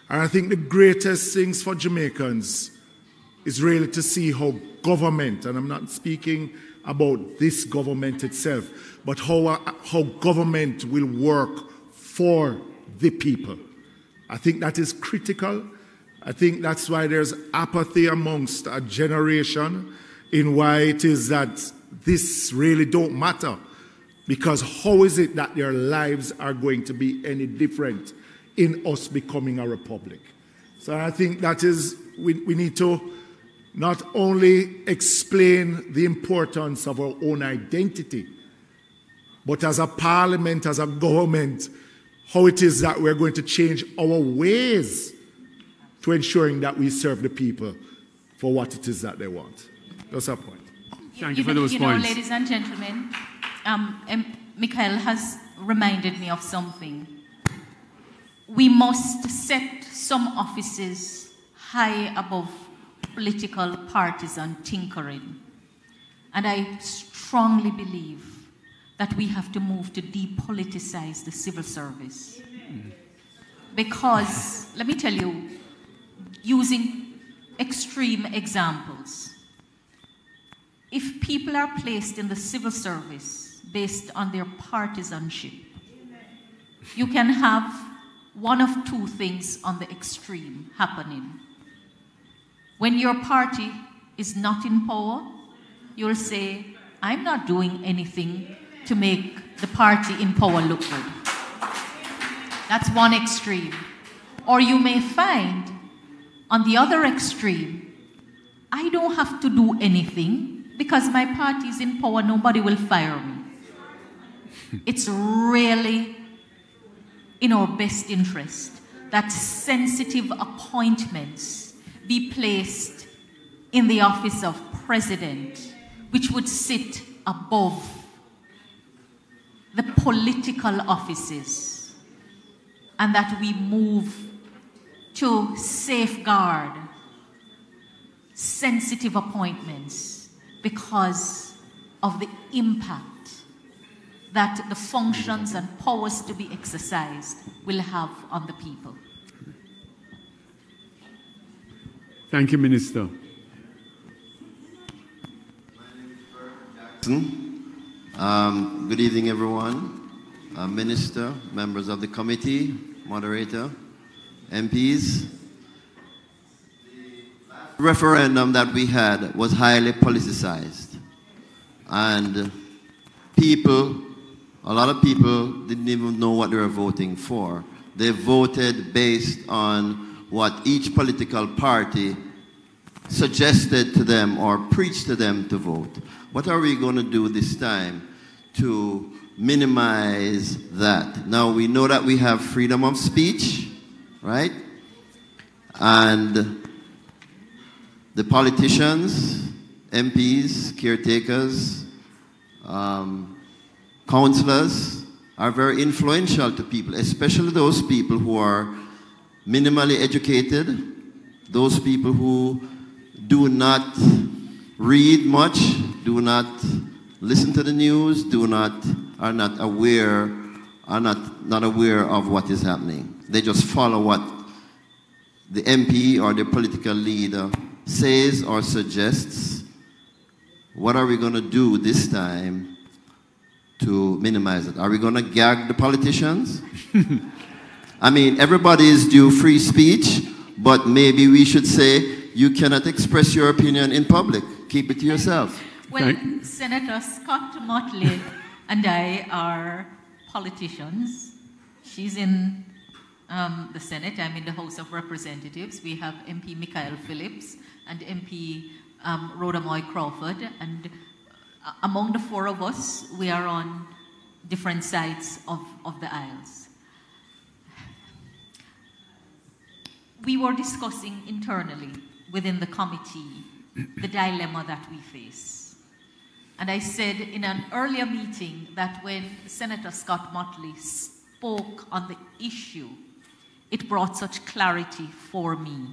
S30: And I think the greatest things for Jamaicans is really to see how government, and I'm not speaking about this government itself, but how, uh, how government will work for the people. I think that is critical. I think that's why there's apathy amongst a generation in why it is that this really don't matter. Because how is it that their lives are going to be any different in us becoming a republic? So I think that is, we, we need to not only explain the importance of our own identity, but as a parliament, as a government, how it is that we're going to change our ways to ensuring that we serve the people for what it is that they want. That's our point.
S14: Thank you, you for those
S1: you
S14: points.
S1: Know, ladies and gentlemen, um, Mikael has reminded me of something. We must set some offices high above political partisan tinkering. And I strongly believe that we have to move to depoliticize the civil service. Because, let me tell you, using extreme examples, if people are placed in the civil service based on their partisanship, you can have one of two things on the extreme happening. When your party is not in power, you'll say, I'm not doing anything to make the party in power look good. That's one extreme. Or you may find on the other extreme, I don't have to do anything because my party is in power, nobody will fire me. it's really in our best interest that sensitive appointments be placed in the office of president, which would sit above the political offices, and that we move to safeguard sensitive appointments because of the impact that the functions and powers to be exercised will have on the people.
S14: Thank you, Minister.
S31: Um, good evening, everyone. Uh, Minister, members of the committee, moderator, MPs. The referendum that we had was highly politicized. And people, a lot of people didn't even know what they were voting for. They voted based on what each political party suggested to them or preached to them to vote. What are we going to do this time to minimize that? Now, we know that we have freedom of speech, right? And the politicians, MPs, caretakers, um, counselors are very influential to people, especially those people who are minimally educated, those people who do not read much, do not listen to the news, do not, are not aware, are not, not aware of what is happening. They just follow what the MP or the political leader says or suggests. What are we going to do this time to minimize it? Are we going to gag the politicians? I mean, everybody is due free speech, but maybe we should say you cannot express your opinion in public. Keep it to yourself.
S1: Well, Senator Scott Mottley and I are politicians. She's in um, the Senate, I'm in the House of Representatives. We have MP Mikael Phillips and MP um, Rhoda Moy Crawford. And uh, among the four of us, we are on different sides of, of the aisles. We were discussing internally within the committee the dilemma that we face. And I said in an earlier meeting that when Senator Scott Mottley spoke on the issue, it brought such clarity for me.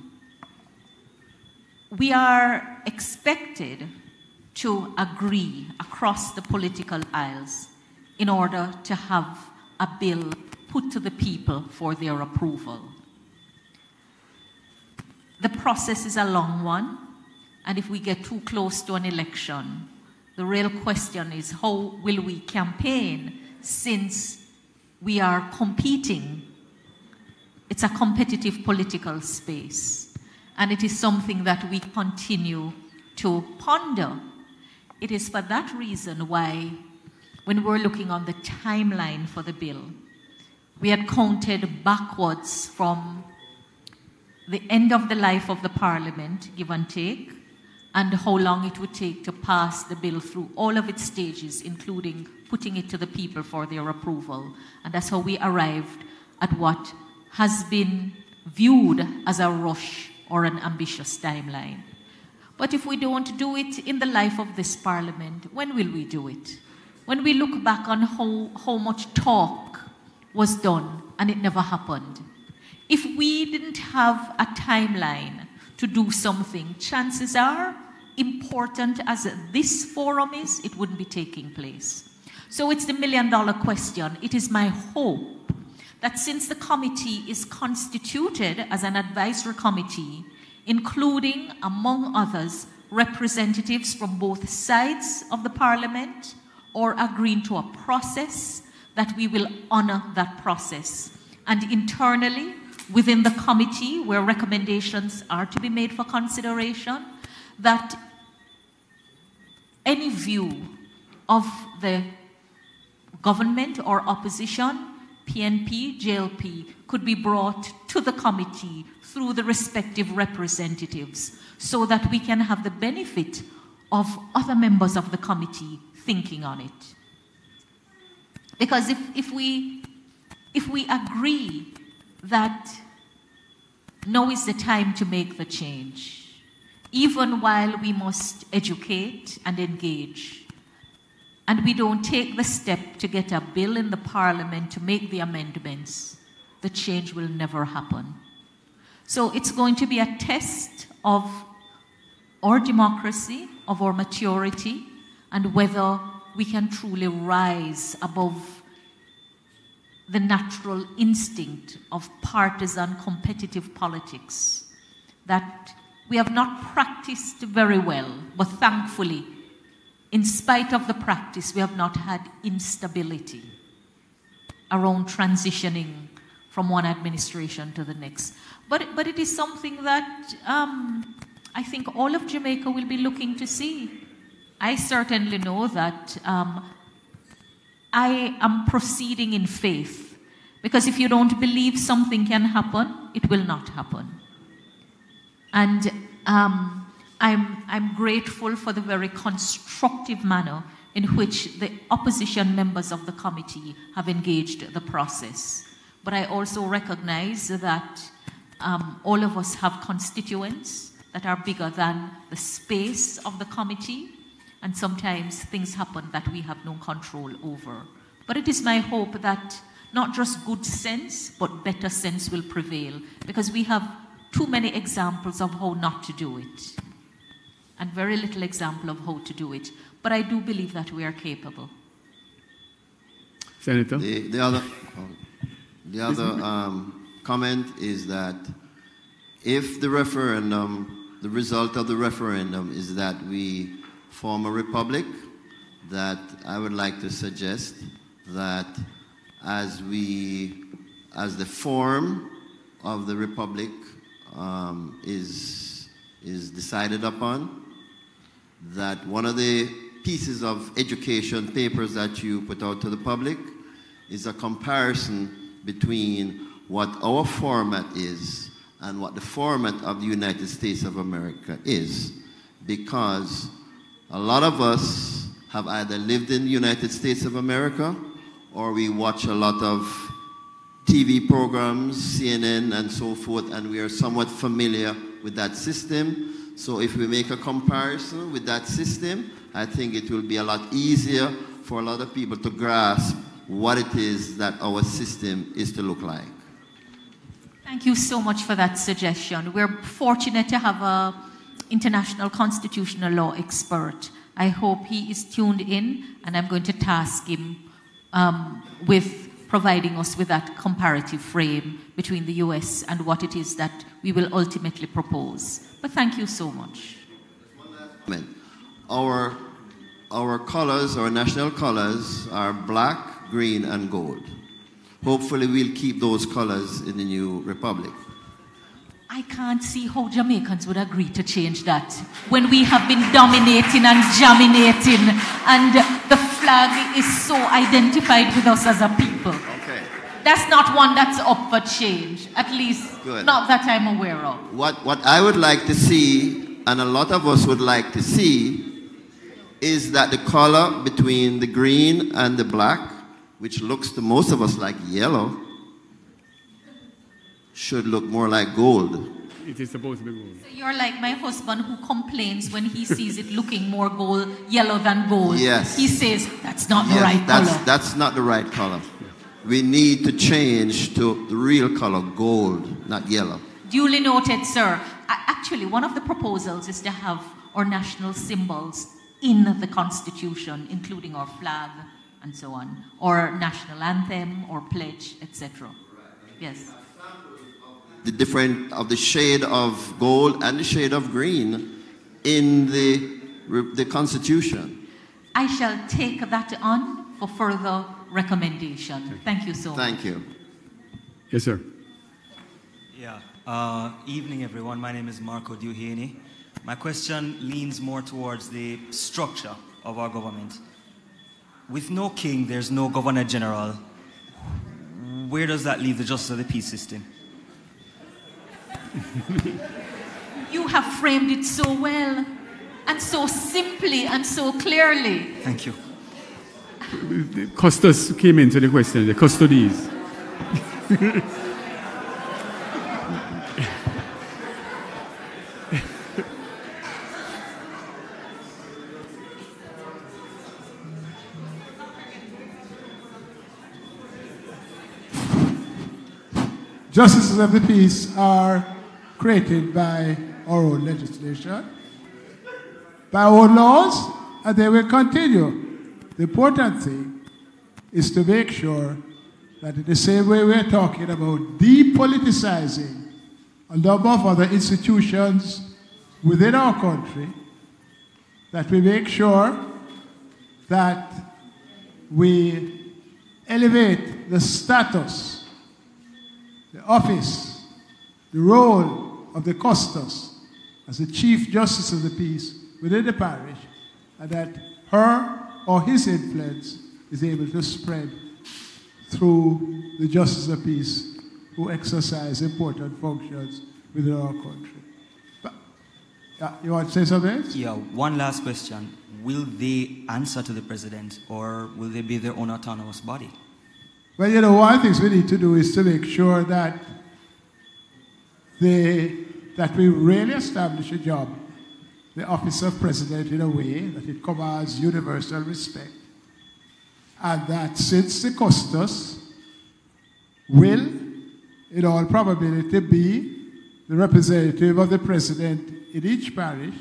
S1: We are expected to agree across the political aisles in order to have a bill put to the people for their approval. The process is a long one, and if we get too close to an election, the real question is how will we campaign since we are competing? It's a competitive political space, and it is something that we continue to ponder. It is for that reason why, when we're looking on the timeline for the bill, we had counted backwards from the end of the life of the parliament, give and take, and how long it would take to pass the bill through all of its stages, including putting it to the people for their approval. And that's how we arrived at what has been viewed as a rush or an ambitious timeline. But if we don't do it in the life of this parliament, when will we do it? When we look back on how, how much talk was done and it never happened. If we didn't have a timeline to do something, chances are, important as this forum is, it wouldn't be taking place. So it's the million dollar question. It is my hope that since the committee is constituted as an advisory committee, including, among others, representatives from both sides of the parliament, or agreeing to a process, that we will honor that process. And internally, within the committee where recommendations are to be made for consideration, that any view of the government or opposition, PNP, JLP, could be brought to the committee through the respective representatives so that we can have the benefit of other members of the committee thinking on it. Because if, if, we, if we agree that now is the time to make the change, even while we must educate and engage. And we don't take the step to get a bill in the parliament to make the amendments, the change will never happen. So it's going to be a test of our democracy, of our maturity, and whether we can truly rise above the natural instinct of partisan competitive politics that we have not practiced very well, but thankfully in spite of the practice, we have not had instability around transitioning from one administration to the next. But, but it is something that um, I think all of Jamaica will be looking to see. I certainly know that um, I am proceeding in faith because if you don't believe something can happen, it will not happen. And um, I'm, I'm grateful for the very constructive manner in which the opposition members of the committee have engaged the process. But I also recognize that um, all of us have constituents that are bigger than the space of the committee, and sometimes things happen that we have no control over. But it is my hope that not just good sense, but better sense will prevail, because we have too many examples of how not to do it, and very little example of how to do it. But I do believe that we are capable.
S14: Senator?
S31: The, the other, the other um, comment is that if the referendum, the result of the referendum is that we form a republic, that I would like to suggest that as we, as the form of the republic um, is, is decided upon, that one of the pieces of education papers that you put out to the public is a comparison between what our format is and what the format of the United States of America is. Because a lot of us have either lived in the United States of America or we watch a lot of TV programs, CNN, and so forth, and we are somewhat familiar with that system. So if we make a comparison with that system, I think it will be a lot easier for a lot of people to grasp what it is that our system is to look like.
S1: Thank you so much for that suggestion. We're fortunate to have a international constitutional law expert. I hope he is tuned in, and I'm going to task him um, with providing us with that comparative frame between the US and what it is that we will ultimately propose. But thank you so much.
S31: Our, our colors, our national colors, are black, green, and gold. Hopefully, we'll keep those colors in the new republic.
S1: I can't see how Jamaicans would agree to change that when we have been dominating and dominating, and flag is so identified with us as a people.
S31: Okay.
S1: That's not one that's up for change, at least
S31: Good.
S1: not that I'm aware of.
S31: What, what I would like to see, and a lot of us would like to see, is that the color between the green and the black, which looks to most of us like yellow, should look more like gold.
S14: It is supposed to be gold.
S1: So you're like my husband who complains when he sees it looking more gold, yellow than gold.
S31: Yes.
S1: He says, that's not the right
S31: that's,
S1: color.
S31: That's not the right color. We need to change to the real color, gold, not yellow.
S1: Duly noted, sir. Actually, one of the proposals is to have our national symbols in the Constitution, including our flag and so on, or national anthem, or pledge, etc. Yes.
S31: The different of the shade of gold and the shade of green in the, the Constitution.
S1: I shall take that on for further recommendation. Thank you so much.
S31: Thank you.
S14: Yes, sir.
S32: Yeah. Uh, evening, everyone. My name is Marco Duhaney. My question leans more towards the structure of our government. With no king, there's no governor general. Where does that leave the justice of the peace system?
S1: You have framed it so well, and so simply, and so clearly.
S32: Thank you.
S14: The Custos came into the question, the custodes.
S23: Justices of the peace are created by our own legislation, by our laws, and they will continue. The important thing is to make sure that in the same way we're talking about depoliticizing a number of other institutions within our country, that we make sure that we elevate the status, the office, the role of the custos as the Chief Justice of the Peace within the parish, and that her or his influence is able to spread through the Justice of Peace who exercise important functions within our country. But, yeah, you want to say something else?
S32: Yeah, one last question. Will they answer to the president or will they be their own autonomous body?
S23: Well, you know, one of the things we need to do is to make sure that they, that we really establish a job, the office of president, in a way that it commands universal respect. And that since the custos will, in all probability, be the representative of the president in each parish,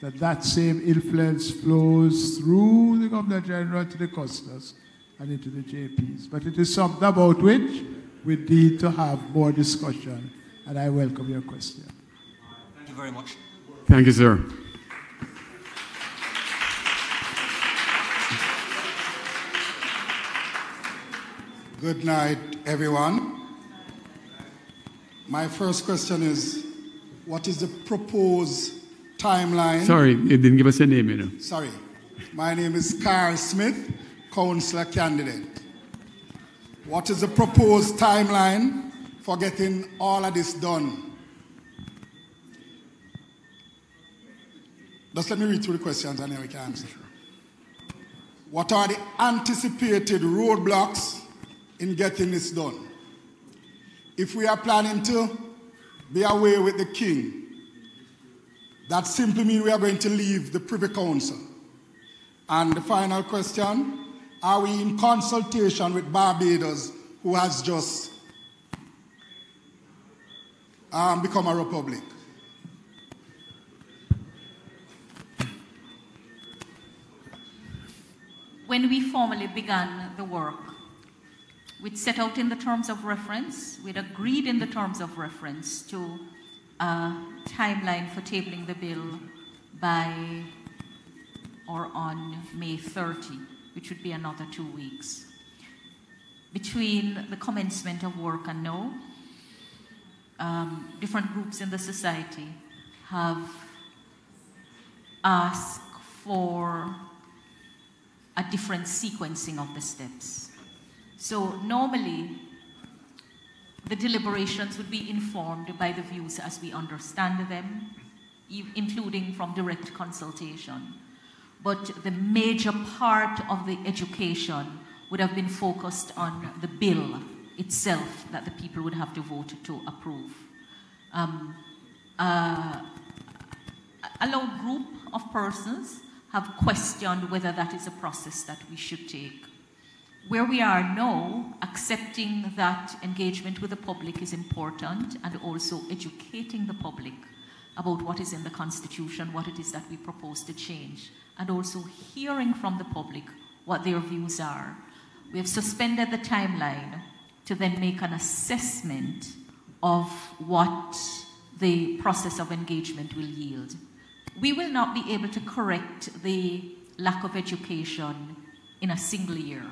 S23: that that same influence flows through the Governor General to the custos and into the JPs. But it is something about which we need to have more discussion, and I welcome your question.
S32: Thank you very much.
S14: Thank you, sir.
S33: Good night, everyone. My first question is what is the proposed timeline?
S14: Sorry, you didn't give us a name, you know.
S33: Sorry. My name is Carl Smith, councillor candidate. What is the proposed timeline for getting all of this done? Just let me read through the questions and then we can answer. What are the anticipated roadblocks in getting this done? If we are planning to be away with the king, that simply means we are going to leave the Privy Council. And the final question are we in consultation with Barbados, who has just um, become a republic?
S1: When we formally began the work, we'd set out in the terms of reference, we'd agreed in the terms of reference to a timeline for tabling the bill by or on May 30, which would be another two weeks. Between the commencement of work and now, um, different groups in the society have asked for a different sequencing of the steps. So normally, the deliberations would be informed by the views as we understand them, including from direct consultation. But the major part of the education would have been focused on the bill itself that the people would have to vote to approve. Um, uh, a low group of persons have questioned whether that is a process that we should take. Where we are now, accepting that engagement with the public is important and also educating the public about what is in the Constitution, what it is that we propose to change, and also hearing from the public what their views are. We have suspended the timeline to then make an assessment of what the process of engagement will yield. We will not be able to correct the lack of education in a single year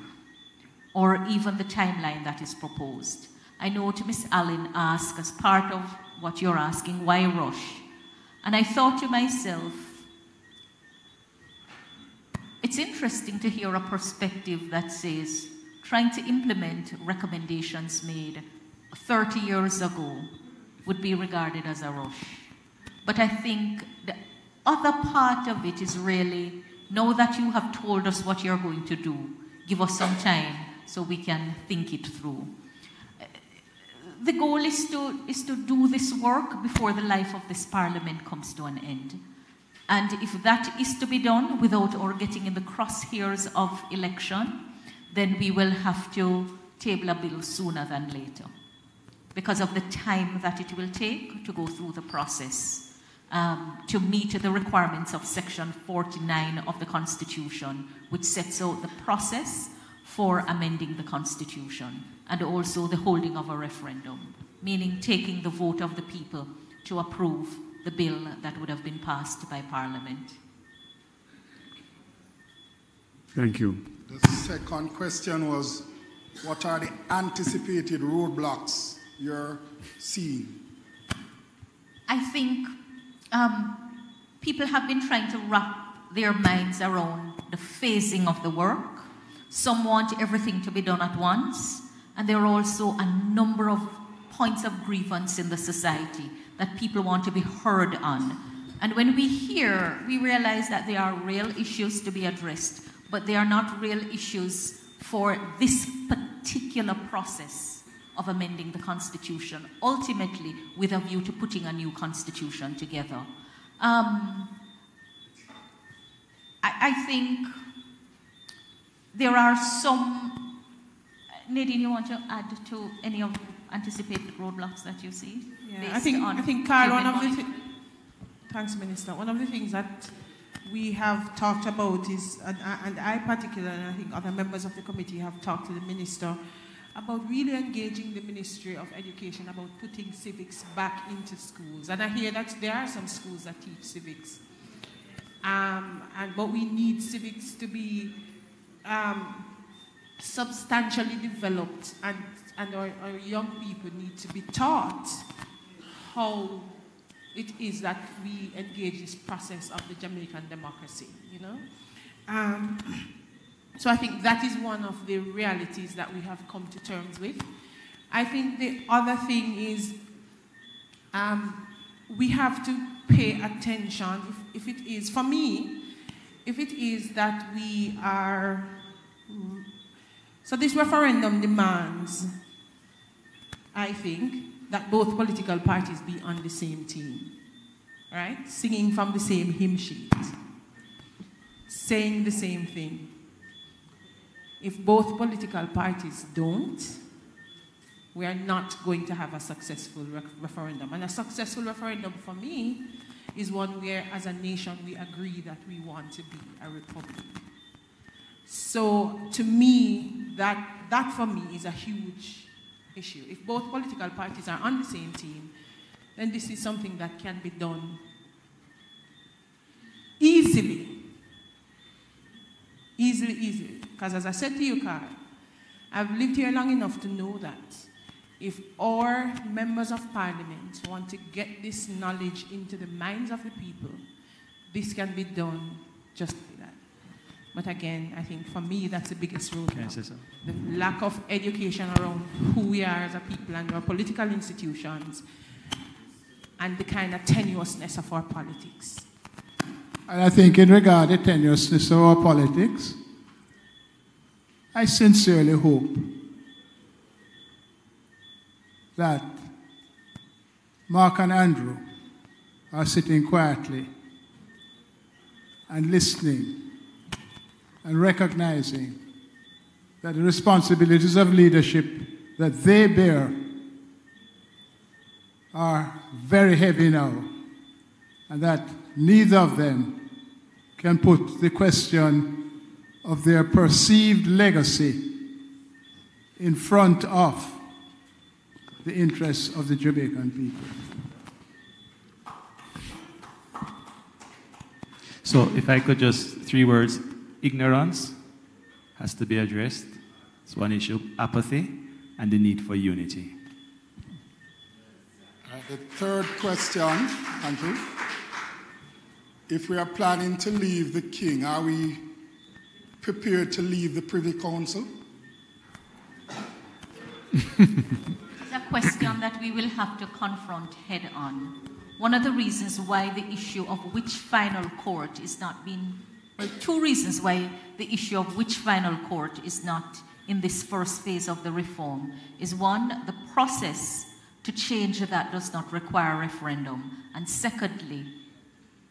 S1: or even the timeline that is proposed. I know to Miss Allen asked as part of what you're asking, why rush? And I thought to myself, it's interesting to hear a perspective that says trying to implement recommendations made 30 years ago would be regarded as a rush. But I think the other part of it is really know that you have told us what you're going to do. Give us some time so we can think it through. The goal is to, is to do this work before the life of this parliament comes to an end. And if that is to be done without our getting in the crosshairs of election, then we will have to table a bill sooner than later because of the time that it will take to go through the process um, to meet the requirements of Section 49 of the Constitution, which sets out the process for amending the Constitution and also the holding of a referendum, meaning taking the vote of the people to approve the bill that would have been passed by Parliament.
S14: Thank you.
S33: The second question was what are the anticipated roadblocks you're seeing?
S1: I think um, people have been trying to wrap their minds around the phasing of the work. Some want everything to be done at once, and there are also a number of points of grievance in the society that people want to be heard on. And when we hear, we realize that there are real issues to be addressed, but they are not real issues for this particular process of amending the Constitution, ultimately with a view to putting a new Constitution together. Um, I, I think there are some. Nadeen, you want to add to any of the anticipated roadblocks that you see?
S21: Yeah, I think, I think, Carl, one of the thi- thanks, Minister. One of the things that we have talked about is, and, and I particularly, and I think other members of the committee have talked to the Minister about really engaging the Ministry of Education about putting civics back into schools. And I hear that there are some schools that teach civics. Um, and, but we need civics to be um, substantially developed, and, and our, our young people need to be taught how it is that we engage this process of the Jamaican democracy, you know? Um, so I think that is one of the realities that we have come to terms with. I think the other thing is um, we have to pay attention if, if it is, for me, if it is that we are, so this referendum demands, I think, that both political parties be on the same team, right? Singing from the same hymn sheet, saying the same thing. If both political parties don't, we are not going to have a successful re- referendum. And a successful referendum for me is one where, as a nation, we agree that we want to be a republic. So, to me, that, that for me is a huge issue. If both political parties are on the same team, then this is something that can be done easily. Easily, easily. Because as I said to you, Carl, I've lived here long enough to know that if our members of parliament want to get this knowledge into the minds of the people, this can be done just. But again, I think for me, that's the biggest roadblock. The lack of education around who we are as a people and our political institutions and the kind of tenuousness of our politics.
S23: And I think, in regard to the tenuousness of our politics, I sincerely hope that Mark and Andrew are sitting quietly and listening and recognizing that the responsibilities of leadership that they bear are very heavy now, and that neither of them can put the question of their perceived legacy in front of the interests of the Jamaican people.
S15: So, if I could just three words ignorance has to be addressed. It's one issue. Apathy and the need for unity.
S33: Uh, the third question, thank you. If we are planning to leave the king, are we prepared to leave the Privy Council?
S1: It's a question that we will have to confront head on. One of the reasons why the issue of which final court is not being, well, two reasons why the issue of which final court is not in this first phase of the reform is one, the process to change that does not require a referendum, and secondly,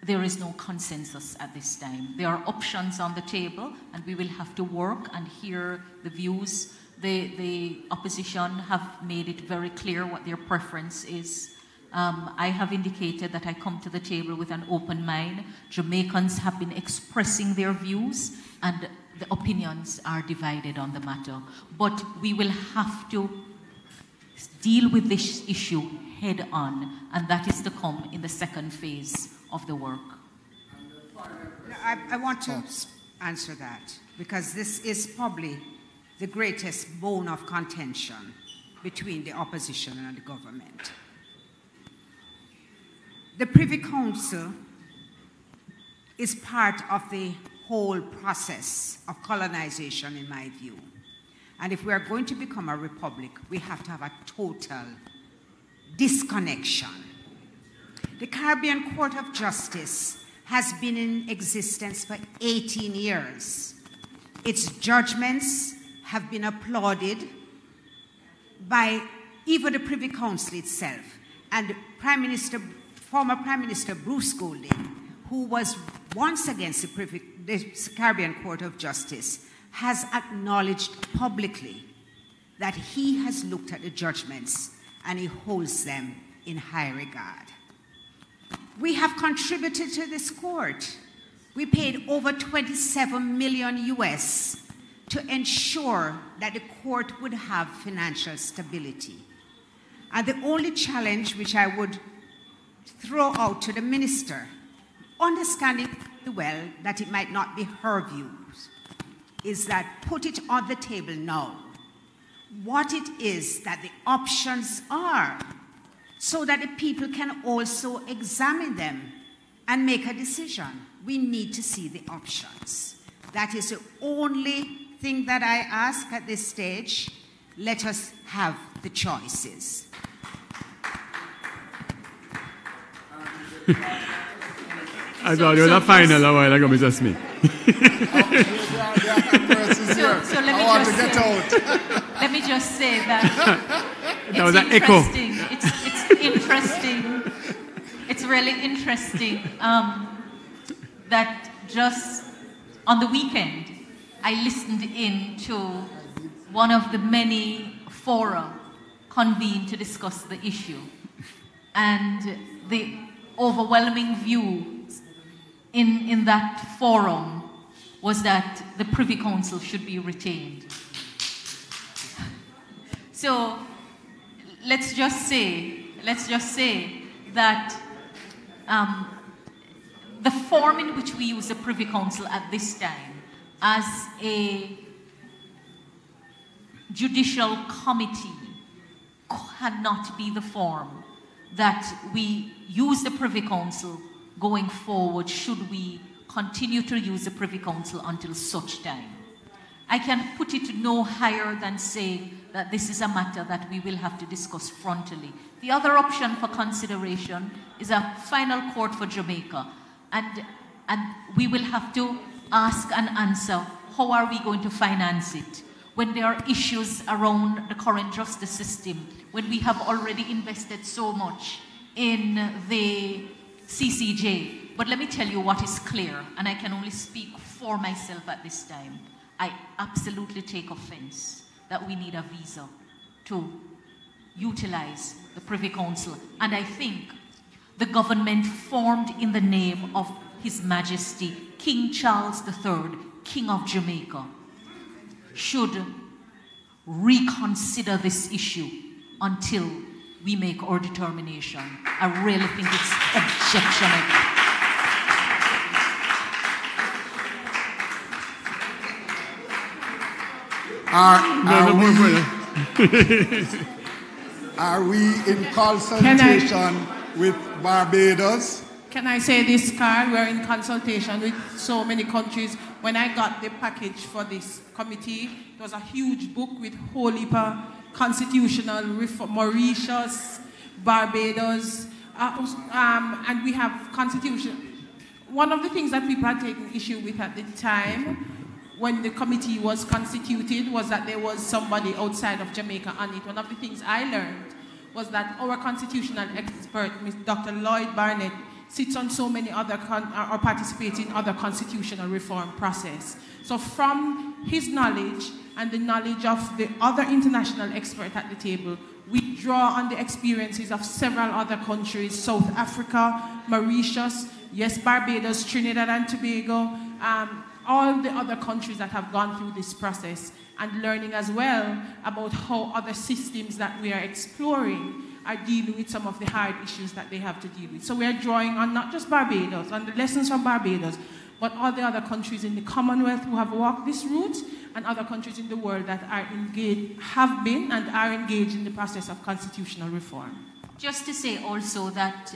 S1: there is no consensus at this time. There are options on the table, and we will have to work and hear the views. The, the opposition have made it very clear what their preference is. Um, I have indicated that I come to the table with an open mind. Jamaicans have been expressing their views, and the opinions are divided on the matter. But we will have to deal with this issue head on, and that is to come in the second phase of the work.
S26: I, I want to answer that. because this is probably the greatest bone of contention between the opposition and the government. The Privy Council is part of the whole process of colonization, in my view. And if we are going to become a republic, we have to have a total disconnection. The Caribbean Court of Justice has been in existence for 18 years. Its judgments have been applauded by even the Privy Council itself. And Prime Minister, former Prime Minister Bruce Golding, who was once against the, Caribbean Court of Justice, has acknowledged publicly that he has looked at the judgments and he holds them in high regard. We have contributed to this court. We paid over 27 million US to ensure that the court would have financial stability. And the only challenge which I would throw out to the minister, understanding well that it might not be her views, is that put it on the table now. What it is that the options are, so that the people can also examine them and make a decision. We need to see the options. That is the only thing that I ask at this stage. Let us have the choices.
S14: I thought you were the final a while ago, Mr. Smith.
S1: so, so let me
S33: I want
S1: just
S33: to get
S1: say,
S33: out.
S1: let me just say that
S14: That was an echo.
S1: interesting. It's, it's interesting. It's really interesting um, that just on the weekend I listened in to one of the many fora convened to discuss the issue, and the overwhelming view in, in that forum was that the Privy Council should be retained. So let's just say, let's just say that um, the form in which we use the Privy Council at this time as a judicial committee cannot be the form that we use the Privy Council going forward should we continue to use the Privy Council until such time. I can put it no higher than saying that this is a matter that we will have to discuss frontally. The other option for consideration is a final court for Jamaica. And, and we will have to ask and answer how are we going to finance it when there are issues around the current justice system, when we have already invested so much in the CCJ. But let me tell you what is clear, and I can only speak for myself at this time. I absolutely take offense that we need a visa to utilize the Privy Council. And I think the government formed in the name of His Majesty King Charles III, King of Jamaica, should reconsider this issue until we make our determination. I really think it's objectionable.
S33: Are,
S14: No,
S33: are,
S14: no, more,
S33: we, are we in consultation with Barbados?
S21: Can I say this, Carl? We're in consultation with so many countries. When I got the package for this committee, it was a huge book with whole heap of constitutional reform, Mauritius, Barbados, uh, um, and we have constitution. One of the things that people had taken issue with at the time when the committee was constituted was that there was somebody outside of Jamaica on it. One of the things I learned was that our constitutional expert. Dr. Lloyd Barnett, sits on so many other con- or or participates in other constitutional reform process. So from his knowledge and the knowledge of the other international expert at the table, we draw on the experiences of several other countries, South Africa, Mauritius, yes, Barbados, Trinidad and Tobago, um, all the other countries that have gone through this process, and learning as well about how other systems that we are exploring are dealing with some of the hard issues that they have to deal with. So we are drawing on not just Barbados, on the lessons from Barbados, but all the other countries in the Commonwealth who have walked this route and other countries in the world that are engaged, have been and are engaged in the process of constitutional reform.
S1: Just to say also that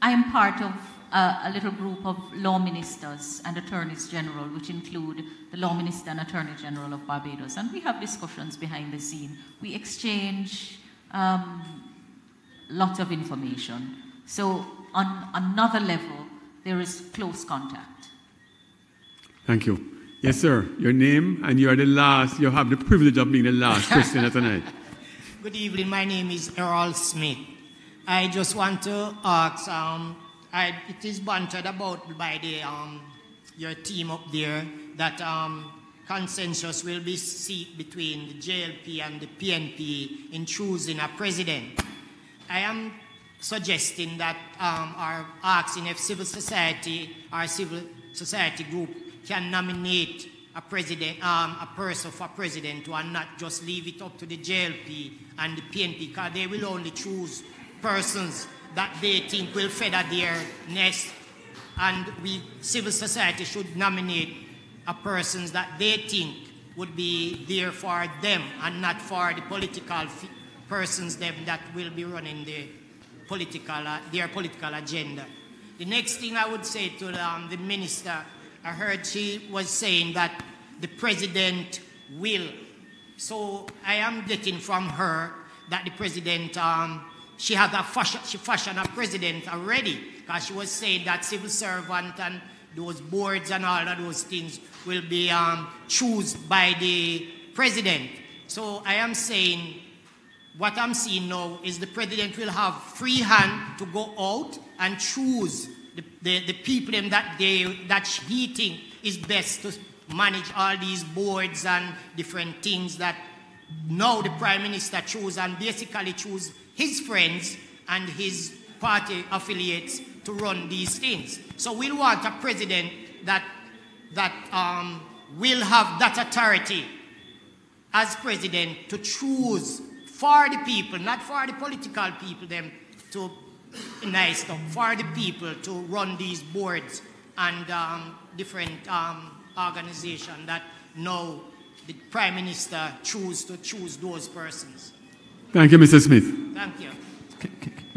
S1: I am part of a, a, little group of law ministers and attorneys general, which include the law minister and attorney general of Barbados. And we have discussions behind the scene. We exchange um, lots of information. So, on another level, there is close contact.
S14: Thank you. Yes, sir. Your name, and you are the last, you have the privilege of being the last questioner tonight.
S34: Good evening. My name is Errol Smith. I just want to ask um, I, it is bantered about by the, um, your team up there that um, consensus will be seek between the JLP and the PNP in choosing a president. I am suggesting that um, or asking if civil society or civil society group can nominate a president, um, a person for president and not just leave it up to the JLP and the PNP because they will only choose persons that they think will feather their nest. And we, civil society, should nominate a persons that they think would be there for them and not for the political persons them that will be running the political, uh, their political agenda. The next thing I would say to um, the minister, I heard she was saying that the president will. So I am getting from her that the president um, she had a fashion, she fashioned a president already because she was saying that civil servant and those boards and all of those things will be um, chosen by the president. So I am saying what I'm seeing now is the president will have free hand to go out and choose the, the, the people that, they, that he think is best to manage all these boards and different things that now the prime minister choose and basically choose his friends and his party affiliates to run these things. So we'll want a president that, that um, will have that authority as president to choose for the people, not for the political people, them to nice stuff, for the people to run these boards and um, different um, organizations that know the prime minister choose to choose those persons.
S14: Thank you, Mr. Smith.
S34: Thank you.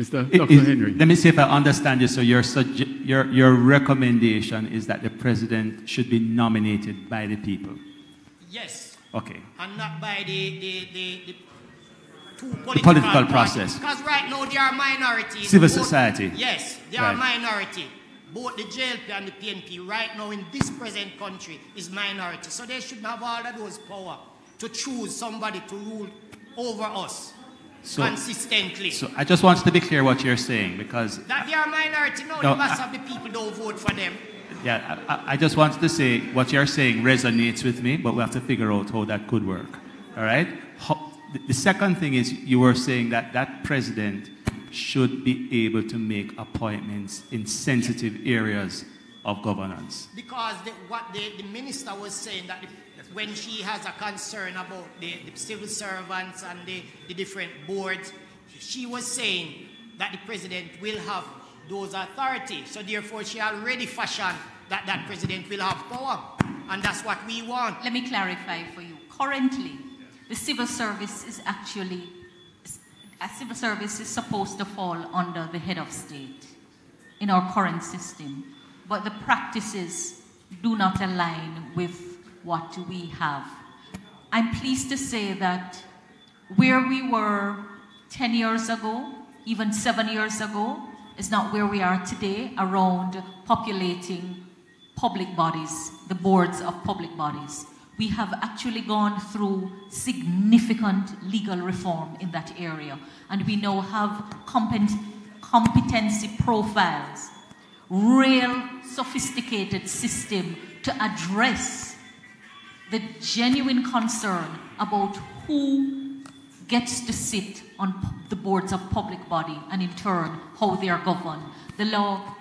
S14: Mr.
S15: It-
S14: Dr.
S15: it-
S14: Henry.
S15: Let me see if I understand you. So your, your, your recommendation is that the president should be nominated by the people.
S34: Yes.
S15: Okay.
S34: And not by the, the, the, the two
S15: The
S34: political,
S15: political process.
S34: Because right now they are minorities.
S15: Civil
S34: Both-
S15: society.
S34: Yes, they
S15: Right.
S34: are minority. Both the JLP and the PNP right now in this present country is minority. So they should have all of those power to choose somebody to rule over us
S15: So-
S34: consistently.
S15: So I just wanted to be clear what you're saying because
S34: that they are minority, no,
S15: No,
S34: the mass
S15: I-
S34: of the people don't vote for them.
S15: Yeah, I, I- I just wanted to say what you're saying resonates with me, but we have to figure out how that could work. All right? How, the, the second thing is you were saying that that president should be able to make appointments in sensitive areas of governance.
S34: Because the, what the, the minister was saying that the, when she has a concern about the, the civil servants and the, the different boards, she was saying that the president will have those authority. So therefore, she already fashioned that that president will have power, and that's what we want.
S1: Let me clarify for you. Currently, the civil service is actually, a civil service is supposed to fall under the head of state in our current system, but the practices do not align with what do we have. I'm pleased to say that where we were 10 years ago, even seven years ago, is not where we are today around populating public bodies, the boards of public bodies. We have actually gone through significant legal reform in that area, and we now have compet- competency profiles, real sophisticated system to address the genuine concern about who gets to sit on the boards of public body and in turn how they are governed. The law,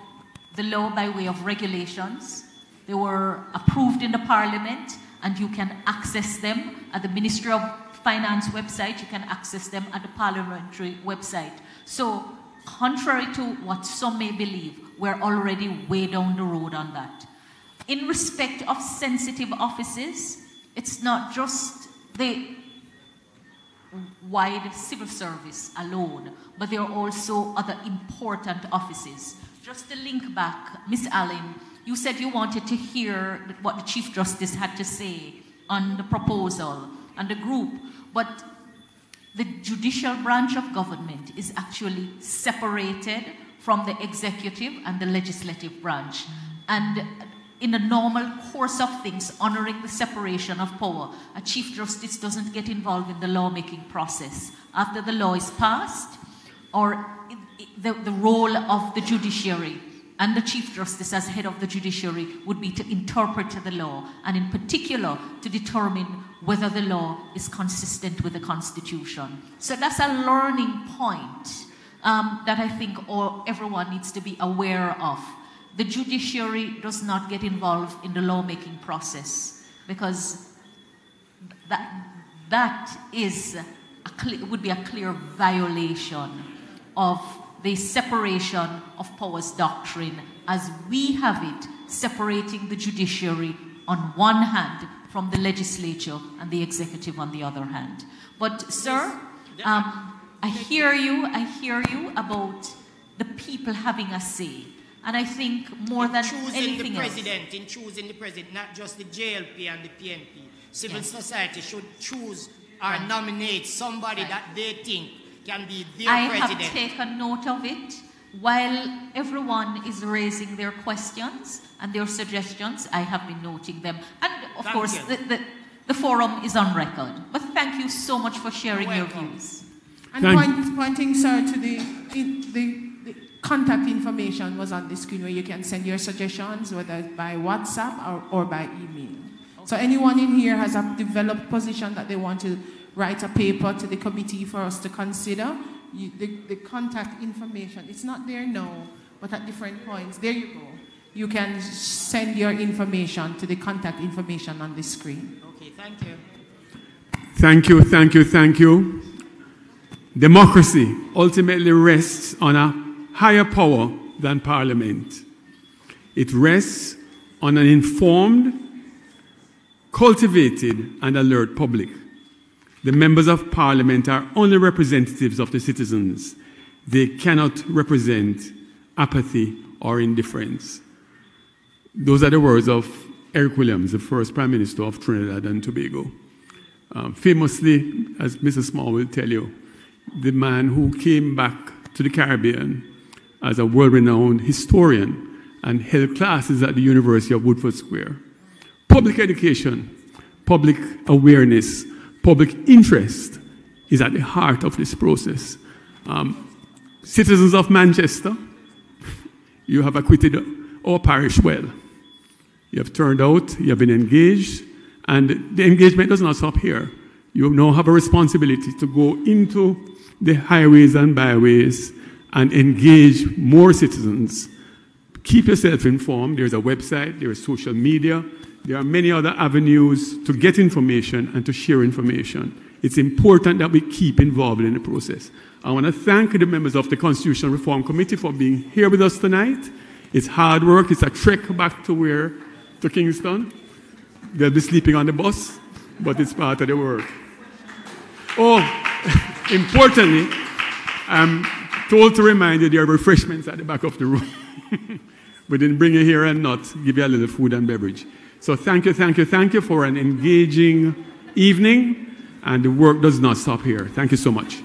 S1: the law by way of regulations, they were approved in the parliament and you can access them at the Ministry of Finance website, you can access them at the parliamentary website. So contrary to what some may believe, we're already way down the road on that. In respect of sensitive offices, it's not just the wide civil service alone, but there are also other important offices. Just to link back, Ms. Allen, you said you wanted to hear what the Chief Justice had to say on the proposal and the group, but the judicial branch of government is actually separated from the executive and the legislative branch. And in the normal course of things, honoring the separation of power, a Chief Justice doesn't get involved in the lawmaking process. After the law is passed, or the, the role of the judiciary and the Chief Justice as head of the judiciary would be to interpret the law, and in particular, to determine whether the law is consistent with the Constitution. So that's a learning point um, that I think all, everyone needs to be aware of. The judiciary does not get involved in the lawmaking process because that, that is a would be a clear violation of the separation of powers doctrine as we have it, separating the judiciary on one hand from the legislature and the executive on the other hand. But, sir, um, I hear you, I hear you about the people having a say. And I think more
S34: in
S1: than
S34: choosing
S1: anything
S34: the
S1: else.
S34: president, in choosing the president, not just the JLP and the PNP. Civil
S1: Yes.
S34: society should choose or
S1: Right.
S34: nominate somebody that they think can be their
S1: I
S34: president.
S1: have taken note of it. While everyone is raising their questions and their suggestions, I have been noting them. And of
S34: Thank
S1: course, the, the, the forum is on record. But thank you so much for sharing your views.
S21: And point, pointing, sir, to the, the contact information was on the screen where you can send your suggestions, whether by WhatsApp or, or by email. So anyone in here has a developed position that they want to write a paper to the committee for us to consider, you, the, the contact information, it's not there now, but at different points, there you go. You can send your information to the contact information on the screen.
S34: Okay, thank you.
S14: Thank you, thank you, thank you. Democracy ultimately rests on a higher power than Parliament. It rests on an informed, cultivated, and alert public. The members of Parliament are only representatives of the citizens. They cannot represent apathy or indifference. Those are the words of Eric Williams, the first Prime Minister of Trinidad and Tobago. Um, famously, as Mrs. Small will tell you, the man who came back to the Caribbean as a world renowned historian and held classes at the University of Woodford Square. Public education, public awareness, public interest is at the heart of this process. Um, citizens of Manchester, you have acquitted our parish well. You have turned out, you have been engaged, and the engagement does not stop here. You now have a responsibility to go into the highways and byways and engage more citizens. Keep yourself informed. There's a website, there is social media, there are many other avenues to get information and to share information. It's important that we keep involved in the process. I want to thank the members of the Constitutional Reform Committee for being here with us tonight. It's hard work, it's a trek back to where, to Kingston. They'll be sleeping on the bus, but it's part of the work. Oh, importantly, I'm told to remind you there are refreshments at the back of the room. we didn't bring you here and not give you a little food and beverage. So thank you, thank you, thank you for an engaging evening, and the work does not stop here. Thank you so much.